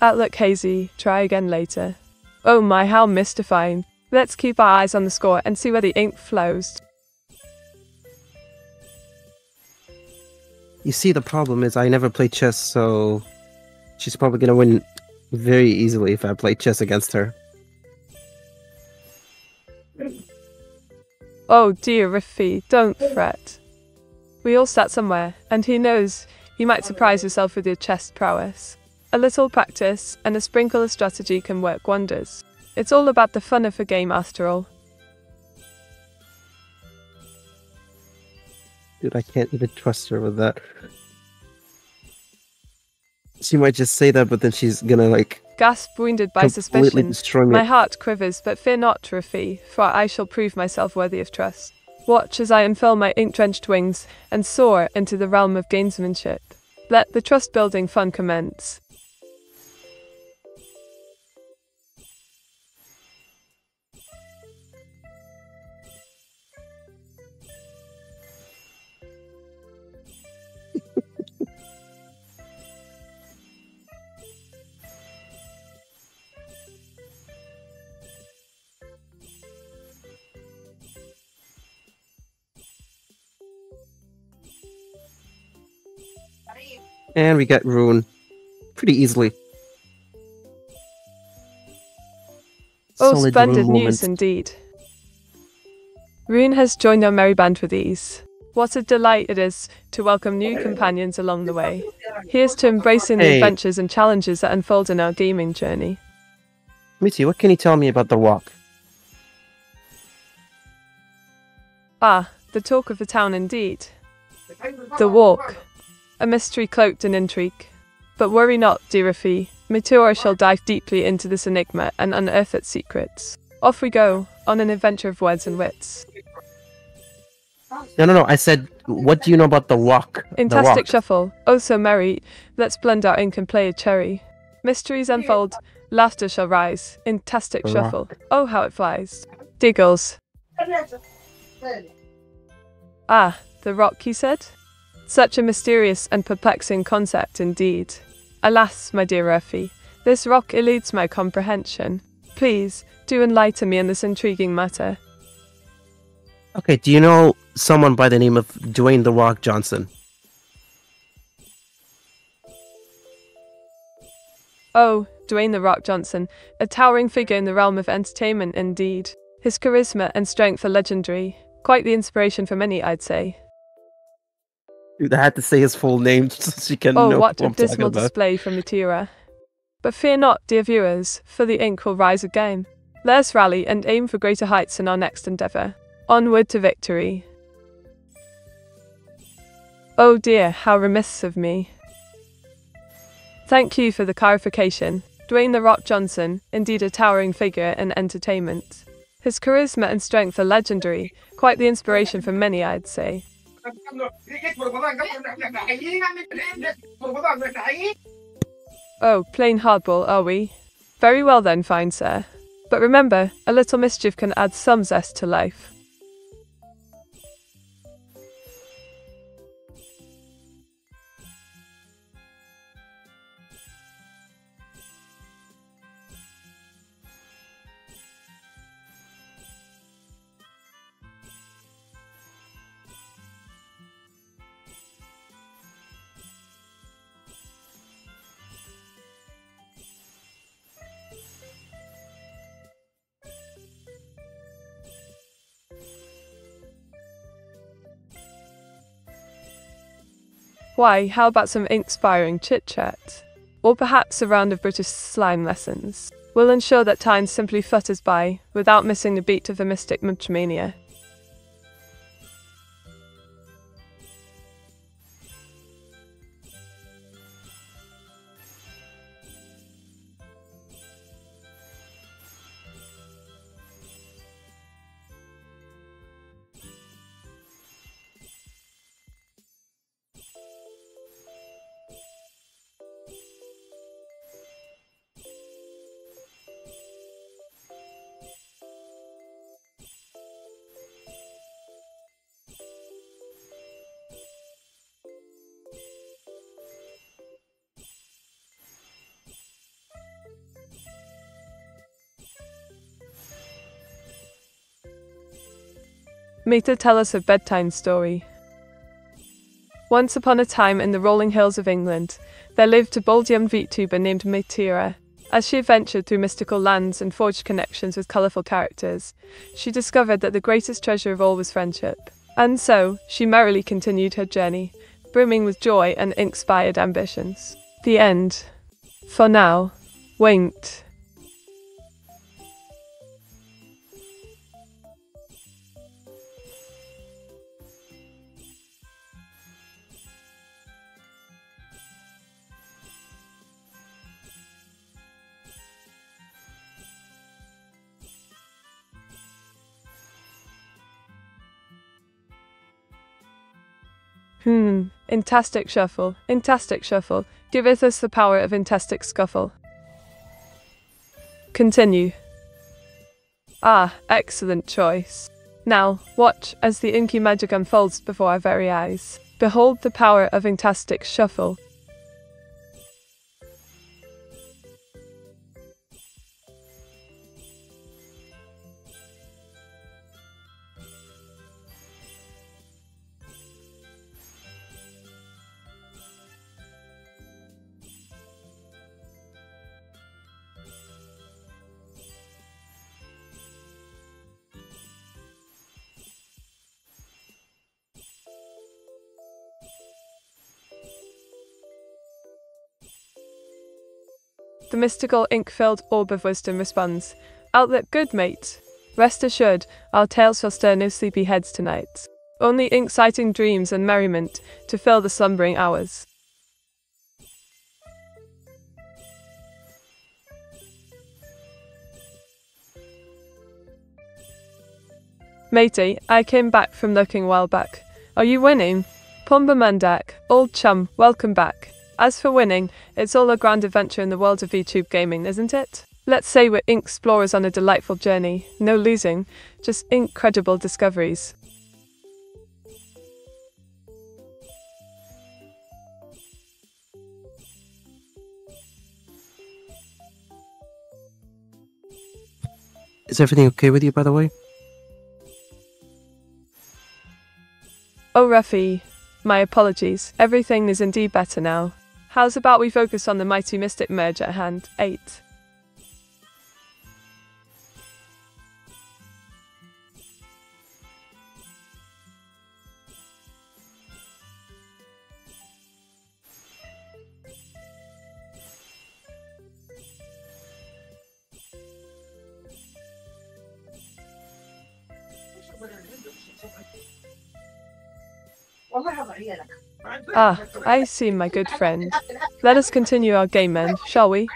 Ah, Outlook hazy, try again later. Oh my, how mystifying. Let's keep our eyes on the score and see where the ink flows. You see, the problem is I never play chess, so she's probably gonna win very easily if I play chess against her. Oh dear, Riffy, don't fret. We all start somewhere, and who knows, you might surprise yourself with your chess prowess. A little practice and a sprinkle of strategy can work wonders. It's all about the fun of a game after all. Dude, I can't even trust her with that. She might just say that, but then she's gonna like Gasp, wounded by suspicion. My heart quivers, but fear not, Rafi, for I shall prove myself worthy of trust. Watch as I unfurl my ink drenched wings and soar into the realm of gamesmanship. Let the trust building fun commence. And we get Rune pretty easily. Oh, Solid splendid news moment. indeed. Rune has joined our merry band with ease. What a delight it is to welcome new companions along the way. Here's to embracing the Hey. adventures and challenges that unfold in our gaming journey. Mitty, what can you tell me about the walk? Ah, the talk of the town indeed. The walk. A mystery cloaked in intrigue. But worry not, dear Rafi. Meteor shall dive deeply into this enigma and unearth its secrets. Off we go, on an adventure of words and wits. No, no, no. I said, what do you know about the walk? Fantastic shuffle. Oh, so merry. Let's blend our ink and play a cherry. Mysteries unfold. Laughter shall rise. Fantastic The shuffle. Oh, how it flies. Diggles. Ah, the rock, he said? Such a mysterious and perplexing concept indeed. Alas, my dear Ruffy, this rock eludes my comprehension. Please, do enlighten me in this intriguing matter. Okay, do you know someone by the name of Dwayne the Rock Johnson? Oh, Dwayne The Rock Johnson, a towering figure in the realm of entertainment indeed. His charisma and strength are legendary. Quite the inspiration for many, I'd say. Dude, I had to say his full name so she can Oh, know what who a dismal display from Meteora. But fear not, dear viewers, for the ink will rise again. Let us rally and aim for greater heights in our next endeavour. Onward to victory. Oh dear, how remiss of me. Thank you for the clarification. Dwayne The Rock Johnson, indeed a towering figure in entertainment. His charisma and strength are legendary, quite the inspiration for many, I'd say. Oh, plain hardball, are we? Very well then, fine sir. But remember, a little mischief can add some zest to life. Why, how about some inspiring chit chat? Or perhaps a round of British slime lessons? We'll ensure that time simply flutters by without missing the beat of the mystic Munchmania. Mita, tell us a bedtime story. Once upon a time in the rolling hills of England, there lived a bold young VTuber named Meteora. As she adventured through mystical lands and forged connections with colourful characters, she discovered that the greatest treasure of all was friendship. And so, she merrily continued her journey, brimming with joy and inspired ambitions. The end. For now. Winked. Hmm, Inktastic Shuffle, Inktastic Shuffle, giveth us the power of Inktastic Scuffle. Continue. Ah, excellent choice. Now, watch as the inky magic unfolds before our very eyes. Behold the power of Inktastic Shuffle. The mystical ink-filled orb of wisdom responds, Outlet good, mate. Rest assured, our tales shall stir no sleepy heads tonight. Only ink-sighting dreams and merriment to fill the slumbering hours. Matey, I came back from looking a while back. Are you winning? Pumba Mundak, old chum, welcome back. As for winning, it's all a grand adventure in the world of VTube gaming, isn't it? Let's say we're ink explorers on a delightful journey. No losing, just incredible discoveries. Is everything okay with you, by the way? Oh, Ruffy, my apologies. Everything is indeed better now. How's about we focus on the mighty mystic merge at hand? 8. Ah, I see, my good friend. Let us continue our game then, shall we?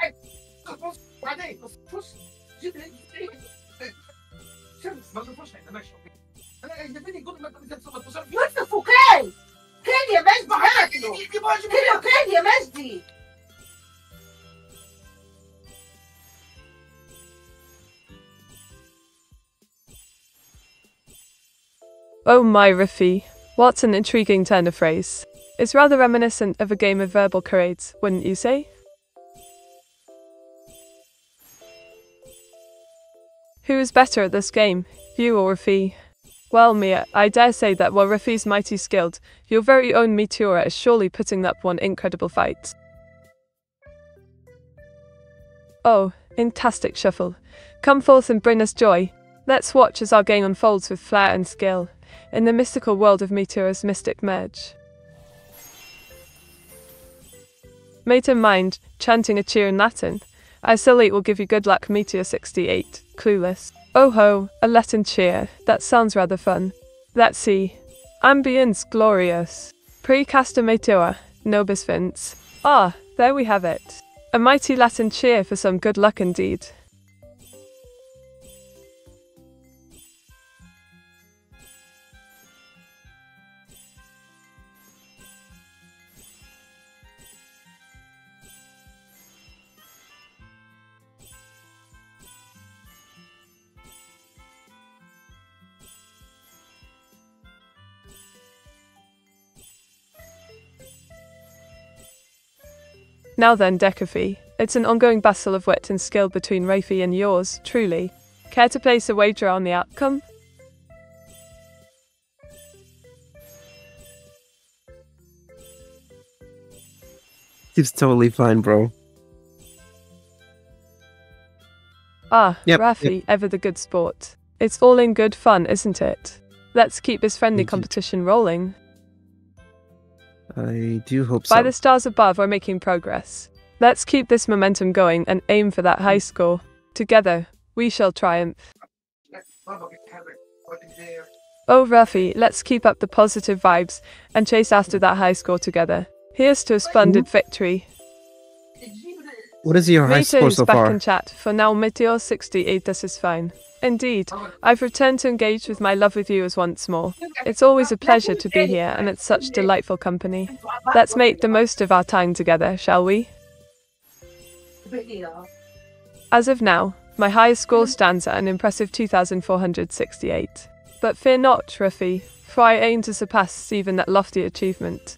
يوسف وكاي كان يا مجدي كده كان يا مجدي Oh my Riffy, what an intriguing turn of phrase. It's rather reminiscent of a game of verbal charades, wouldn't you say? Who is better at this game, you or Rafi? Well, Mia, I dare say that while Rafi's mighty skilled, your very own Meteora is surely putting up one incredible fight. Oh, fantastic shuffle. Come forth and bring us joy. Let's watch as our game unfolds with flair and skill, in the mystical world of Meteora's mystic merge. Mate in mind, chanting a cheer in Latin. I salute will give you good luck, Meteor 68. Clueless. Oh ho, a Latin cheer. That sounds rather fun. Let's see. Ambience glorious. Precasta Meteor. Nobis Vince. Ah, there we have it. A mighty Latin cheer for some good luck indeed. Now then, Decafee, it's an ongoing battle of wit and skill between Rafi and yours, truly. Care to place a wager on the outcome? It's totally fine, bro. Ah, yep, Rafi, yep. ever the good sport. It's all in good fun, isn't it? Let's keep this friendly competition rolling. I do hope so. By the stars above, we're making progress. Let's keep this momentum going and aim for that high score. Together, we shall triumph. Oh, Rafi, let's keep up the positive vibes and chase after that high score together. Here's to a splendid mm-hmm. victory. What is your high Meteor score is so back far? in chat. For now, Meteor 68, this is fine. Indeed, I've returned to engage with my lovely viewers once more. It's always a pleasure to be here, and it's such delightful company. Let's make the most of our time together, shall we? As of now, my highest score stands at an impressive 2,468. But fear not, Ruffy, for I aim to surpass even that lofty achievement.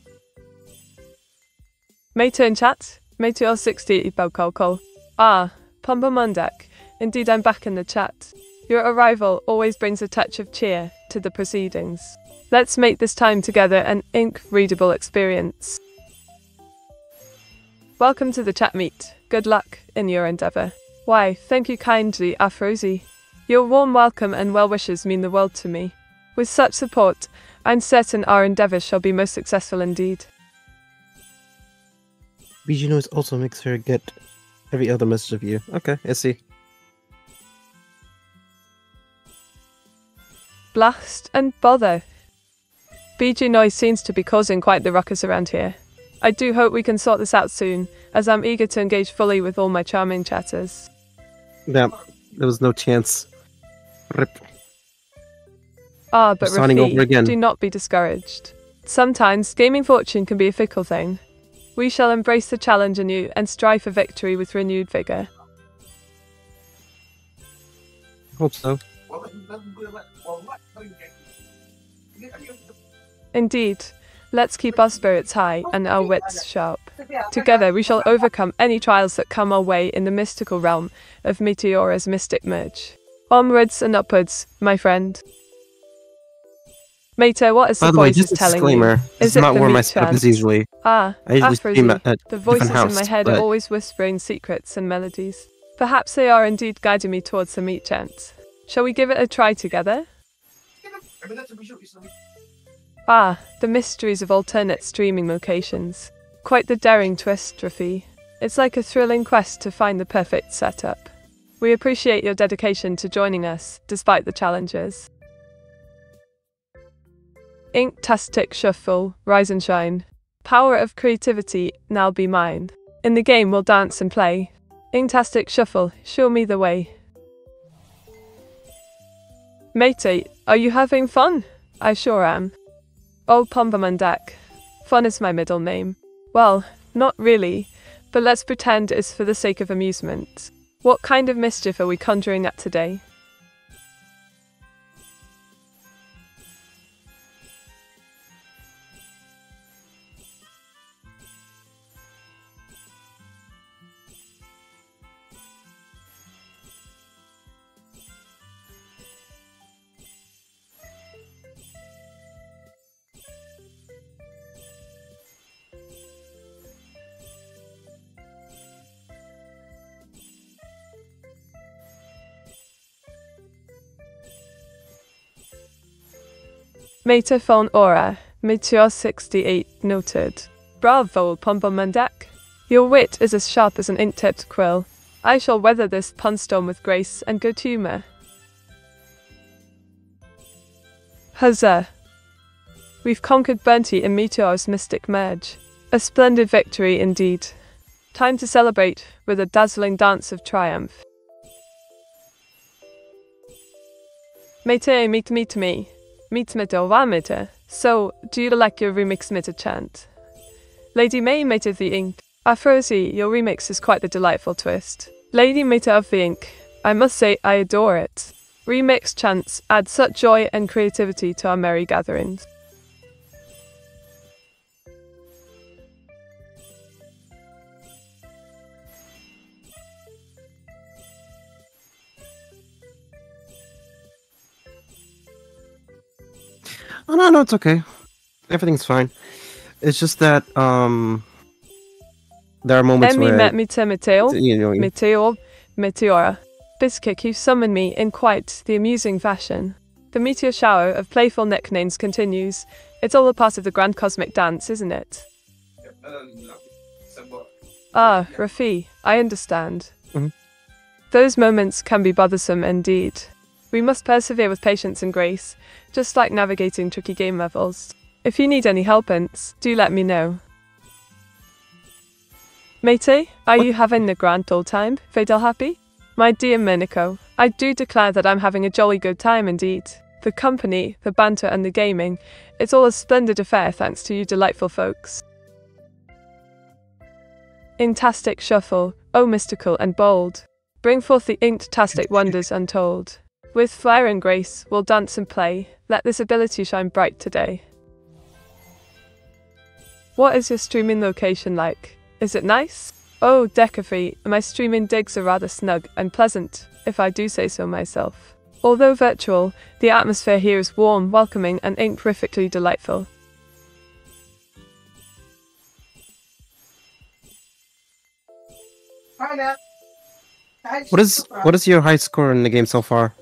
Meteor chat, Meteor 60 Ibaukolkol. Ah, Pumba Mundak. Indeed, I'm back in the chat. Your arrival always brings a touch of cheer to the proceedings. Let's make this time together an ink readable experience. Welcome to the chat meet. Good luck in your endeavour. Why, thank you kindly, Afrosi. Your warm welcome and well wishes mean the world to me. With such support, I'm certain our endeavours shall be most successful indeed. Noise also makes her get every other message of you. Okay, I see. Blast and bother. BG noise seems to be causing quite the ruckus around here. I do hope we can sort this out soon, as I'm eager to engage fully with all my charming chatters. Yeah, there was no chance. Rip. Ah, but Rafi, over again. do not be discouraged. Sometimes gaming fortune can be a fickle thing. We shall embrace the challenge anew and strive for victory with renewed vigour. Hope so. Indeed, let's keep our spirits high and our wits sharp. Together we shall overcome any trials that come our way in the mystical realm of Meteora's mystic merge. Onwards and upwards, my friend. Mater, what is By the the way, voice just a telling disclaimer. you? Is it not the where my setup is. Ah, I usually stream at, at the voices house, in my head but are always whispering secrets and melodies. Perhaps they are indeed guiding me towards the meat chant. Shall we give it a try together? Ah, the mysteries of alternate streaming locations. Quite the daring twist, Rafi. It's like a thrilling quest to find the perfect setup. We appreciate your dedication to joining us, despite the challenges. Inktastic Shuffle, Rise and Shine. Power of creativity, now be mine. In the game, we'll dance and play. Inktastic Shuffle, show me the way. Matey, are you having fun? I sure am. Oh, Pombamandak. Fun is my middle name. Well, not really, but let's pretend it's for the sake of amusement. What kind of mischief are we conjuring at today? Meta phone aura, Meteor 68 noted. Bravo, Pombamandak. Your wit is as sharp as an ink-tipped quill. I shall weather this pun storm with grace and good humour. Huzzah! We've conquered Burnty in Meteor's mystic merge. A splendid victory indeed. Time to celebrate with a dazzling dance of triumph. Mete, meet meet me. Meet me wa mete. So, do you like your remix mete chant? Lady May mate of the ink. Afrosi, your remix is quite the delightful twist. Lady Mate of the ink. I must say I adore it. Remix chants add such joy and creativity to our merry gatherings. Oh no, no, it's okay. Everything's fine. It's just that um there are moments Emi where met me to Matteo. you know Meteor, Meteora. Bizkick, summoned me in quite the amusing fashion. The meteor shower of playful nicknames continues. It's all a part of the grand cosmic dance, isn't it? Ah, Rafi, I understand. Mhm. Those moments can be bothersome indeed. We must persevere with patience and grace, just like navigating tricky game levels. If you need any help, Ince, do let me know. Matey, are you having a grand old time? Fadel happy? My dear Minico, I do declare that I'm having a jolly good time indeed. The company, the banter, and the gaming, it's all a splendid affair thanks to you delightful folks. Inktastic shuffle, oh mystical and bold. Bring forth the inktastic wonders untold. With flair and grace, we'll dance and play. Let this ability shine bright today. What is your streaming location like? Is it nice? Oh, Decafree, my streaming digs are rather snug and pleasant, if I do say so myself. Although virtual, the atmosphere here is warm, welcoming, and inkrifically delightful. What is what is your high score in the game so far?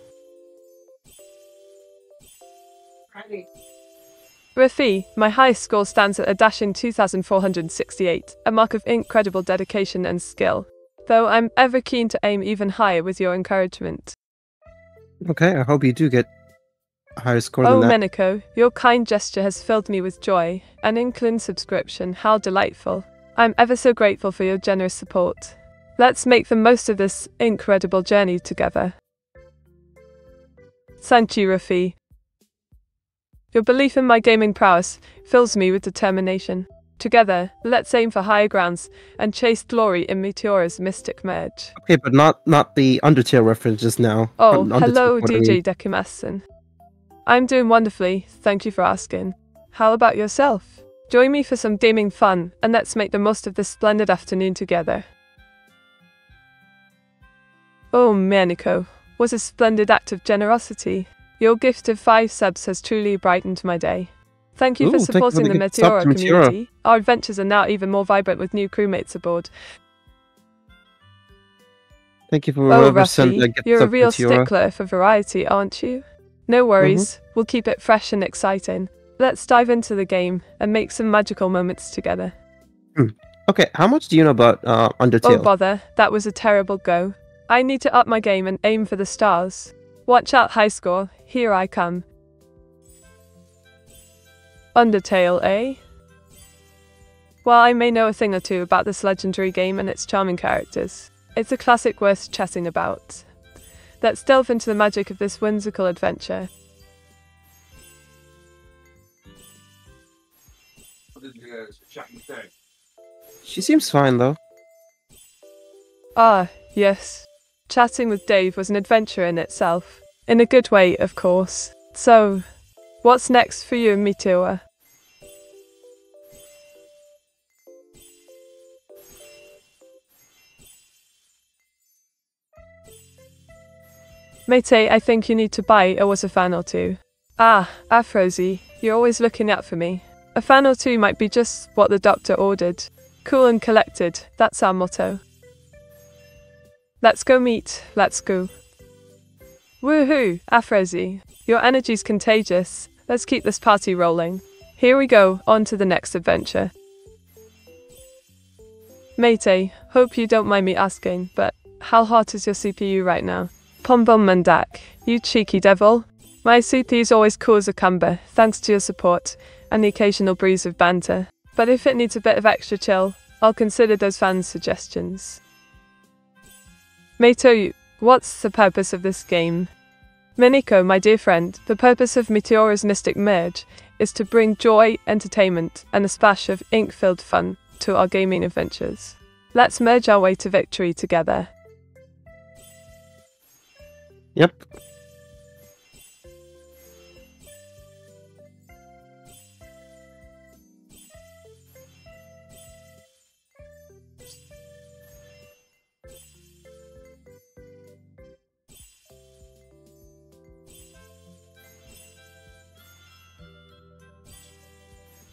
Rafi, my highest score stands at a dashing 2,468, a mark of incredible dedication and skill. Though I'm ever keen to aim even higher with your encouragement. Okay, I hope you do get a higher score Oh, than that. Menico, your kind gesture has filled me with joy. An Inkling subscription, how delightful. I'm ever so grateful for your generous support. Let's make the most of this incredible journey together. Thank you, Rafi. Your belief in my gaming prowess fills me with determination. Together, let's aim for higher grounds and chase glory in Meteora's mystic merge. Okay, but not not the Undertale reference just now. Oh, Undertale, hello, DJ mean. Dekimasson. I'm doing wonderfully, thank you for asking. How about yourself? Join me for some gaming fun, and let's make the most of this splendid afternoon together. Oh, Manico, what a splendid act of generosity. Your gift of five subs has truly brightened my day. Thank you Ooh, for thank you for supporting the the Meteora to Meteora. community. Our adventures are now even more vibrant with new crewmates aboard. Thank you for Oh, Ruffy, you're a real Tiora. stickler for variety, aren't you? No worries, we'll keep it fresh and exciting. Let's dive into the game and make some magical moments together. Okay, how much do you know about uh, Oh Undertale? bother, that was a terrible go. I need to up my game and aim for the stars. Watch out, high score, here I come. Undertale, eh? While I may know a thing or two about this legendary game and its charming characters. It's a classic worth chatting about. Let's delve into the magic of this whimsical adventure. She seems fine though. Ah, yes. Chatting with Dave was an adventure in itself. In a good way, of course. So, what's next for you and Meteor? Mate, I think you need to buy a was a fan or two. Ah, Afrozy, you're always looking out for me. A fan or two might be just what the doctor ordered. Cool and collected, that's our motto. Let's go meet, let's go. Woohoo, Afrozy, your energy's contagious. Let's keep this party rolling. Here we go, on to the next adventure. Mate, hope you don't mind me asking, but how hot is your CPU right now? Pom Pom Mandak, you cheeky devil. My CPU's always cool as a cucumber, thanks to your support and the occasional breeze of banter. But if it needs a bit of extra chill, I'll consider those fans' suggestions. Meito, what's the purpose of this game? Miniko, my dear friend, the purpose of Meteora's Mystic Merge is to bring joy, entertainment, and a splash of ink filled fun to our gaming adventures. Let's merge our way to victory together. Yep.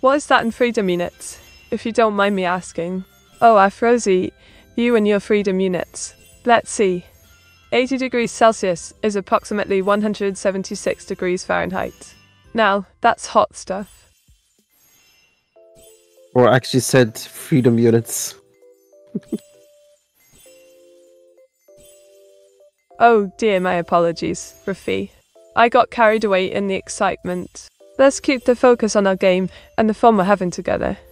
What is that in freedom units, if you don't mind me asking? Oh, Afrosi, you and your freedom units. Let's see. 80 degrees Celsius is approximately 176 degrees Fahrenheit. Now, that's hot stuff. Or actually said freedom units. Oh dear, my apologies, Rafi. I got carried away in the excitement. Let's keep the focus on our game and the fun we're having together.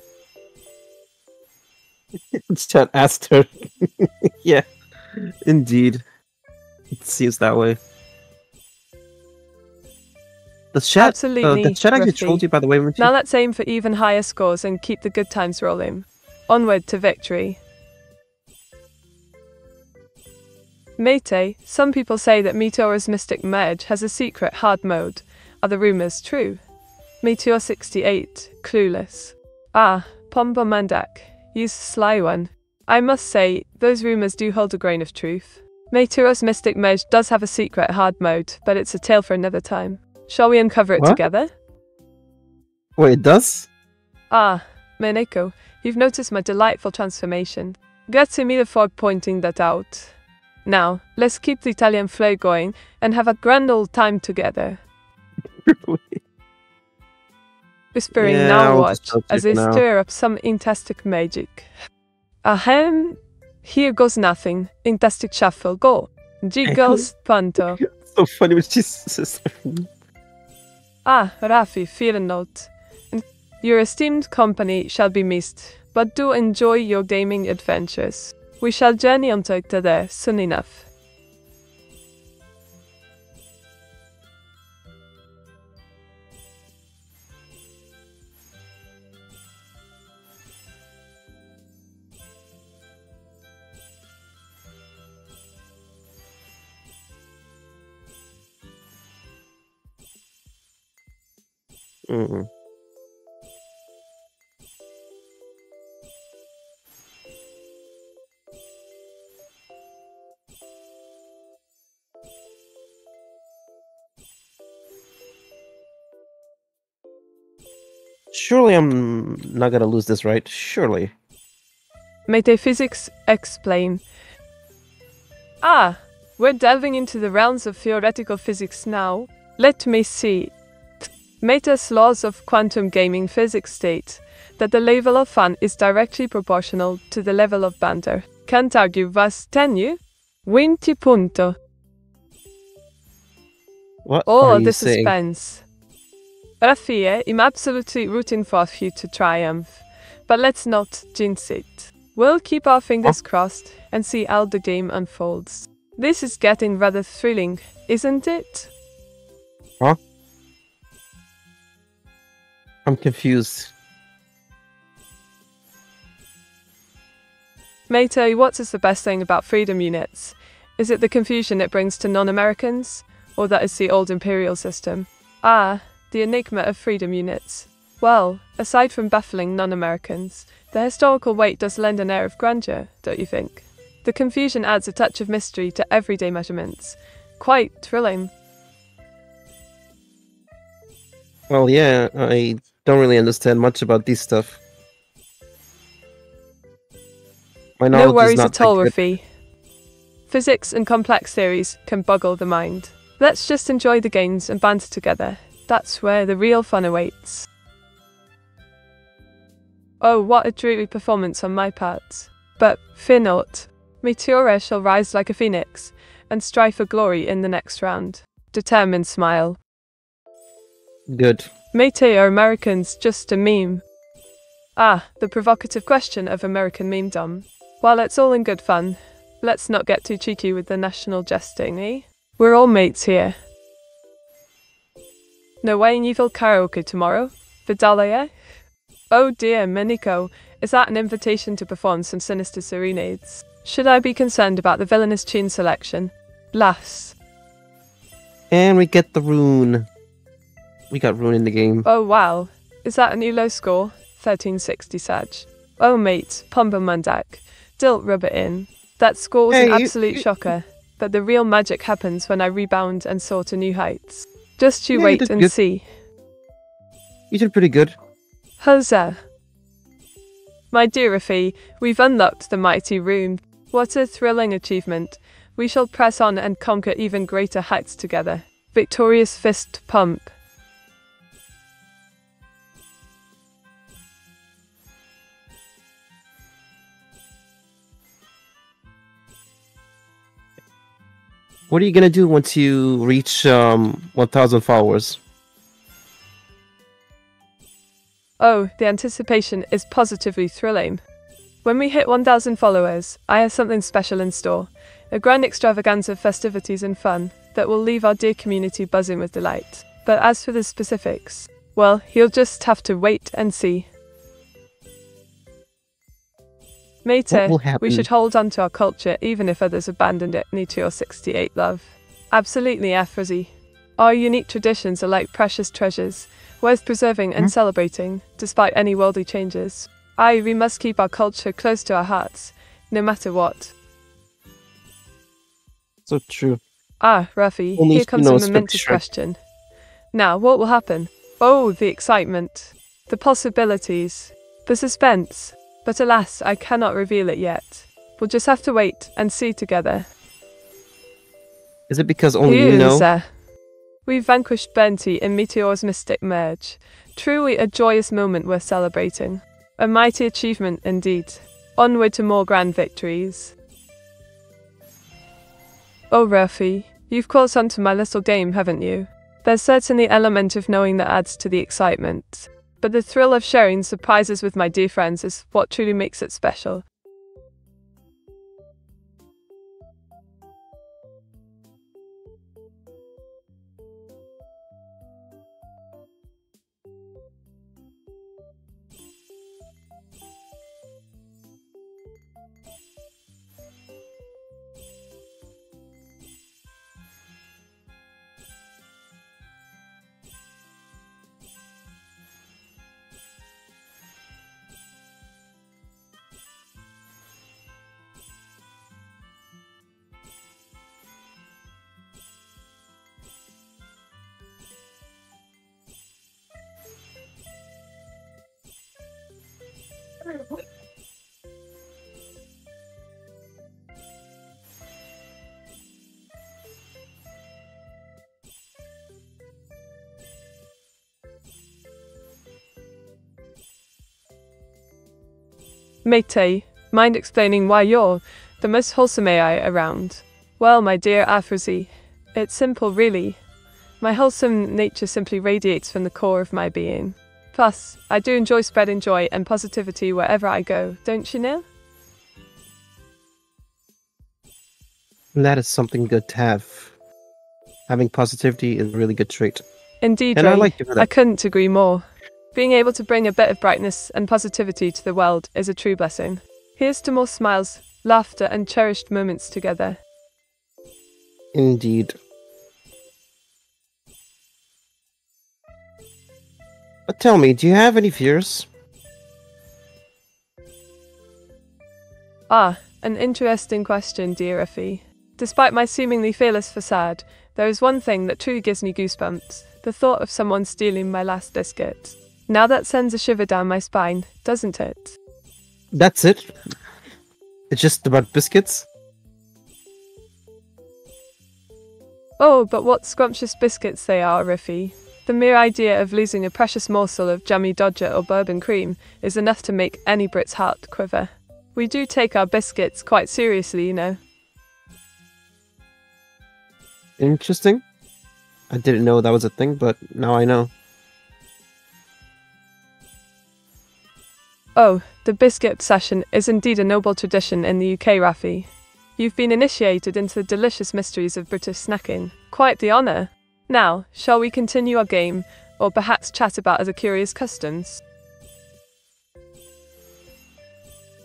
It's Chat asked her. yeah, indeed. It seems that way. The chat, Absolutely, uh, the chat actually told you, by the way, weren't you? Now let's aim for even higher scores and keep the good times rolling. Onward to victory. Mate, some people say that Meteor's Mystic Merge has a secret hard mode. Are the rumours true? Meteor 68, clueless. Ah, Pomba Mandak, you sly one. I must say, those rumours do hold a grain of truth. Meteor's Mystic Merge does have a secret hard mode, but it's a tale for another time. Shall we uncover it What? together? Wait, it does? Ah, Meneko, you've noticed my delightful transformation. Grazie mille for pointing that out. Now, let's keep the Italian flow going and have a grand old time together. Whispering Yeah, now watch as they now. stir up some fantastic magic. Ahem, here goes nothing. Fantastic shuffle, go. Jiggles, panto. so funny she says Ah, Rafi, fear not. And Your esteemed company shall be missed, but do enjoy your gaming adventures. We shall journey on to together soon enough. Mm-mm. Surely I'm not gonna lose this, right? Surely. Metaphysics explain. Ah, we're delving into the realms of theoretical physics now. Let me see. Meta's laws of quantum gaming physics state that the level of fun is directly proportional to the level of banter. Can't argue was tenue? Winti punto. What Oh, the suspense. Rafie, I'm absolutely rooting for you to triumph. But let's not jinx it. We'll keep our fingers crossed and see how the game unfolds. This is getting rather thrilling, isn't it? I'm confused. Mate, what is the best thing about freedom units? Is it the confusion it brings to non Americans? Or that it's the old imperial system? Ah, the enigma of freedom units. Well, aside from baffling non Americans, the historical weight does lend an air of grandeur, don't you think? The confusion adds a touch of mystery to everyday measurements. Quite thrilling. Well, yeah, I don't really understand much about this stuff. My No worries not at all. Rafi. Physics and complex theories can boggle the mind. Let's just enjoy the games and banter together. That's where the real fun awaits. Oh, what a dreary performance on my part. But fear not. Meteora shall rise like a phoenix and strive for glory in the next round. Determined smile. Good. Mate are Americans just a meme? Ah, the provocative question of American memedom. While it's all in good fun, let's not get too cheeky with the national jesting, eh? We're all mates here. No way in evil karaoke tomorrow? Vidalia? Oh dear, Meniko, is that an invitation to perform some sinister serenades? Should I be concerned about the villainous tune selection? Lass. And we get the rune. We got rune in the game. Oh wow, is that a new low score? 1360 Sag. Oh mate, Pumba Mandak. Dilt rub it in. That score was an Hey, you- absolute you- shocker, but the real magic happens when I rebound and soar to new heights. Just you Yeah, wait did and good. see. You did pretty good. Huzzah! My dear Rafie, we've unlocked the mighty room. What a thrilling achievement. We shall press on and conquer even greater heights together. Victorious fist pump. What are you gonna do once you reach um 1,000 followers? Oh, the anticipation is positively thrilling. When we hit 1,000 followers, I have something special in store a grand extravaganza of festivities and fun that will leave our dear community buzzing with delight. But as for the specifics, well, you'll just have to wait and see. Mate, What will we should hold on to our culture even if others abandoned it. Meteor 68 love. Absolutely, Aphrosi. Our unique traditions are like precious treasures, worth preserving and Hmm? celebrating, despite any worldly changes. Aye, we must keep our culture close to our hearts, no matter what. So true. Ah, Ruffy, Only here comes a momentous question. Now, what will happen? Oh, the excitement, the possibilities, the suspense. But alas, I cannot reveal it yet. We'll just have to wait and see together. Is it because only you know? Uh, We vanquished Benti in Meteor's mystic merge. Truly a joyous moment worth celebrating. A mighty achievement indeed. Onward to more grand victories. Oh, Ruffy, you've caught on to my little game, haven't you? There's certainly element of knowing that adds to the excitement. But the thrill of sharing surprises with my dear friends is what truly makes it special. Mind explaining why you're the most wholesome AI around? Well, my dear Aphrosi, it's simple, really. My wholesome nature simply radiates from the core of my being. Plus, I do enjoy spreading joy and positivity wherever I go, don't you know? That is something good to have. Having positivity is a really good trait. Indeed, And I like I couldn't agree more. Being able to bring a bit of brightness and positivity to the world is a true blessing. Here's to more smiles, laughter, and cherished moments together. Indeed. But tell me, do you have any fears? Ah, an interesting question, dear Effie. Despite my seemingly fearless facade, there is one thing that truly gives me goosebumps the thought of someone stealing my last biscuit. Now that sends a shiver down my spine, doesn't it? That's it? It's just about biscuits? Oh, but what scrumptious biscuits they are, Riffy. The mere idea of losing a precious morsel of jammy dodger or bourbon cream is enough to make any Brit's heart quiver. We do take our biscuits quite seriously, you know. Interesting. I didn't know that was a thing, but now I know. Oh, the biscuit session is indeed a noble tradition in the UK, Rafi. You've been initiated into the delicious mysteries of British snacking. Quite the honour. Now, shall we continue our game, or perhaps chat about other curious customs?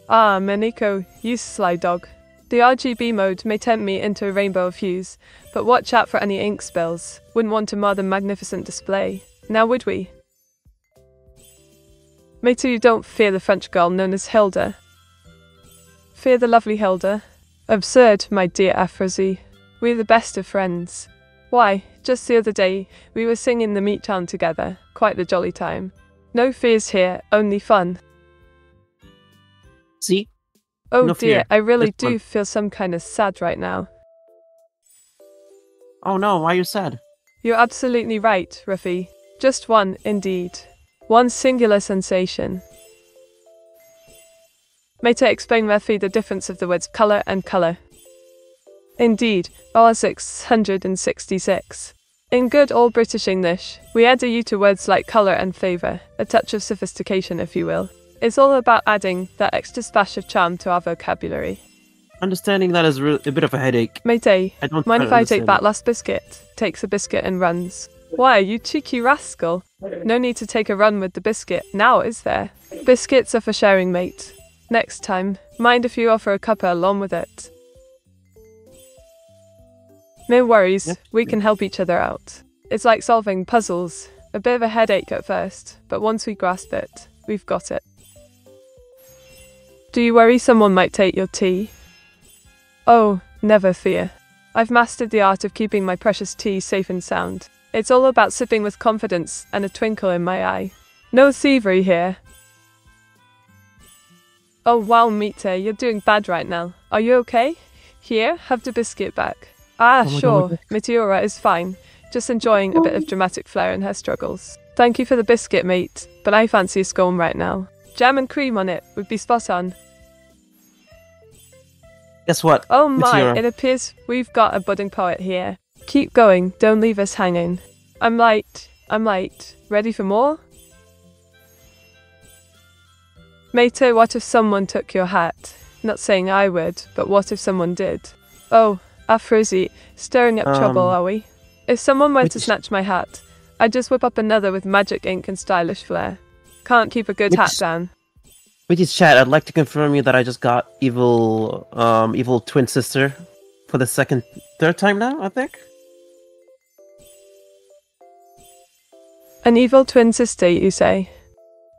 Ah, Maniko, you sly dog. The RGB mode may tempt me into a rainbow of hues, but watch out for any ink spills. Wouldn't want to mar the magnificent display. Now would we? Mate, you don't fear the French girl known as Hilda. Fear the lovely Hilda? Absurd, my dear Aphrosi. We're the best of friends. Why, just the other day, we were singing the Meat Town together. Quite the jolly time. No fears here, only fun. See? Oh No dear, fear. I really do feel some kind of sad right now. Oh no, why are you sad? You're absolutely right, Ruffy. Just one, indeed. One singular sensation. Meta explain Ruffy the difference of the words colour and colour. Indeed, R666. In good old British English, we add a U to words like colour and flavour, a touch of sophistication, if you will. It's all about adding that extra splash of charm to our vocabulary. Understanding that is a bit of a headache. Mate, I don't mind if I take that last biscuit? Takes a biscuit and runs. Why, you cheeky rascal? No need to take a run with the biscuit now, is there? Biscuits are for sharing, mate. Next time, mind if you offer a cuppa along with it. No worries, we can help each other out. It's like solving puzzles. A bit of a headache at first, but once we grasp it, we've got it. Do you worry someone might take your tea? Oh, never fear. I've mastered the art of keeping my precious tea safe and sound. It's all about sipping with confidence and a twinkle in my eye. No thievery here. Oh wow, Mita, you're doing bad right now. Are you okay? Here, have the biscuit back. Ah, Oh God, sure, okay. Meteora is fine. Just enjoying a bit of dramatic flair in her struggles. Thank you for the biscuit, mate, but I fancy a scone right now. Jam and cream on it would be spot on. Guess what? Oh my, Meteora. it appears we've got a budding poet here. Keep going, don't leave us hanging. I'm late, I'm late. Ready for more? Mate, what if someone took your hat? Not saying I would, but what if someone did? Oh, Afrosi, stirring up trouble, Um, are we? If someone were to snatch my hat, I'd just whip up another with magic ink and stylish flair. Can't keep a good hat down. With this chat, I'd like to confirm you that I just got evil, um, evil twin sister for the second, third time now. I think. An evil twin sister, you say?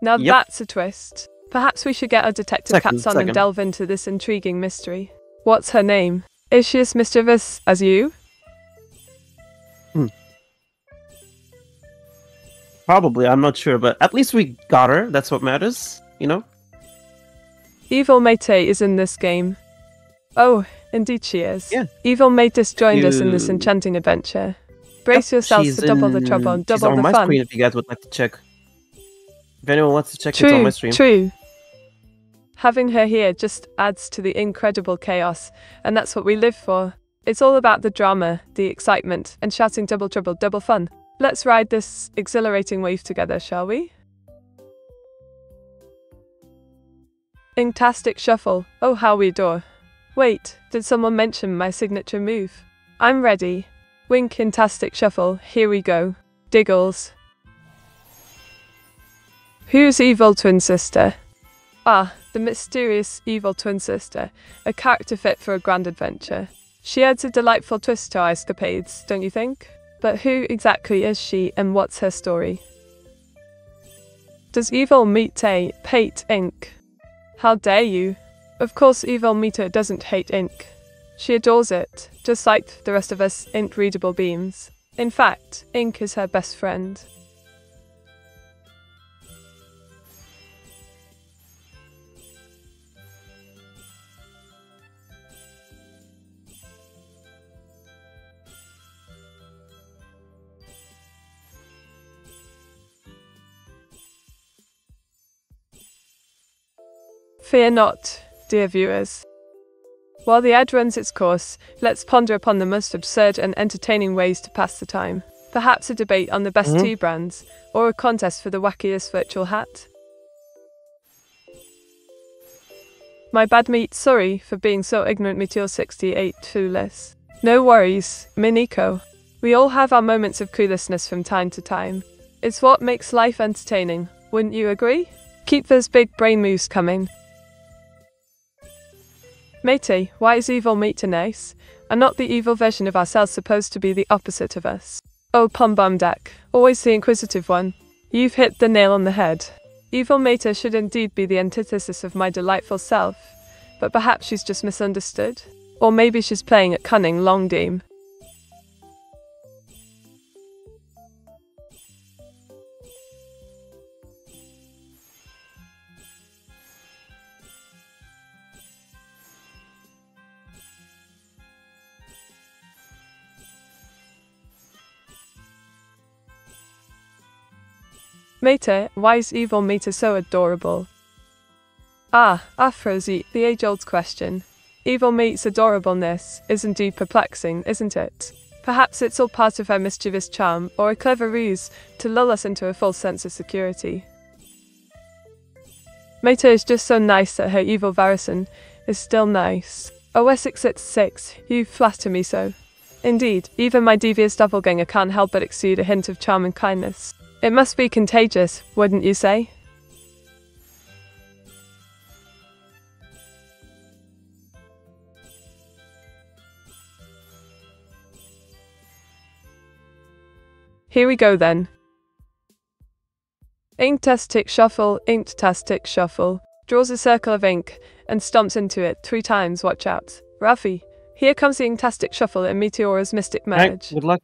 Now Yep. that's a twist. Perhaps we should get our detective Second, cats on second. and delve into this intriguing mystery. What's her name? Is she as mischievous as you? Hmm. Probably, I'm not sure, but at least we got her. That's what matters, you know. Evil Mate is in this game. Oh, indeed she is. Yeah. Evil has joined us in this enchanting adventure. Brace yourselves she's for double the in- trouble and she's double on the my fun. screen if you guys would like to check. If anyone wants to check, it's on my stream. true. Having her here just adds to the incredible chaos, and that's what we live for. It's all about the drama, the excitement, and shouting double trouble, double fun. Let's ride this exhilarating wave together, shall we? Inktastic shuffle. Oh, how we adore. Wait, did someone mention my signature move? I'm ready. Wink Inktastic shuffle. Here we go. Diggles. Who's evil twin sister? Ah, the mysterious evil twin sister, a character fit for a grand adventure. She adds a delightful twist to our escapades, don't you think? But who exactly is she and what's her story? Does evil Mite hate ink? How dare you? Of course, evil Mita doesn't hate ink. She adores it, just like the rest of us ink readable beams. In fact, ink is her best friend. Fear not, dear viewers. While the ad runs its course, let's ponder upon the most absurd and entertaining ways to pass the time. Perhaps a debate on the best Mhm. tea brands, or a contest for the wackiest virtual hat. My bad meat, sorry for being so ignorant, Meteor 68 clueless. No worries, Miniko. We all have our moments of cluelessness from time to time. It's what makes life entertaining, wouldn't you agree? Keep those big brain moves coming. Matey, why is evil Mita nice? And not the evil version of ourselves supposed to be the opposite of us? Oh, Pum Bum Dak, always the inquisitive one. You've hit the nail on the head. Evil Mata should indeed be the antithesis of my delightful self, but perhaps she's just misunderstood. Or maybe she's playing at cunning long game. Meta, why is evil Meta so adorable? Ah, Afrosi, the age-old question. Evil Meet's adorableness is indeed perplexing, isn't it? Perhaps it's all part of her mischievous charm, or a clever ruse to lull us into a false sense of security. Meta is just so nice that her evil Varison is still nice. Oh, Essex at six, you flatter me so. Indeed, even my devious doppelganger can't help but exude a hint of charm and kindness. It must be contagious, wouldn't you say? Here we go then. Inktastic shuffle, inktastic shuffle. Draws a circle of ink and stomps into it three times, watch out. Rafi, here comes the inktastic shuffle in Meteora's mystic Right, good luck.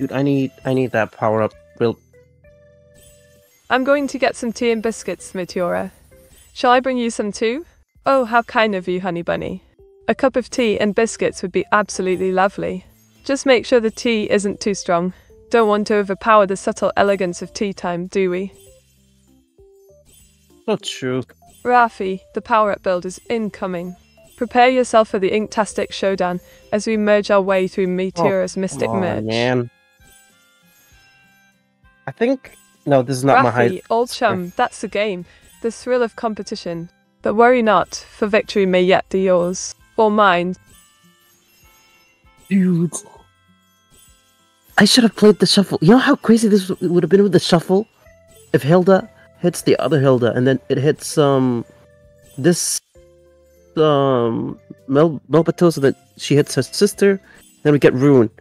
Dude, I need I need that power up real I'm going to get some tea and biscuits, Meteora. Shall I bring you some too? Oh, how kind of you, Honey Bunny. A cup of tea and biscuits would be absolutely lovely. Just make sure the tea isn't too strong. Don't want to overpower the subtle elegance of tea time, do we? not true. Rafi, the power up build is incoming. Prepare yourself for the Inktastic showdown as we merge our way through oh, Meteora's mystic Come on, merge. man. I think no, this is not my height. old chum, that's the game. The thrill of competition. But worry not, for victory may yet be yours. Or mine. Dude. I should have played the shuffle. You know how crazy this would have been with the shuffle? If Hilda hits the other Hilda and then it hits um this um Mel Melbato so that she hits her sister, then we get ruined.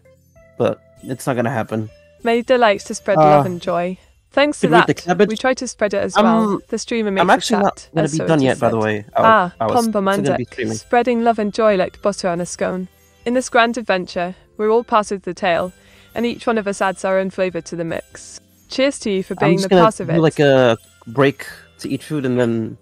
But it's not gonna happen. May delights to spread Uh, love and joy. Thanks to that, we try to spread it as Um, well. The streamer makes I'm actually not gonna be so done yet, is by the said. way. I, ah, I was still gonna be Pombamandek, streaming. spreading love and joy like butter on a scone. In this grand adventure, we're all part of the tale, and each one of us adds our own flavour to the mix. Cheers to you for being the part of it. like a break to eat food and then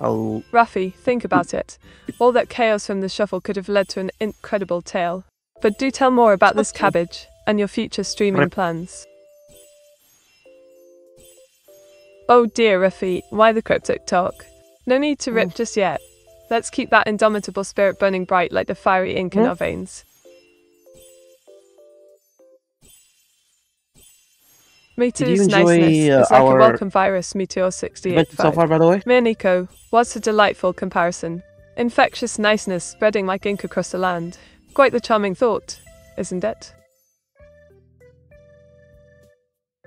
I'll Rafi, think about it. All that chaos from the shuffle could have led to an incredible tale. But do tell more about this cabbage and your future streaming plans. Oh dear, Rafi, why the cryptic talk? No need to rip Mm. just yet. Let's keep that indomitable spirit burning bright like the fiery ink in Mm. our veins. Meteor's niceness uh, is like a welcome virus, Meteor 68. adventure so far by the way. Mere Nico, what's a delightful comparison? Infectious niceness spreading like ink across the land. Quite the charming thought, isn't it?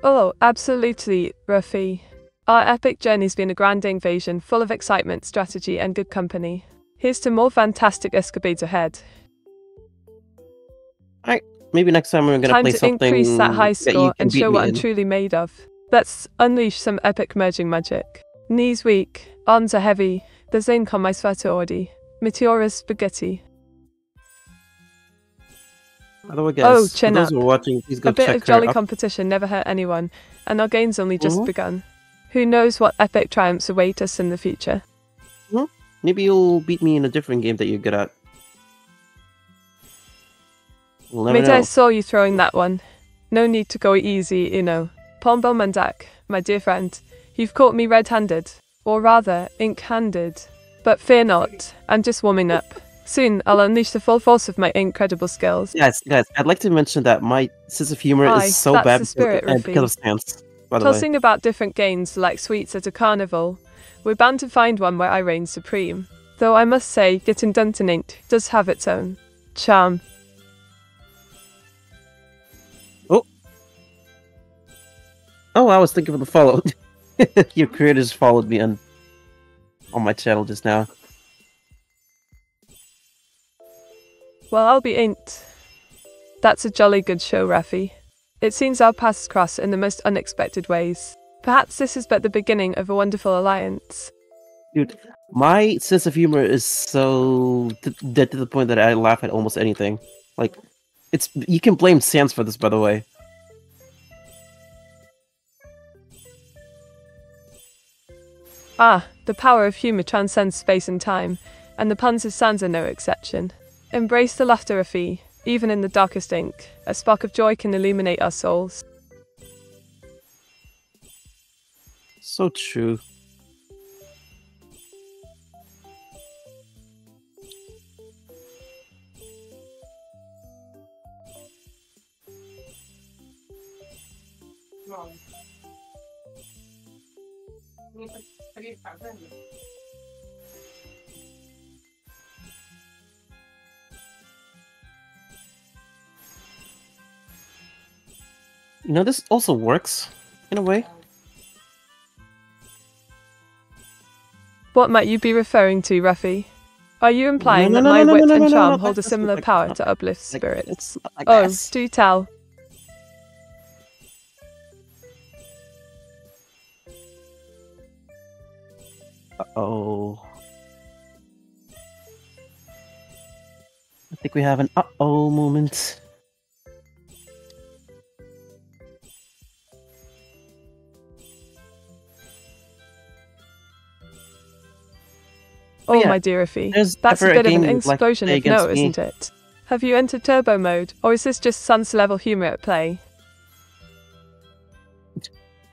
Oh, absolutely, Ruffy. Our epic journey's been a grand invasion full of excitement, strategy, and good company. Here's to more fantastic escapades ahead. Alright, maybe next time we're gonna Time play to something increase that high score and show what I'm truly made of. Let's unleash some epic merging magic. Knees weak, arms are heavy. The Zane kan my sweater already. Meteora's spaghetti. Oh, for chin those up. who are watching, please go A bit check of jolly out. competition never hurt anyone, and our game's only just Mhm. begun. Who knows what epic triumphs await us in the future? Hmm? Maybe you'll beat me in a different game that you're good at. We'll I saw you throwing that one. No need to go easy, you know. Pombel Mandak, my dear friend, you've caught me red handed, or rather, ink handed. But fear not, I'm just warming up. Soon I'll unleash the full force of my incredible skills. Yes, guys, I'd like to mention that my sense of humor Aye, is so that's bad the spirit, because, because of Sans. By the way, Tossing about different games like sweets at a carnival, we're bound to find one where I reign supreme. Though I must say, getting done tonight does have its own charm. Oh. Oh, I was thinking of the follow. Your creators followed me on on my channel just now. Well, I'll be inked. That's a jolly good show, Rafi. It seems our paths cross in the most unexpected ways. Perhaps this is but the beginning of a wonderful alliance. Dude, my sense of humor is so dead to the point that I laugh at almost anything. Like, It's you can blame Sans for this, by the way. Ah, the power of humour transcends space and time, and the puns of Sans are no exception. Embrace the laughter of Fee, even in the darkest ink. A spark of joy can illuminate our souls. So true. You know, this also works in a way. What might you be referring to, Ruffy? Are you implying no, that no, my no, no, wit and charm hold a similar like- power to uplift spirits? It's not like Oh, this. do tell. Uh-oh. I think we have an uh-oh moment. Oh, yeah, my dear there's That's a ever a bit of an you'd like explosion of no, me. isn't it? Have you entered turbo mode, or is this just Sans level humour at play?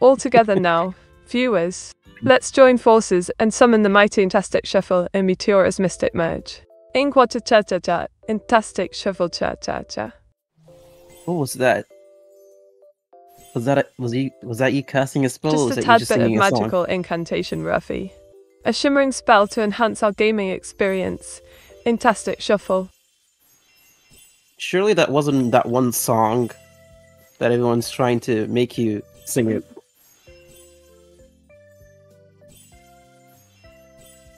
All together now, viewers. Let's join forces and summon the mighty Fantastic Shuffle in Meteora's Mystic Merge. Inkwata cha cha cha, Fantastic Shuffle cha cha cha. What was that? Was that a, was he was that you casting a spell? or Just a tad bit of magical incantation, Ruffy. A shimmering spell to enhance our gaming experience. Fantastic Shuffle. Surely that wasn't that one song that everyone's trying to make you sing it.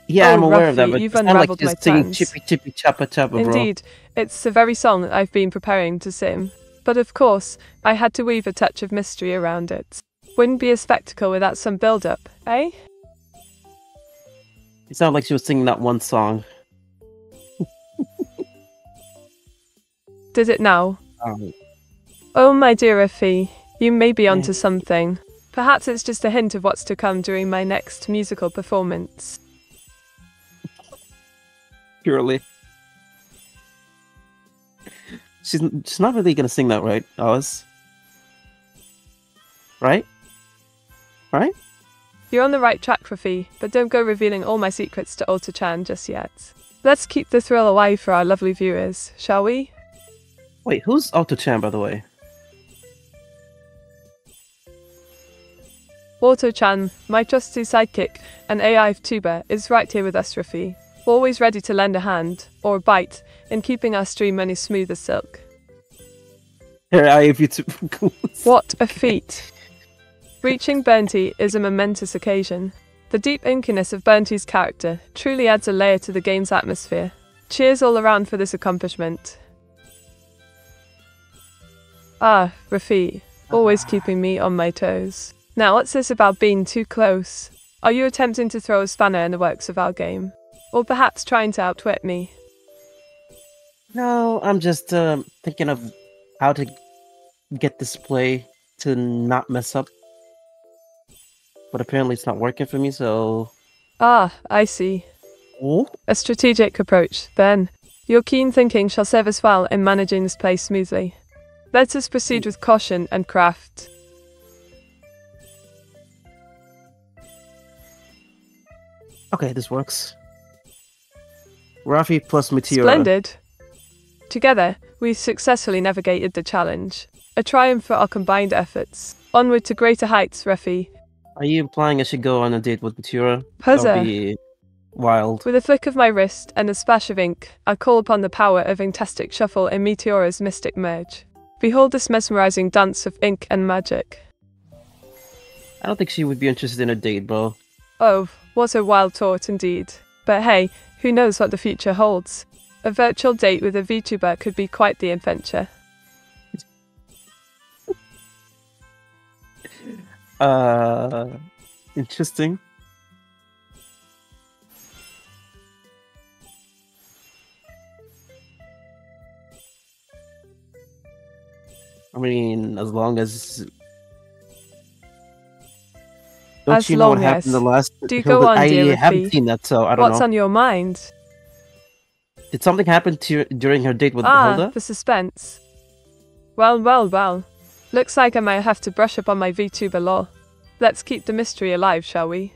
Yeah, Oh, I'm aware of that, but you've it's not like unraveled my just singing plans. chippy chippy chappa chappa, bro. Indeed, it's the very song that I've been preparing to sing. But of course, I had to weave a touch of mystery around it. Wouldn't be a spectacle without some build up, eh? It sounded like she was singing that one song. Did it now? Um, Oh, my dear Effie, you may be onto something. Perhaps it's just a hint of what's to come during my next musical performance. purely. She's she's not really gonna sing that, right, Alice? Right? Right? You're on the right track, Rafi, but don't go revealing all my secrets to Ota Chan just yet. Let's keep the thrill alive for our lovely viewers, shall we? Wait, who's Auto Chan, by the way? Auto Chan, my trusty sidekick and AI tuber, is right here with us, Rafi. Always ready to lend a hand, or a bite, in keeping our stream money smooth as silk. Here, I have you. What a feat! Reaching Bernty is a momentous occasion. The deep inkiness of Bernty's character truly adds a layer to the game's atmosphere. Cheers all around for this accomplishment. Ah, Rafi, always keeping me on my toes. Now, what's this about being too close? Are you attempting to throw a spanner in the works of our game? Or perhaps trying to outwit me? No, I'm just um, thinking of how to get this play to not mess up. But apparently, it's not working for me. So, Ah, I see. oh, A strategic approach, then. Your keen thinking shall serve us well in managing this place smoothly. Let us proceed with caution and craft. okay, this works. Rafi plus Meteora. Splendid! Together, we successfully navigated the challenge. A triumph for our combined efforts. Onward to greater heights, Refi. Are you implying I should go on a date with Meteora? That Huzzah! be wild. With a flick of my wrist and a splash of ink, I call upon the power of Fantastic Shuffle in Meteora's mystic merge. Behold this mesmerizing dance of ink and magic. I don't think she would be interested in a date, bro. Oh, what a wild thought indeed. But hey, who knows what the future holds? A virtual date with a VTuber could be quite the adventure. Uh, interesting. I mean, as long as. Don't As you know what long happened as- the last? Do you go on, I haven't seen that, so I don't What's know. on your mind? Did something happen to during her date with ah, Hilda? the suspense. Well, well, well. Looks like I might have to brush up on my VTuber lore. Let's keep the mystery alive, shall we?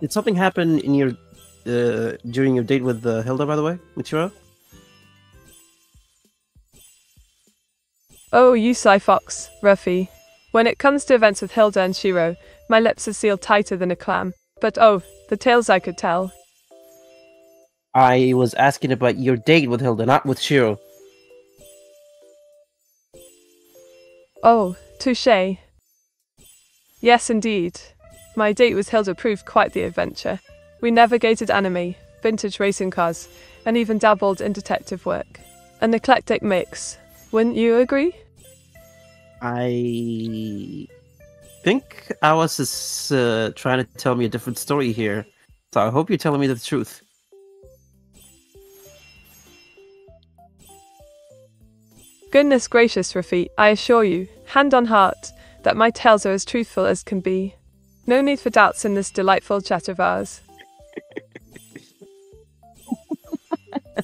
Did something happen in your uh, during your date with uh, Hilda? By the way, Michiro? Oh, you Cyfox, Ruffy. When it comes to events with Hilda and Shiro, my lips are sealed tighter than a clam. But oh, the tales I could tell. I was asking about your date with Hilda, not with Shiro. Oh, touche. Yes, indeed. My date with Hilda proved quite the adventure. We navigated anime, vintage racing cars, and even dabbled in detective work. An eclectic mix. Wouldn't you agree? I think Alice is uh, trying to tell me a different story here, so I hope you're telling me the truth. Goodness gracious, Rafik, I assure you, hand on heart, that my tales are as truthful as can be. No need for doubts in this delightful chat of ours.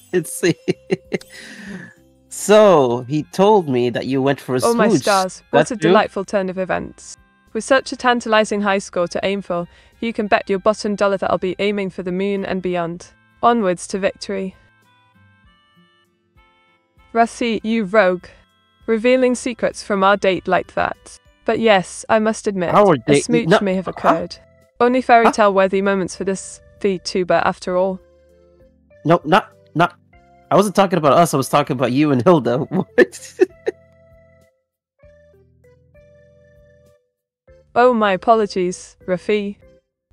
Let's see. so he told me that you went for a Oh my stars, what That's a delightful turn of events. With such a tantalizing high score to aim for, you can bet your bottom dollar that I'll be aiming for the moon and beyond. Onwards to victory. Rassi, you rogue. Revealing secrets from our date like that. But yes, I must admit, Our a date- smooch no- may have huh? occurred. Only fairy tale worthy moments for this VTuber after all. No, not not. I wasn't talking about us. I was talking about you and Hilda. What? Oh, my apologies, Rafi.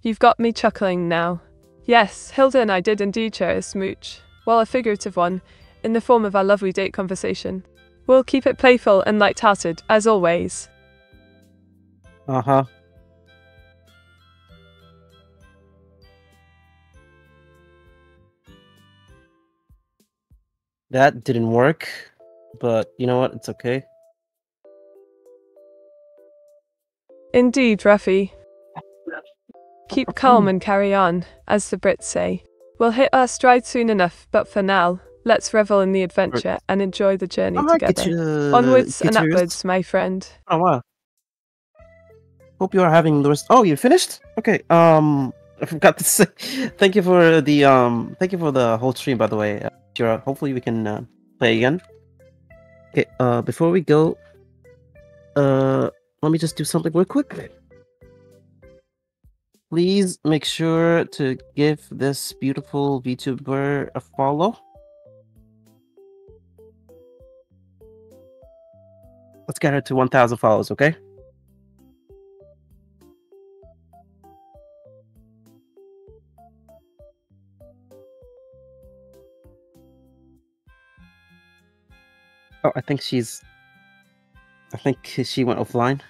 You've got me chuckling now. Yes, Hilda and I did indeed share a smooch, well, a figurative one, in the form of our lovely date conversation. We'll keep it playful and light-hearted, as always. uh huh. That didn't work, but you know what? It's okay. Indeed, Rafi. Keep calm and carry on, as the Brits say. We'll hit our stride soon enough, but for now, let's revel in the adventure and enjoy the journey get together. Onwards and upwards, my friend. Oh wow. Hope you are having the rest. Oh, you finished? Okay. Um, I forgot to say. Thank you for the um. Thank you for the whole stream, by the way. Uh, Jira. Hopefully we can uh, play again. Okay. Uh, before we go, uh, let me just do something real quick. Please make sure to give this beautiful VTuber a follow. Let's get her to 1,000 followers, okay? Oh, I think she's. I think she went offline.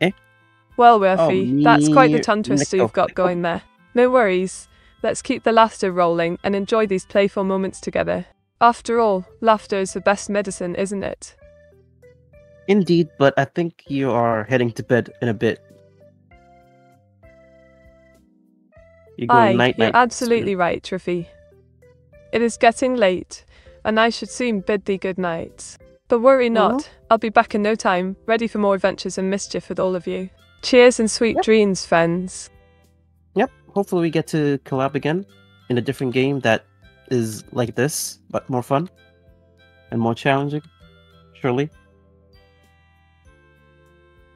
Eh? Well, Rafi, that's quite the tongue twister you've got going there. No worries. Let's keep the laughter rolling and enjoy these playful moments together. After all, laughter is the best medicine, isn't it? Indeed, but I think you are heading to bed in a bit. You're Aye, night you're night. absolutely right, Rafi. It is getting late, and I should soon bid thee good night. But worry uh-huh. not, I'll be back in no time, ready for more adventures and mischief with all of you. Cheers and sweet Yep. dreams, friends. Hopefully, we get to collab again in a different game that is like this, but more fun and more challenging. Surely.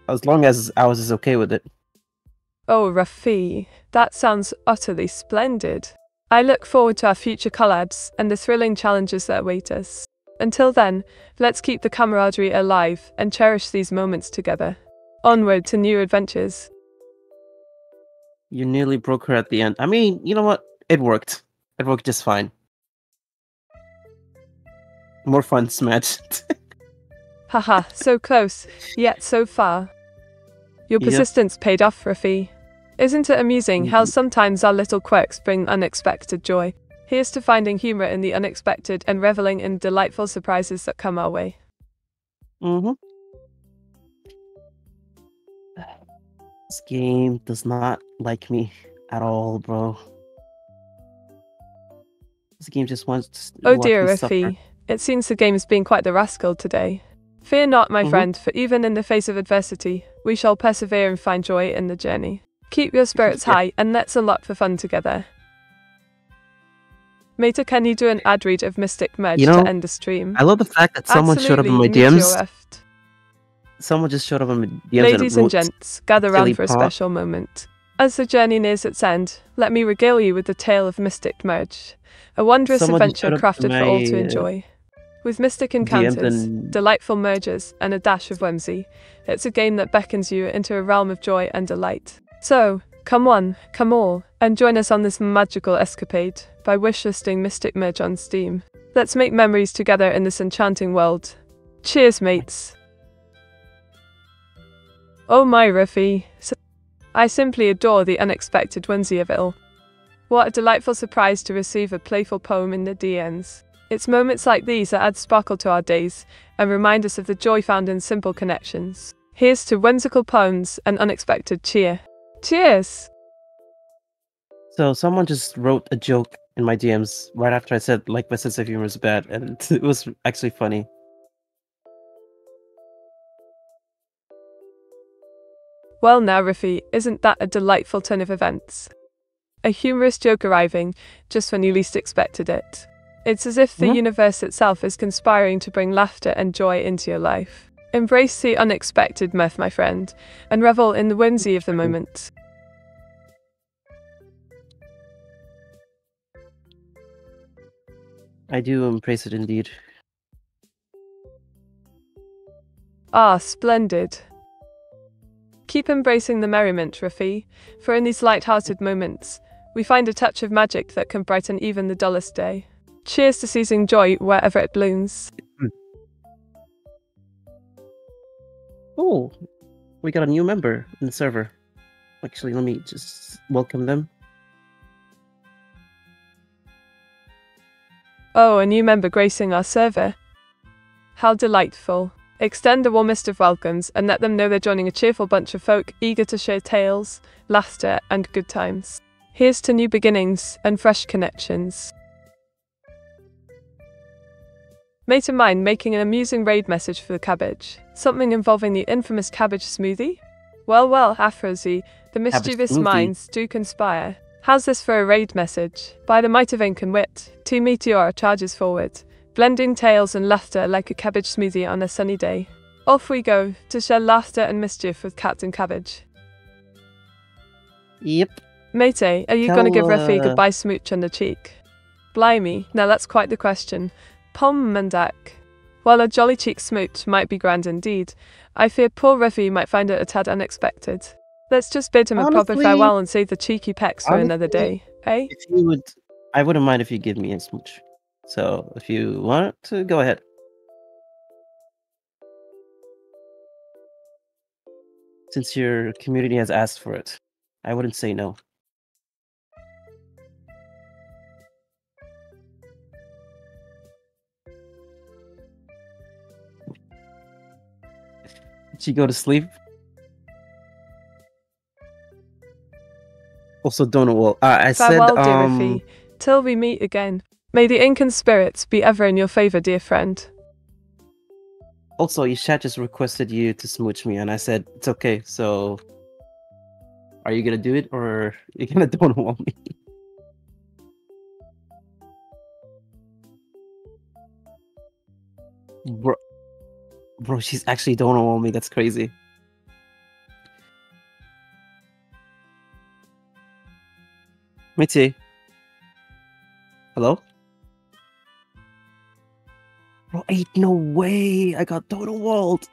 As long as ours is okay with it. Oh, Rafi, that sounds utterly splendid. I look forward to our future collabs and the thrilling challenges that await us. Until then, let's keep the camaraderie alive and cherish these moments together. Onward to new adventures. You nearly broke her at the end. I mean, you know what? It worked. It worked just fine. More fun, Smash. Haha, so close, yet so far. Your Yep. persistence paid off, for a fee. Isn't it amusing how Mhm. sometimes our little quirks bring unexpected joy? Here's to finding humor in the unexpected and reveling in delightful surprises that come our way. Mm-hmm. This game does not like me at all, bro. This game just wants to Oh dear, me. Riffy. It seems the game has been quite the rascal today. Fear not, my Mhm. friend, for even in the face of adversity, we shall persevere and find joy in the journey. Keep your spirits high and let's unlock for fun together. Mater, can you do an ad read of Mystic Merge You know, to end the stream? I love the fact that someone showed up in my Absolutely, DMs. Someone just showed up in my DMs Ladies and and gents, gather round for a pop. special moment. As the journey nears its end, let me regale you with the tale of Mystic Merge, a wondrous Someone adventure crafted for all to uh, enjoy. With mystic encounters, delightful mergers, and a dash of whimsy, it's a game that beckons you into a realm of joy and delight. So, come one, come all, and join us on this magical escapade by wishlisting Mystic Merge on Steam. Let's make memories together in this enchanting world. Cheers, mates! Oh my Riffy, I simply adore the unexpected whimsy of it all. What a delightful surprise to receive a playful poem in the DMs. It's moments like these that add sparkle to our days and remind us of the joy found in simple connections. Here's to whimsical poems and unexpected cheer. Cheers! So someone just wrote a joke in my DMs right after I said like my sense of humor is bad, and it was actually funny. Well, now, Riffy, isn't that a delightful turn of events? A humorous joke arriving just when you least expected it. It's as if the Mhm. universe itself is conspiring to bring laughter and joy into your life. Embrace the unexpected mirth, my friend, and revel in the whimsy of the moment. I do embrace it indeed. Ah, splendid. Keep embracing the merriment, Rafi, for in these light-hearted moments, we find a touch of magic that can brighten even the dullest day. Cheers to seizing joy wherever it blooms. Oh, we got a new member in the server. Actually, let me just welcome them. Oh, a new member gracing our server. How delightful. Extend the warmest of welcomes and let them know they're joining a cheerful bunch of folk eager to share tales, laughter, and good times. Here's to new beginnings and fresh connections. Mate of mine making an amusing raid message for the cabbage. Something involving the infamous cabbage smoothie? Well, well, Afrozy, the mischievous minds do conspire. How's this for a raid message? By the might of ink and wit, two meteor charges forward, blending tales and laughter like a cabbage smoothie on a sunny day. Off we go to share laughter and mischief with Captain Cabbage. Yep. Mate, are you gonna give Tell, Refi a uh, goodbye smooch on the cheek? Blimey, now that's quite the question. Pom Mandak. While a jolly cheek smooch might be grand indeed, I fear poor Refi might find it a tad unexpected. Let's just bid him a proper farewell and save the cheeky pecks for another day, eh? If you would, I wouldn't mind if you give me a smooch. So if you want to, go ahead. Since your community has asked for it, I wouldn't say no. Did she go to sleep? Also, don't well. Uh, I Farewell, said, um, Rafi, till we meet again. May the ink and spirits be ever in your favour, dear friend. Also, Ishat just requested you to smooch me, and I said it's okay. So, are you gonna do it, or you gonna don't want me? Bro, bro, she's actually don't want me. That's crazy. Me too. Hello? Bro, ain't no way I got Total Walled.